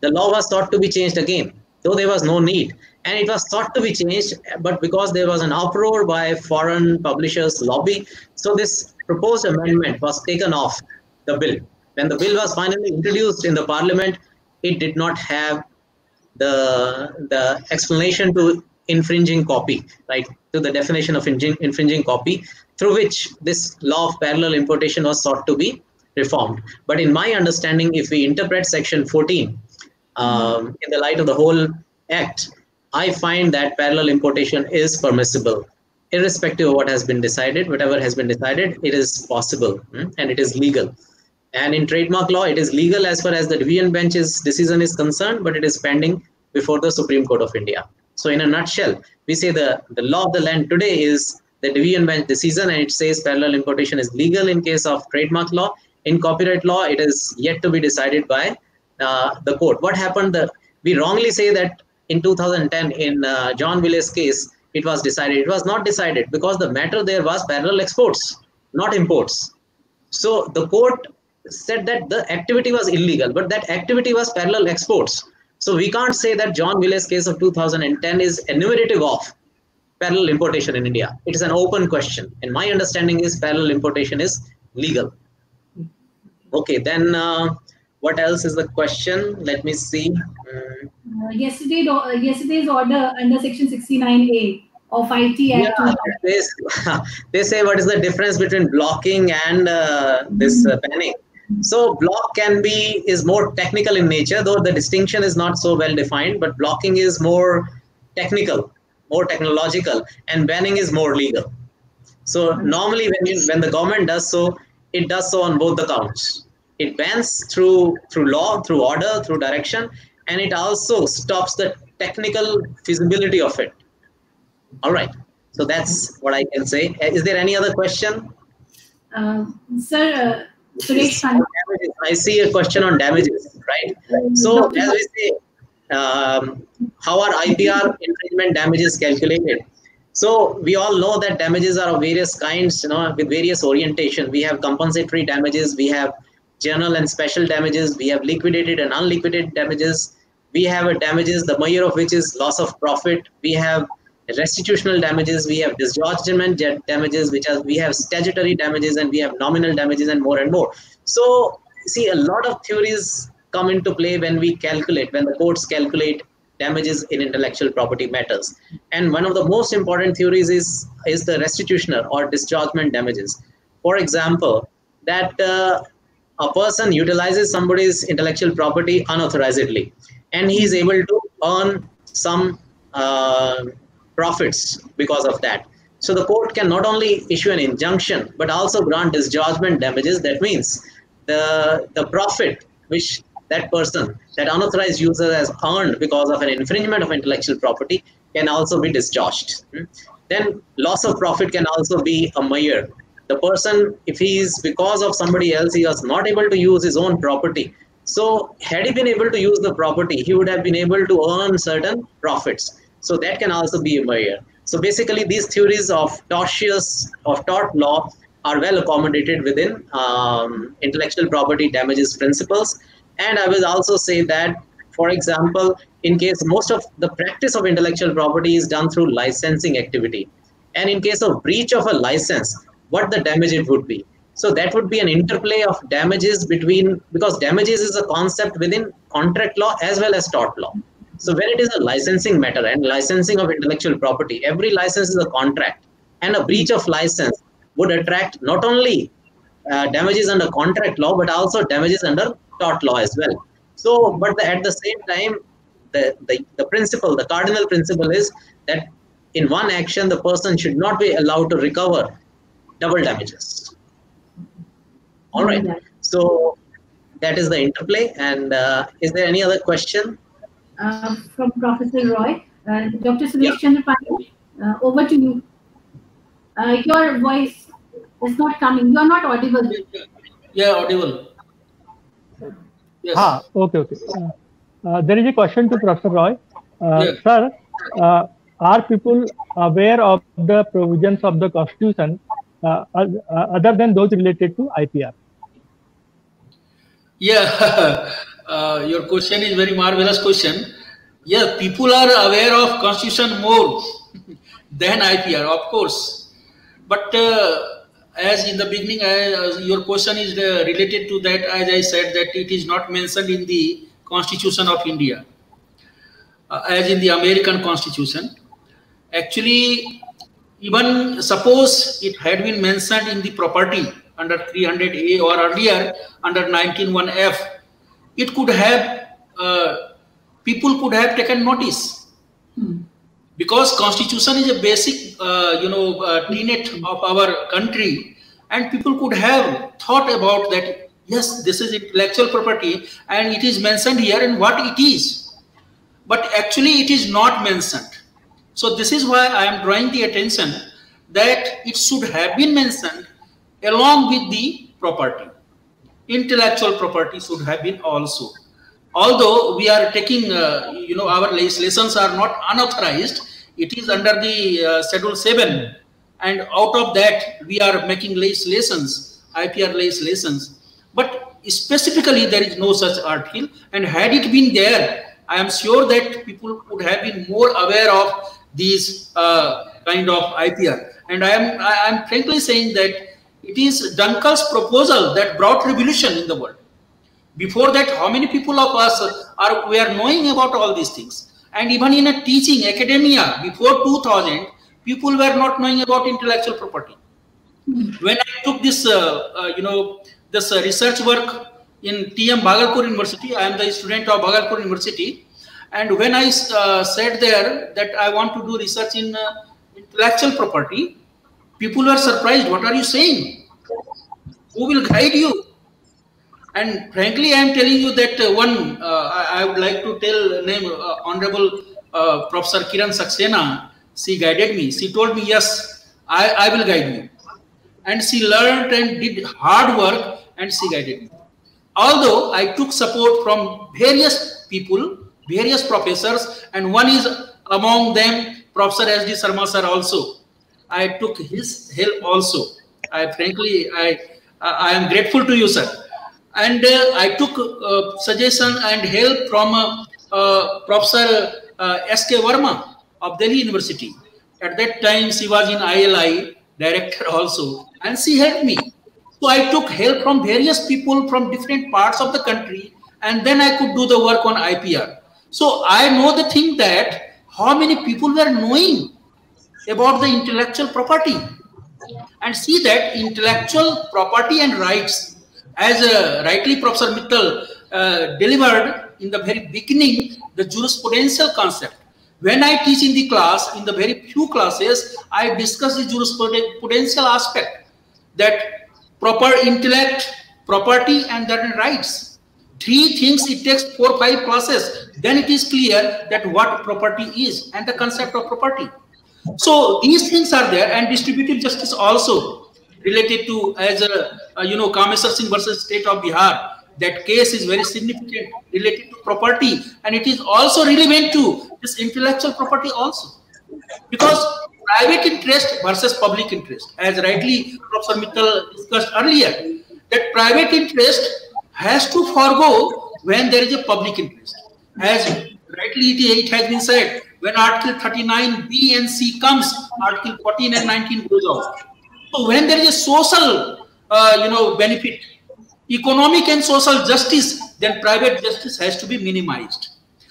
the law was thought to be changed again. though there was no need. And it was thought to be changed, but because there was an uproar by foreign publishers' lobby, so this proposed amendment was taken off the bill. When the bill was finally introduced in the parliament, it did not have the, the explanation to infringing copy, right? To the definition of infringing, infringing copy, through which this law of parallel importation was sought to be reformed. But in my understanding, if we interpret section 14 um, in the light of the whole act, I find that parallel importation is permissible, irrespective of what has been decided. Whatever has been decided, it is possible hmm, and it is legal. And in trademark law, it is legal as far as the division bench's decision is concerned, but it is pending before the Supreme Court of India. So, in a nutshell, we say the, the law of the land today is the division bench decision, and it says parallel importation is legal in case of trademark law. In copyright law, it is yet to be decided by uh, the court. What happened? The, we wrongly say that in 2010, in uh, John Wiley's case, it was decided. It was not decided because the matter there was parallel exports, not imports. So the court said that the activity was illegal, but that activity was parallel exports. So we can't say that John Wiley's case of 2010 is enumerative of parallel importation in India. It is an open question. And my understanding is parallel importation is legal. Okay, then uh, what else is the question? Let me see. Uh, yesterday, uh, yesterday's order under section 69A of IT Act. Yeah, they, they say what is the difference between blocking and uh, this uh, banning. So block can be is more technical in nature, though the distinction is not so well defined. But blocking is more technical, more technological, and banning is more legal. So normally, when you, when the government does so, it does so on both the counts. It bans through through law, through order, through direction, and it also stops the technical feasibility of it. All right. So that's what I can say. Is there any other question? Uh, sir, I see a question on damages, right? So as we say, um, how are IPR infringement damages calculated? So we all know that damages are of various kinds, you know, with various orientation. We have compensatory damages, we have general and special damages, we have liquidated and unliquidated damages. We have a damages, the measure of which is loss of profit. We have restitutional damages, we have disgorgement damages, which are we have statutory damages, and we have nominal damages, and more and more. So, see, a lot of theories come into play when we calculate, when the courts calculate damages in intellectual property matters. And one of the most important theories is is the restitutional or disgorgement damages. For example, that uh, a person utilizes somebody's intellectual property unauthorizedly, and he is able to earn some uh, profits because of that. So the court can not only issue an injunction, but also grant disgorgement damages. That means the, the profit which that person, that unauthorized user has earned because of an infringement of intellectual property can also be discharged. Hmm? Then loss of profit can also be a measure. The person, if he is because of somebody else, he was not able to use his own property. So had he been able to use the property, he would have been able to earn certain profits. So that can also be a barrier. So basically, these theories of tortious of tort law are well accommodated within um, intellectual property damages principles. And I will also say that, for example, in case most of the practice of intellectual property is done through licensing activity, and in case of breach of a license, what the damage it would be. So that would be an interplay of damages between because damages is a concept within contract law as well as tort law. So when it is a licensing matter and licensing of intellectual property, every license is a contract, and a breach of license would attract not only uh, damages under contract law but also damages under tort law as well. So, but the, at the same time, the, the the principle, the cardinal principle is that in one action the person should not be allowed to recover double damages. All right. So that is the interplay. And uh, is there any other question? Uh, from Professor Roy. Uh, Dr. Suresh Chandrapani, uh, over to you. Uh, your voice is not coming. You are not audible. Yeah, audible. Yes. Ah, okay, okay. Uh, there is a question to Professor Roy. Yes. Sir, are people aware of the provisions of the Constitution other than those related to IPR? Yeah, uh, your question is very marvelous question. Yeah, people are aware of constitution more than IPR, of course. But uh, as in the beginning, I, your question is uh, related to that. As I said, that it is not mentioned in the Constitution of India, uh, as in the American Constitution. Actually, even suppose it had been mentioned in the property under 300A or earlier under 191F, it could have uh, people could have taken notice. Hmm. Because constitution is a basic uh, you know uh, tenet of our country. And people could have thought about that yes this is intellectual property and it is mentioned here and what it is. But actually it is not mentioned. So this is why i am drawing the attention that it should have been mentioned along with the property intellectual property should have been also although we are taking, uh, you know, our legislations are not unauthorized, it is under the uh, Schedule 7. And out of that, we are making legislations, IPR legislations. But specifically, there is no such article. And had it been there, I am sure that people would have been more aware of these uh, kind of IPR. And I am, I am frankly saying that it is Dunkel's proposal that brought revolution in the world before that, how many people of us are we are knowing about all these things? And even in a teaching academia before 2000, people were not knowing about intellectual property. When I took this, uh, uh, you know, this uh, research work in TM Bhagalpur University, I am the student of Bhagalpur University, and when I uh, said there that I want to do research in uh, intellectual property, people were surprised. What are you saying? Who will guide you? And frankly, I am telling you that uh, one, uh, I, I, would like to tell name uh, Honorable uh, Professor Kiran Saxena. She guided me. She told me, yes, I, I will guide you. And she learned and did hard work and she guided me. Although I took support from various people, various professors, and one is among them Professor S.D. Sarma sir also. I took his help also. I frankly, I, I am grateful to you, sir and uh, I took uh, suggestion and help from uh, Professor S.K. Verma of Delhi University. At that time, she was in ILI director also, and she helped me. So I took help from various people from different parts of the country, and then I could do the work on IPR. So I know the thing that how many people were knowing about the intellectual property and see that intellectual property and rights as uh, rightly Professor Mittal uh, delivered in the very beginning, the jurisprudential concept. When I teach in the class, in the very few classes, I discuss the jurisprudential aspect that proper intellect, property, and then rights. Three things it takes four, five classes. Then it is clear that what property is and the concept of property. So these things are there and distributive justice also related to as a, uh, you know Kameshwar Singh versus State of Bihar. That case is very significant related to property, and it is also relevant to this intellectual property also, because private interest versus public interest, as rightly Professor Mittal discussed earlier, that private interest has to forego when there is a public interest. As rightly it has been said, when Article 39 B and C comes, Article 14 and 19 goes out so when there is a social, uh, you know, benefit, economic and social justice, then private justice has to be minimized.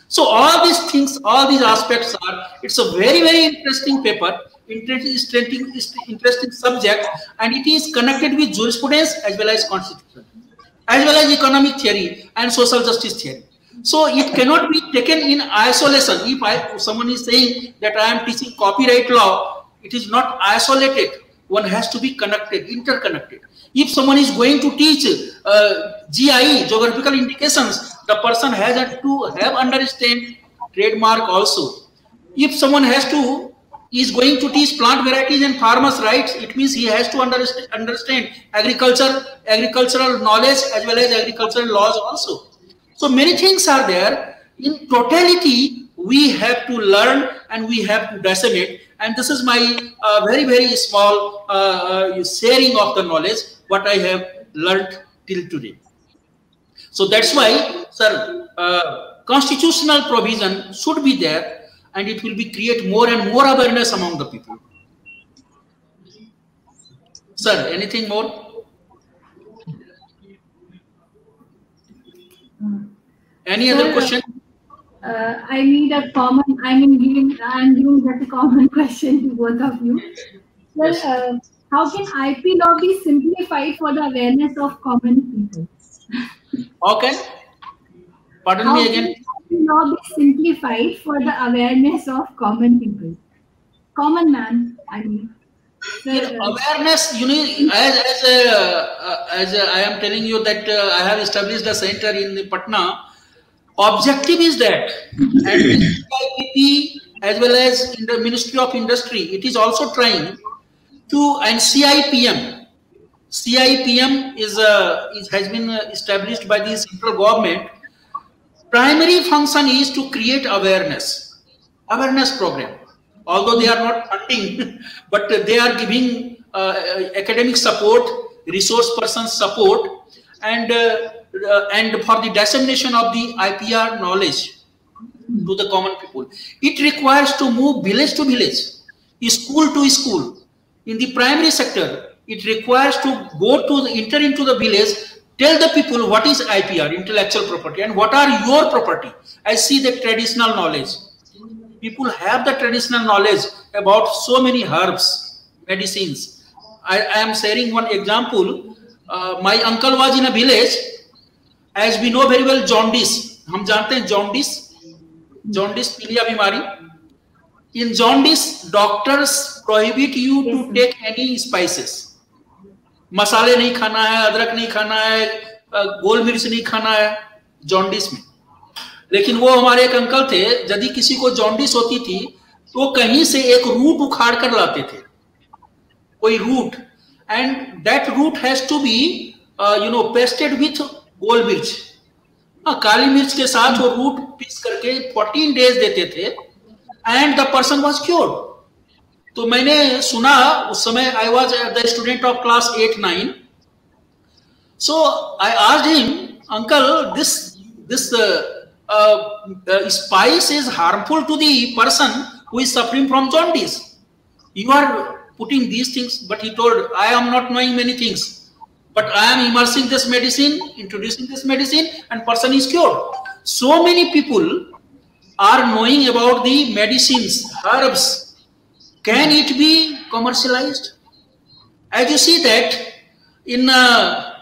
So all these things, all these aspects are, it's a very, very interesting paper, interesting, interesting subject, and it is connected with jurisprudence as well as constitution, as well as economic theory and social justice theory. So it cannot be taken in isolation. If, I, someone is saying that I am teaching copyright law, it is not isolated one has to be connected, interconnected. If someone is going to teach uh, GI, geographical indications, the person has to have understand trademark also. If someone has to, is going to teach plant varieties and farmers' rights, it means he has to understand, understand agriculture, agricultural knowledge as well as agricultural laws also. So many things are there. In totality, we have to learn and we have to disseminate and this is my uh, very, very small uh, uh, sharing of the knowledge, what I have learned till today. So that's why, sir, uh, constitutional provision should be there and it will be create more and more awareness among the people. Sir, anything more? Any other question? Uh, I need a common, I mean, giving, I'm giving that a common question to both of you. Well, Yes. uh, how can IP law be simplified for the awareness of common people? Okay. Pardon How me can again. IP law be simplified for the awareness of common people? Common man, I mean. Sir, uh, awareness, you know, as as a, uh, as a, I am telling you that uh, I have established a center in Patna. Objective is that, and CIPP as well as in the Ministry of Industry, it is also trying to and CIPM. CIPM is uh, is has been uh, established by the central government. Primary function is to create awareness, awareness program although they are not funding, but they are giving uh, academic support, resource person support, and uh, uh, and for the dissemination of the IPR knowledge to the common people. It requires to move village to village, school to school. In the primary sector, it requires to go to the, enter into the village, tell the people what is IPR, intellectual property, and what are your property. I see the traditional knowledge people have the traditional knowledge about so many herbs, medicines. I, I am sharing one example. Uh, my uncle was in a village. As we know very well, jaundice. हम जानते हैं jaundice, jaundice पीलिया बीमारी. In jaundice, doctors prohibit you to take any spices. मसाले नहीं खाना है अदरक नहीं खाना है गोल मिर्च नहीं खाना है जॉन्डिस में लेकिन वो हमारे एक अंकल थे यदि किसी को जॉन्डिस होती थी तो कहीं से एक रूट उखाड़ कर लाते थे कोई root and that root has to be you know pasted with गोल मिर्च। हाँ काली मिर्च के साथ वो रूट पीस करके 14 डेज़ देते थे and the person was cure तो मैंने सुना, उस समय I was the student of class eight nine so I ask him uncle this this spice is harmful to the person who is suffering from jaundice you are putting these things but he told I am not knowing many things but I am immersing this medicine, introducing this medicine, and person is cured. So many people are knowing about the medicines, herbs. Can it be commercialized? As you see that in uh,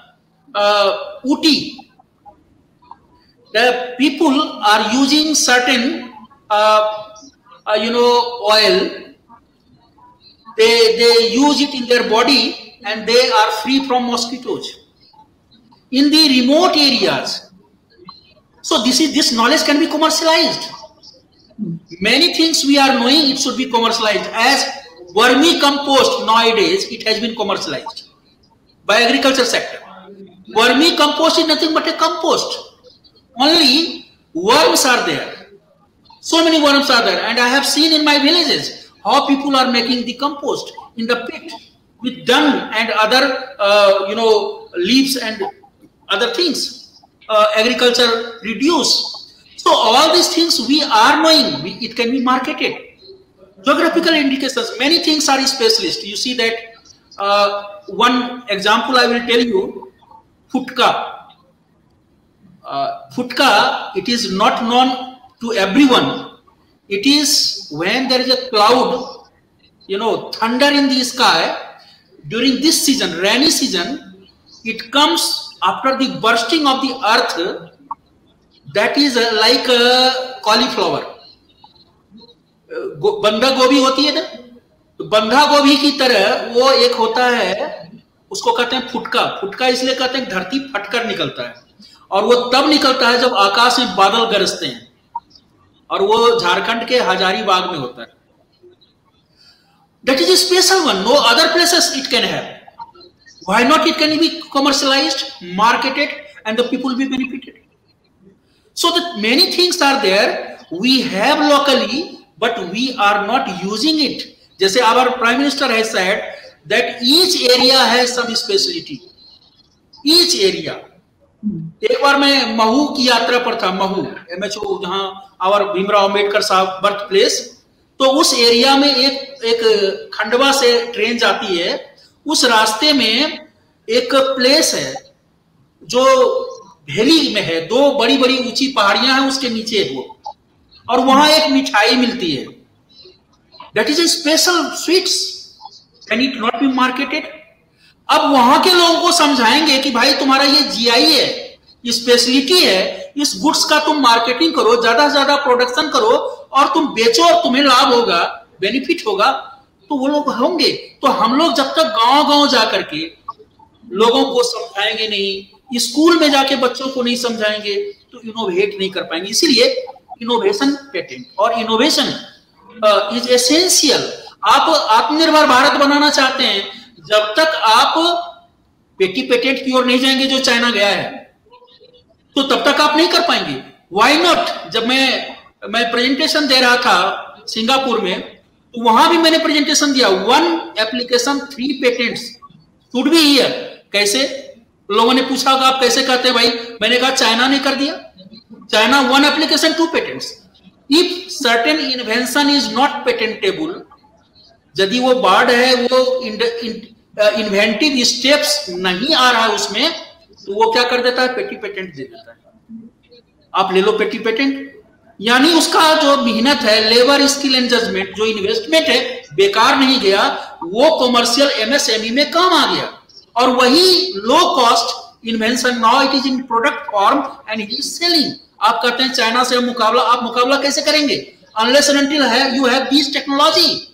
uh, Uti, the people are using certain, uh, uh, you know, oil. They they use it in their body and they are free from mosquitoes. In the remote areas, so this is this knowledge can be commercialized. Many things we are knowing it should be commercialized. As vermicompost nowadays, it has been commercialized by agriculture sector. Vermicompost is nothing but a compost. Only worms are there. So many worms are there. And I have seen in my villages how people are making the compost in the pit with dung and other, uh, you know, leaves and other things. Uh, agriculture reduce. So all these things we are knowing, we, it can be marketed. Geographical indications, many things are specialist. You see that uh, one example I will tell you, Futka. Uh, Futka, it is not known to everyone. It is when there is a cloud, you know, thunder in the sky, during this season, rainy season, it comes after the bursting of the earth, that is uh, like a cauliflower. बंधा गोभी होती है ना? तो बंधा गोभी की तरह वो एक होता है उसको कहते हैं फुटका। फुटका इसलिए कहते हैं धरती फटकर निकलता है। और वो तब निकलता है जब आकाश में बादल गरजते हैं। और वो झारखंड के हजारीबाग में होता है। That is a special one no other places it can have why not it can be commercialized marketed and the people will be benefited so that many things are there we have locally but we are not using it जैसे our prime minister has said that each area has some specialty each area एक बार मैं महू की यात्रा पर था Mhow MHO जहाँ our Bhimrao Ambedkar साहब birth place तो उस एरिया में एक एक खंडवा से ट्रेन जाती है। उस रास्ते में एक प्लेस है जो वैली में है। दो बड़ी बड़ी ऊँची पहाड़ियाँ हैं उसके नीचे वो। और वहाँ एक मिठाई मिलती है। That is a special sweets can it not be marketed अब वहाँ के लोगों को समझाएँगे कि भाई, तुम्हारा ये जीआई है, ये स्पेशलिटी है इस गुड्स का तुम मार्केटिंग करो, ज़्यादा से ज़्यादा प्रोडक्शन करो और तुम बेचो और तुम्हें लाभ होगा बेनिफिट होगा तो वो लोग होंगे। तो हम लोग जब तक गाँव गाँव जाकर के लोगों को समझाएँगे नहीं, स्कूल में जाके बच्चों को नहीं समझाएँगे तो इनोवेट नहीं कर पाएँगे। इसीलिए इनोवेशन पेटेंट और इनोवेशन इज़ एसेंशियल आप आत्मनिर्भर भारत बनाना चाहते हैं, जब तक आप पेटी पेटेंट की ओर नहीं जाएँगे जो चाइना गया है। तो तब तक आप नहीं कर पाएँगे। वाई नॉट जब मैं मैं प्रेजेंटेशन दे रहा था सिंगापुर में तो वहाँ भी मैंने प्रेजेंटेशन दिया। One application three patents should be here कैसे? लोगों ने पूछा आप कैसे कहते हैं भाई? मैंने कहा चाइना ने कर दिया। China one application two patents if certain invention is not patentable यदि वो बार्ड है, वो इन्वेंटिव स्टेप्स नहीं आ रहा है उसमें तो वो क्या कर देता है? पेटी पेटेंट दे देता है। आप ले लो पेटी पेटेंट। यानी उसका जो मेहनत है लेबर स्किल एंड जजमेंट जो इन्वेस्टमेंट है, बेकार नहीं गया, वो कॉमर्शियल एमएसएमई में काम आ गया। और वही low cost invention now it is in product form and it is selling आप कहते हैं, चाइना से मुकाबला, आप मुकाबला कैसे करेंगे? अनलेस अनटिल है यू हैव दिस टेक्नोलॉजी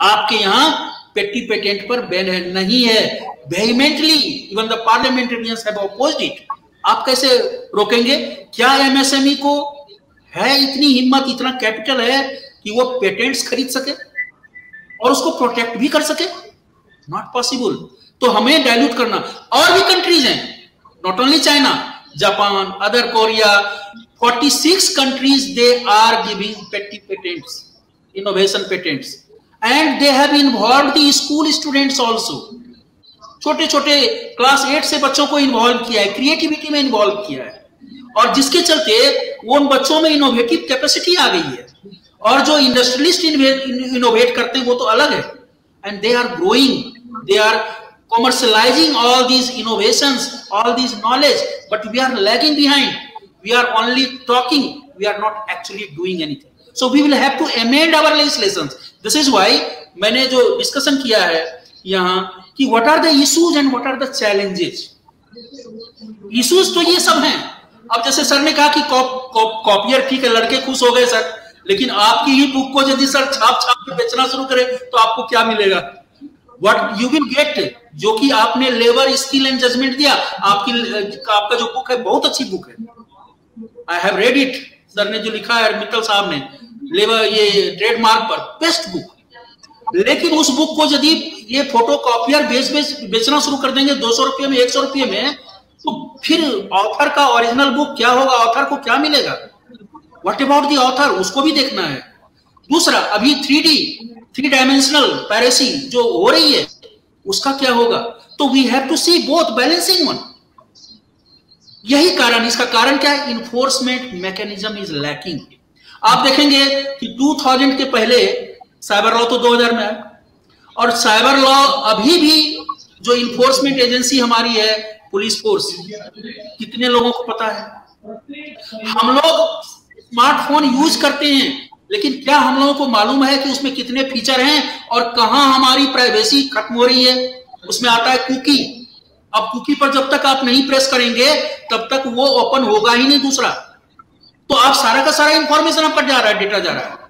आपके यहाँ पेटी पेटेंट पर बैन है, नहीं है। Vehemently even the parliamentarians have opposed it आप कैसे रोकेंगे? क्या एमएसएमई को है इतनी हिम्मत, इतना कैपिटल है कि वो पेटेंट्स खरीद सके और उसको प्रोटेक्ट भी कर सके? नॉट पॉसिबल तो हमें डायल्यूट करना। और भी कंट्रीज़ हैं। Not only China Japan other Korea 46 countries, they are giving petty patents innovation patents. And they have involve the school students also छोटे छोटे क्लास एट से बच्चों को इन्वॉल्व किया है क्रिएटिविटी में इन्वॉल्व किया है। और जिसके चलते वो उन बच्चों में इनोवेटिव कैपेसिटी आ गई है। और जो इंडस्ट्रियलिस्ट इनोवेट करते हैं, वो तो अलग है। And they are growing they are commercialising all these innovation all these knowledge but we are lagging behind we are only talking we are not actually doing anything so we will have to amend our legislation this is why मैंने जो discussion किया है यहाँ कि what are the issues and what are the challenges? Issues तो ये सब हैं। अब जैसे सर ने कहा कि कॉपियर ठीक है, लड़के खुश हो गए सर, लेकिन आपकी ही बुक को यदि सर छाप छाप के बेचना शुरू करें तो आपको क्या मिलेगा? वट यू विल गेट जो कि आपने लेबर स्किल एंड जजमेंट दिया, आपकी, आपका जो बुक है, बहुत अच्छी बुक है। I have read it sir ने जो लिखा है, मित्तल साहब ने। लेबर, ये ट्रेडमार्क पर बेस्ट बुक लेकिन उस बुक को यदि ये फ़ोटो कॉपियर बेच बेच, बेचना शुरू कर देंगे, दो सौ रुपये में, एक सौ रुपये में तो फिर ऑथर का ओरिजिनल बुक क्या होगा? ऑथर को क्या मिलेगा? व्हाट अबाउट दी ऑथर उसको भी देखना है। दूसरा, अभी three D three dimensional piracy जो हो रही है, उसका क्या होगा? तो we have to see both balancing one यही कारण, इसका कारण क्या है? इन्फोर्समेंट मैकेनिज्म इज़ लैकिंग आप देखेंगे कि 2000 के पहले साइबर लॉ तो 2000 में है। और साइबर लॉ अभी भी जो इन्फोर्समेंट एजेंसी हमारी है पुलिस फोर्स कितने लोगों को पता है? हम लोग स्मार्टफ़ोन यूज़ करते हैं, लेकिन क्या हम लोगों को मालूम है कि उसमें कितने फीचर हैं और कहाँ हमारी प्राइवेसी खत्म हो रही है? उसमें आता है कुकी अब कुकी पर जब तक आप नहीं प्रेस करेंगे, तब तक वो ओपन होगा ही नहीं दूसरा। तो आप सारा का सारा इंफॉर्मेशन आपका जा रहा है डेटा जा रहा है।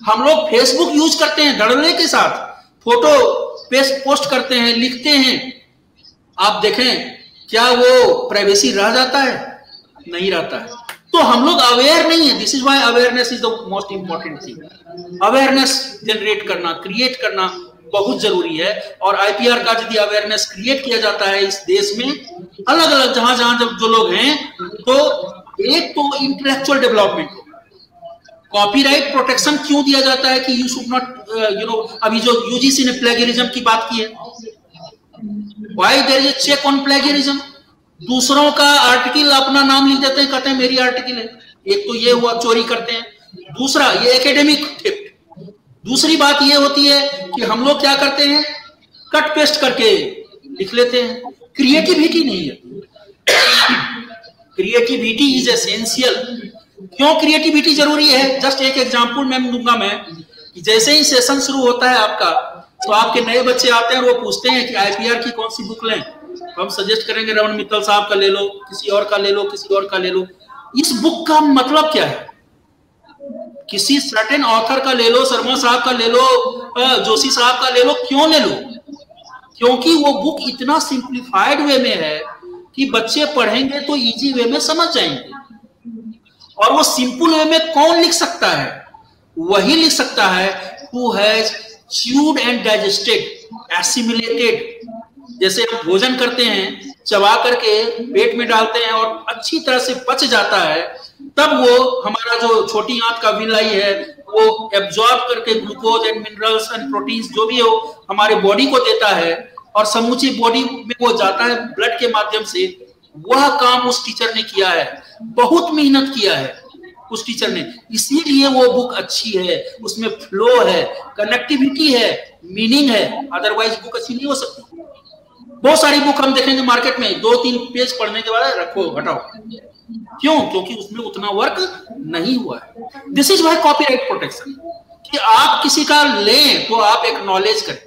हम लोग फेसबुक यूज़ करते हैं धड़ल्ले के साथ। फ़ोटो पोस्ट करते हैं, लिखते हैं। आप देखें, क्या वो प्राइवेसी रह जाता है? नहीं रहता है। तो हम लोग अवेयर नहीं है। This is why awareness is the most important thing awareness generate करना क्रिएट करना बहुत ज़रूरी है। और आईपीआर का यदि अवेयरनेस क्रिएट किया जाता है इस देश में अलग अलग जहाँ जहाँ जब जो लोग हैं तो एक तो इंटेलेक्चुअल डेवलपमेंट हो। कॉपीराइट प्रोटेक्शन क्यों दिया जाता है कि you should not you know अभी जो यूजीसी ने प्लेगरिज्म की बात की है। Why there is check on plagiarism दूसरों का आर्टिकल अपना नाम लिख देते हैं, कहते हैं, मेरी आर्टिकल है। एक तो ये हुआ, चोरी करते हैं। दूसरा, ये एकेडमिक थिफ्ट दूसरी बात ये होती है कि हम लोग क्या करते हैं? कट पेस्ट करके लिख लेते हैं। क्रिएटिविटी नहीं है। क्रिएटिविटी इज़ एसेंशियल क्यों क्रिएटिविटी ज़रूरी है? जस्ट एक एग्ज़ाम्पल मैं दूँगा मैं, कि जैसे ही सेशन शुरू होता है आपका तो आपके नए बच्चे आते हैं वो पूछते हैं कि आईपीआर की कौन सी बुक लें? तो हम सजेस्ट करेंगे, रमन, मित्तल साहब का ले लो, किसी और का ले लो, किसी और का ले लो। इस बुक का मतलब क्या है? किसी सर्टेन ऑथर का ले लो, शर्मा साहब का ले लो जोशी साहब का ले लो, क्यों ले लो? क्योंकि वो बुक इतना सिंप्लीफाइड वे में है कि बच्चे पढ़ेंगे तो इजी वे में समझ जाएँगे। और वो सिंपल वे में कौन लिख सकता है? वही लिख सकता है who has chewed and digested assimilated जैसे हम भोजन करते हैं, चबा करके पेट में डालते हैं और अच्छी तरह से पच जाता है, तब वो हमारा जो छोटी आंत का विलाई है, वो एब्जॉर्ब करके glucose and minerals and proteins जो भी हो, हमारे बॉडी को देता है। और समूची बॉडी में वो जाता है ब्लड के माध्यम से, वह काम उस टीचर ने किया है, बहुत मेहनत किया है उस टीचर ने। इसीलिए वो बुक अच्छी है, उसमें फ्लो है कनेक्टिविटी है मीनिंग है अदरवाइज़ बुक अच्छी नहीं हो सकती। बहुत सारी बुक हम देखेंगे मार्केट में, दो तीन पेज पढ़ने के बाद रखो, हटाओ। क्यों? क्योंकि उसमें उतना वर्क नहीं हुआ है। This is why copyright protection कि आप किसी का लें तो आप एक नॉलेज करें।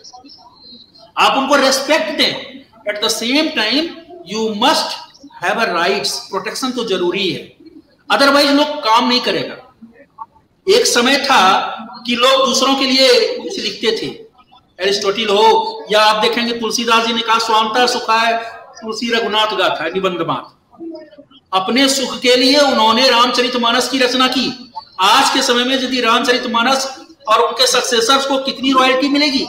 आप उनको रेस्पेक्ट दें। At the same time you must have a rights protection तो ज़रूरी है। अदरवाइज़ लोग काम नहीं करेगा। एक समय था कि लोग दूसरों के लिए कुछ लिखते थे। एरिस्टोटिल हो, या आप देखेंगे तुलसीदास जी ने कहा स्वामता सुखाय तुलसी रघुनाथ गाथा, निबंध मात अपने सुख के लिए उन्होंने रामचरितमानस की रचना की। आज के समय में यदि रामचरितमानस और उनके सक्सेसर्स को कितनी रॉयल्टी मिलेगी?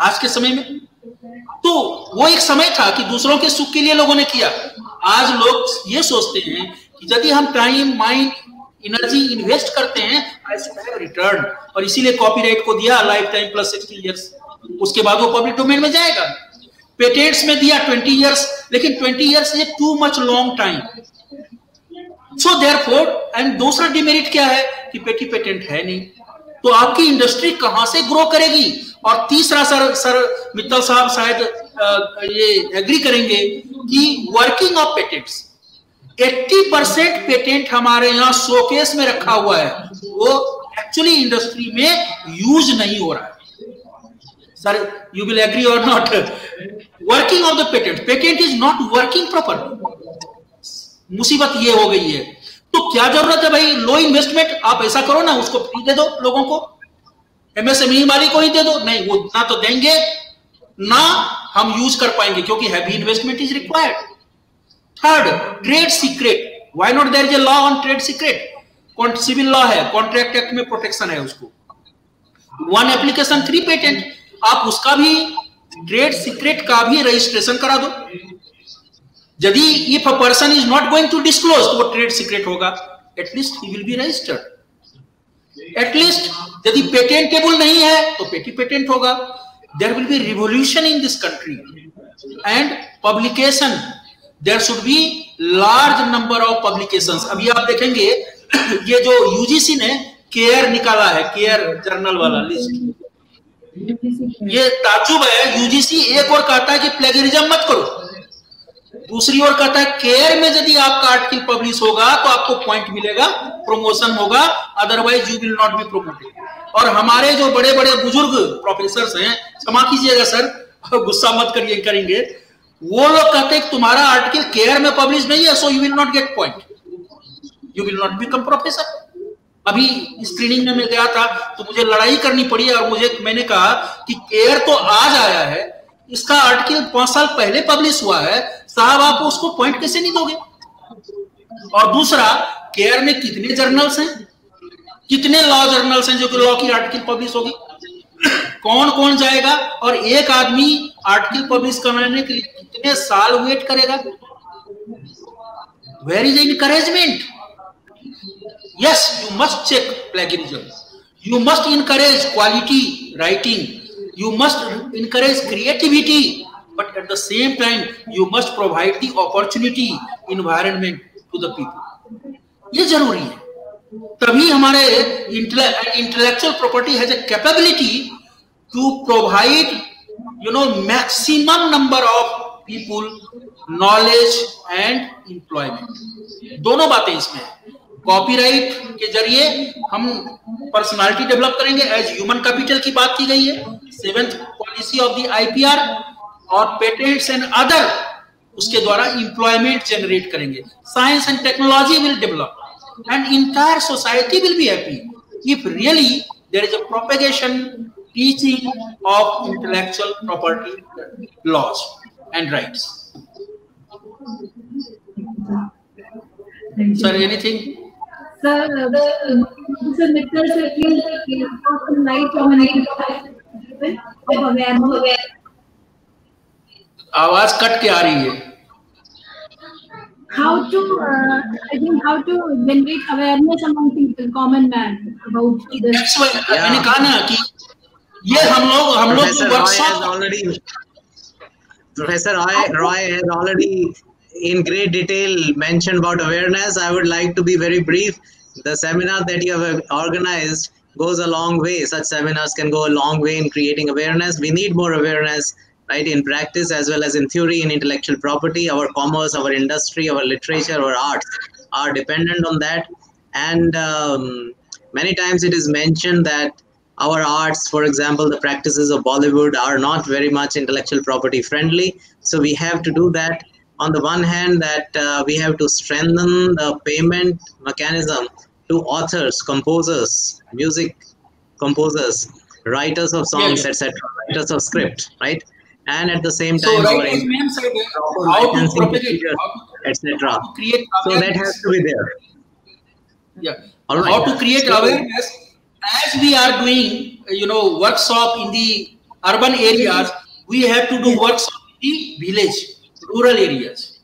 आज के समय में? तो वो एक समय था कि दूसरों के सुख के लिए लोगों ने किया। आज लोग ये सोचते हैं कि यदि हम टाइम माइंड एनर्जी इन्वेस्ट करते हैं रिटर्न और इसीलिए कॉपीराइट को दिया life time plus sixty years उसके बाद वो पब्लिक डोमेन में जाएगा। पेटेंट्स में दिया ट्वेंटी ईयर्स लेकिन twenty years is too much long time so therefore and दूसरा डिमेरिट क्या है? कि पेटी पेटेंट है नहीं। तो आपकी इंडस्ट्री कहाँ से ग्रो करेगी? और तीसरा सर सर मित्तल साहब शायद ये एग्री करेंगे कि working of patents 80 percent patent हमारे यहाँ शोकेस में रखा हुआ है। वो एक्चुअली इंडस्ट्री में यूज़ नहीं हो रहा है। सर यू विल एग्री और not working of the patent patent is not working proper मुसीबत ये हो गई है। तो क्या ज़रूरत है भाई? लो इन्वेस्टमेंट आप ऐसा करो ना, उसको फ्री दे दो लोगों को। एमएसएमई वाली को ही दे दो। नहीं, वो ना तो देंगे, ना हम यूज़ कर पाएँगे, क्योंकि heavy investment is required third trade secret why not there is a law on trade secret civil law है कॉन्ट्रैक्ट एक्ट में प्रोटेक्शन है उसको। वन एप्लीकेशन थ्री पेटेंट आप उसका भी ट्रेड सीक्रेट का भी रजिस्ट्रेशन करा दो। यदि if a person is not going to disclose वो ट्रेड सीक्रेट होगा। At least he will be registered at least यदि पेटेंटेबल नहीं है तो पेटी पेटेंट होगा। There will be revolution in this country and publication there should be large number of publication अभी आप देखेंगे, ये जो यूजीसी ने केयर निकाला है केयर जर्नल वाला लिस्ट ये ताजुब है यूजीसी एक और कहता है कि प्लेगरिज्म मत करो। दूसरी ओर कहता है केयर में यदि आपका आर्टिकल पब्लिश होगा तो आपको पॉइंट मिलेगा प्रमोशन होगा otherwise you will not be promoted और हमारे जो बड़े बड़े बुज़ुर्ग प्रोफेसर हैं, क्षमा कीजिएगा सर, गुस्सा मत करिए, करेंगे। वो लोग कहते हैं, तुम्हारा आर्टिकल केयर में पब्लिश नहीं है so you will not get point you will not become professor अभी स्क्रीनिंग में मैं गया था तो मुझे लड़ाई करनी पड़ी और मुझे, मैंने कहा कि केयर तो आज आया है, इसका आर्टिकल पाँच साल पहले पब्लिश हुआ है साहब, आप उसको पॉइंट कैसे नहीं दोगे और दूसरा केयर में कितने जर्नल्स हैं? कितने लॉ जर्नल्स हैं जो कि लॉ की आर्टिकल पब्लिश होगी? कौन कौन जाएगा और एक आदमी आर्टिकल पब्लिश कराने के लिए कितने साल वेट करेगा? Where is encouragement yes you must check plagiarism. You must encourage quality writing you must encourage creativity. But at the same time you must provide the opportunity environment to the people ये ज़रूरी है तभी हमारे intellectual property has a capability to provide you know maximum number of people knowledge and employment दोनों बातें इसमें copyright के ज़रिए हम पर्सनालिटी डेवलप करेंगे एज ह्यूमन कैपिटल की बात की गई है seventh policy of the IPR और पेटेंट्स एंड अदर उसके द्वारा इंप्लॉयमेंट जनरेट करेंगे science and technology will develop and entire society will be happy if really there is a propagation teaching of intellectual property laws and right sir anything sir sir light आवाज़ cut के आ रही है How to, uh, I think, how to generate awareness among people, common man, about this. That's why मैंने कहा ना कि ये हम लोग हम लोग Roy workshop already Professor Roy, Roy has already in great detail mentioned about awareness. I would like to be very brief. The seminar that you have organized goes a long way. Such seminars can go a long way in creating awareness. We need more awareness, right, in practice as well as in theory, in intellectual property. Our commerce, our industry, our literature, our arts are dependent on that. And um, many times it is mentioned that our arts, for example, the practices of Bollywood are not very much intellectual property friendly. So we have to do that. On the one hand, that uh, we have to strengthen the payment mechanism to authors, composers, music composers, writers of songs, Yeah. etc., writers of script, right? And at the same So time, our right ma'am said, proper how to propagate, etc. So that has to be there. yeah. All right. How to create So- awareness as we are doing, you know, workshop in the urban areas, we have to do workshop in the village, rural areas.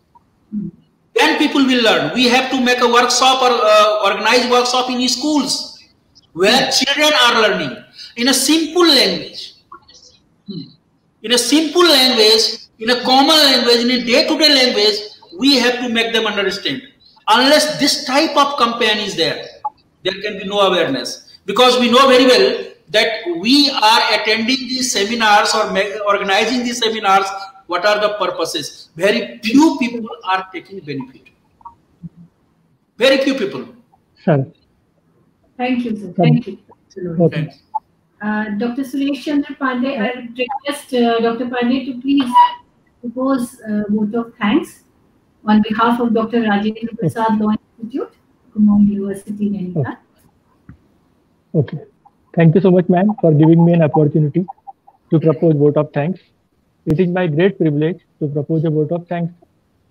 Then people will learn. We have to make a workshop or uh, organize workshop in schools where children are learning in a simple language. In a simple language, in a common language, in a day-to-day language, we have to make them understand. Unless this type of campaign is there, there can be no awareness. Because we know very well that we are attending these seminars or organizing these seminars. What are the purposes? Very few people are taking benefit. Very few people. Sir. Thank you, sir. Thank you. Okay. Thanks. Uh, Dr. Suresh Chandra Pandey, I request uh, Dr. Pandey to please propose a vote of thanks on behalf of Dr. Rajendra Prasad Law Institute, Kumaon University, Nainital. Okay. Thank you so much, ma'am, for giving me an opportunity to propose vote of thanks. It is my great privilege to propose a vote of thanks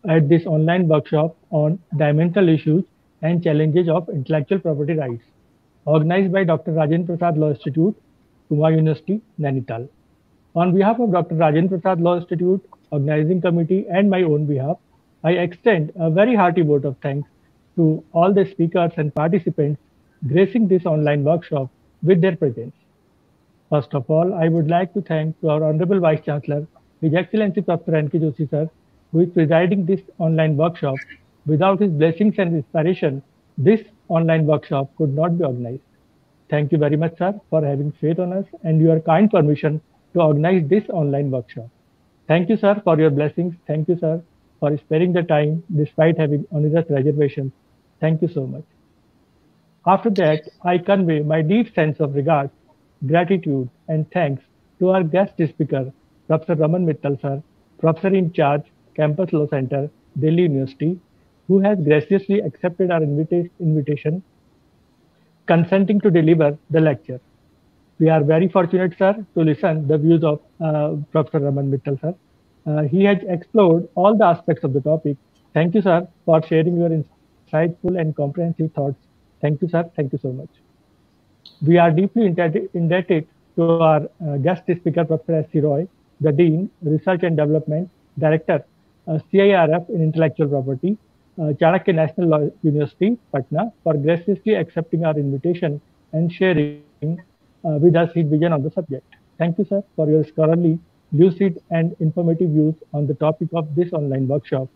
at this online workshop on dimensional issues and challenges of intellectual property rights, organized by Dr. Rajan Prasad Law Institute, Kumaon University, Nainital. On behalf of Dr. Rajendra Prasad Law Institute, organizing committee, and my own behalf, I extend a very hearty vote of thanks to all the speakers and participants gracing this online workshop with their presence. First of all, I would like to thank to our Honorable Vice Chancellor, His Excellency Professor N.K. Joshi sir, who is presiding this online workshop. Without his blessings and inspiration, this online workshop could not be organized. Thank you very much, sir, for having faith on us and your kind permission to organize this online workshop. Thank you, sir, for your blessings. Thank you, sir, for sparing the time despite having only onerous reservations. Thank you so much. After that, I convey my deep sense of regard, gratitude, and thanks to our guest speaker, Professor Raman Mittal, sir, Professor in charge, Campus Law Center, Delhi University, who has graciously accepted our invita- invitation, consenting to deliver the lecture. We are very fortunate, sir, to listen the views of uh, Professor Raman Mittal, sir. Uh, he has explored all the aspects of the topic. Thank you, sir, for sharing your insightful and comprehensive thoughts. Thank you, sir. Thank you so much. We are deeply indebted, to our uh, guest speaker, Professor S. C. Roy, the Dean, Research and Development, Director, uh, CIRF in Intellectual Property, uh, Chanakya National Law University, Patna, for graciously accepting our invitation and sharing uh, with us his vision on the subject. Thank you, sir, for your scholarly lucid and informative views on the topic of this online workshop.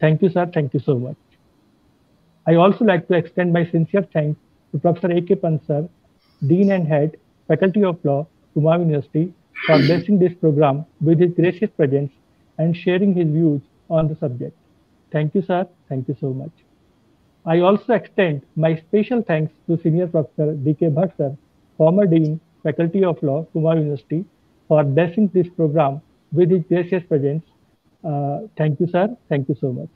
Thank you, sir. Thank you so much. I also like to extend my sincere thanks to Professor A.K. Pant sir, Dean and Head, Faculty of Law, Kumaon University, for blessing this program with his gracious presence and sharing his views on the subject. Thank you, sir. Thank you so much. I also extend my special thanks to Senior Professor D.K. Bhatt, sir, former Dean, Faculty of Law, Kumaon University, for blessing this program with his gracious presence. Uh, thank you, sir. Thank you so much.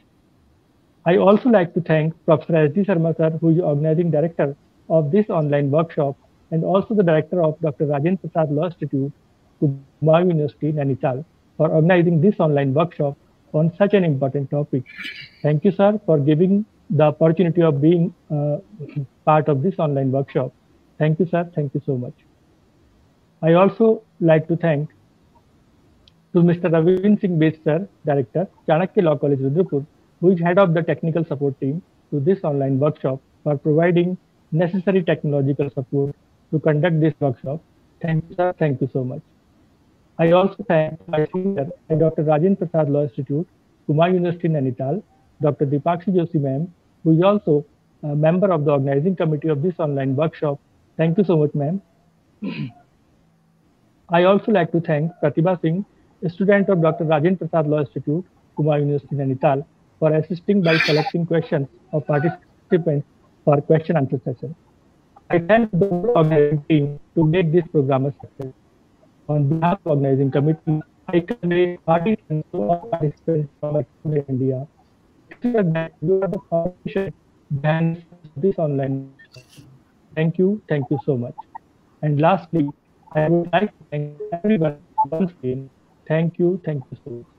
I also like to thank Professor S.D. Sharma, sir, who is organizing director of this online workshop and also the director of Dr. Rajendra Prasad Law Institute, Kumaon University, Nainital, for organizing this online workshop on such an important topic. Thank you, sir, for giving the opportunity of being uh, part of this online workshop. Thank you, sir. Thank you so much. I also like to thank to Mr. Ravin Singh Base, sir, Director, Chanakya Law College, Rudrapur, who is head of the technical support team to this online workshop for providing necessary technological support to conduct this workshop. Thank you, sir. Thank you so much. I also thank my Dr. Rajendra Prasad Law Institute, Kumaon University, Nainital, Dr. Dipakshi Joshi ma'am, who is also a member of the organizing committee of this online workshop. Thank you so much, ma'am. I also like to thank Pratibha Singh, a student of Dr. Rajendra Prasad Law Institute, Kumaon University, Nainital, for assisting by selecting questions of participants for question answer session. I thank the organizing team to make this program a success. On behalf of organizing committee, I convey hearty thanks to all participants from India. That you are the foundation behind this online. Thank you, thank you so much. And lastly, I would like to thank everyone once again. Thank you, thank you so much.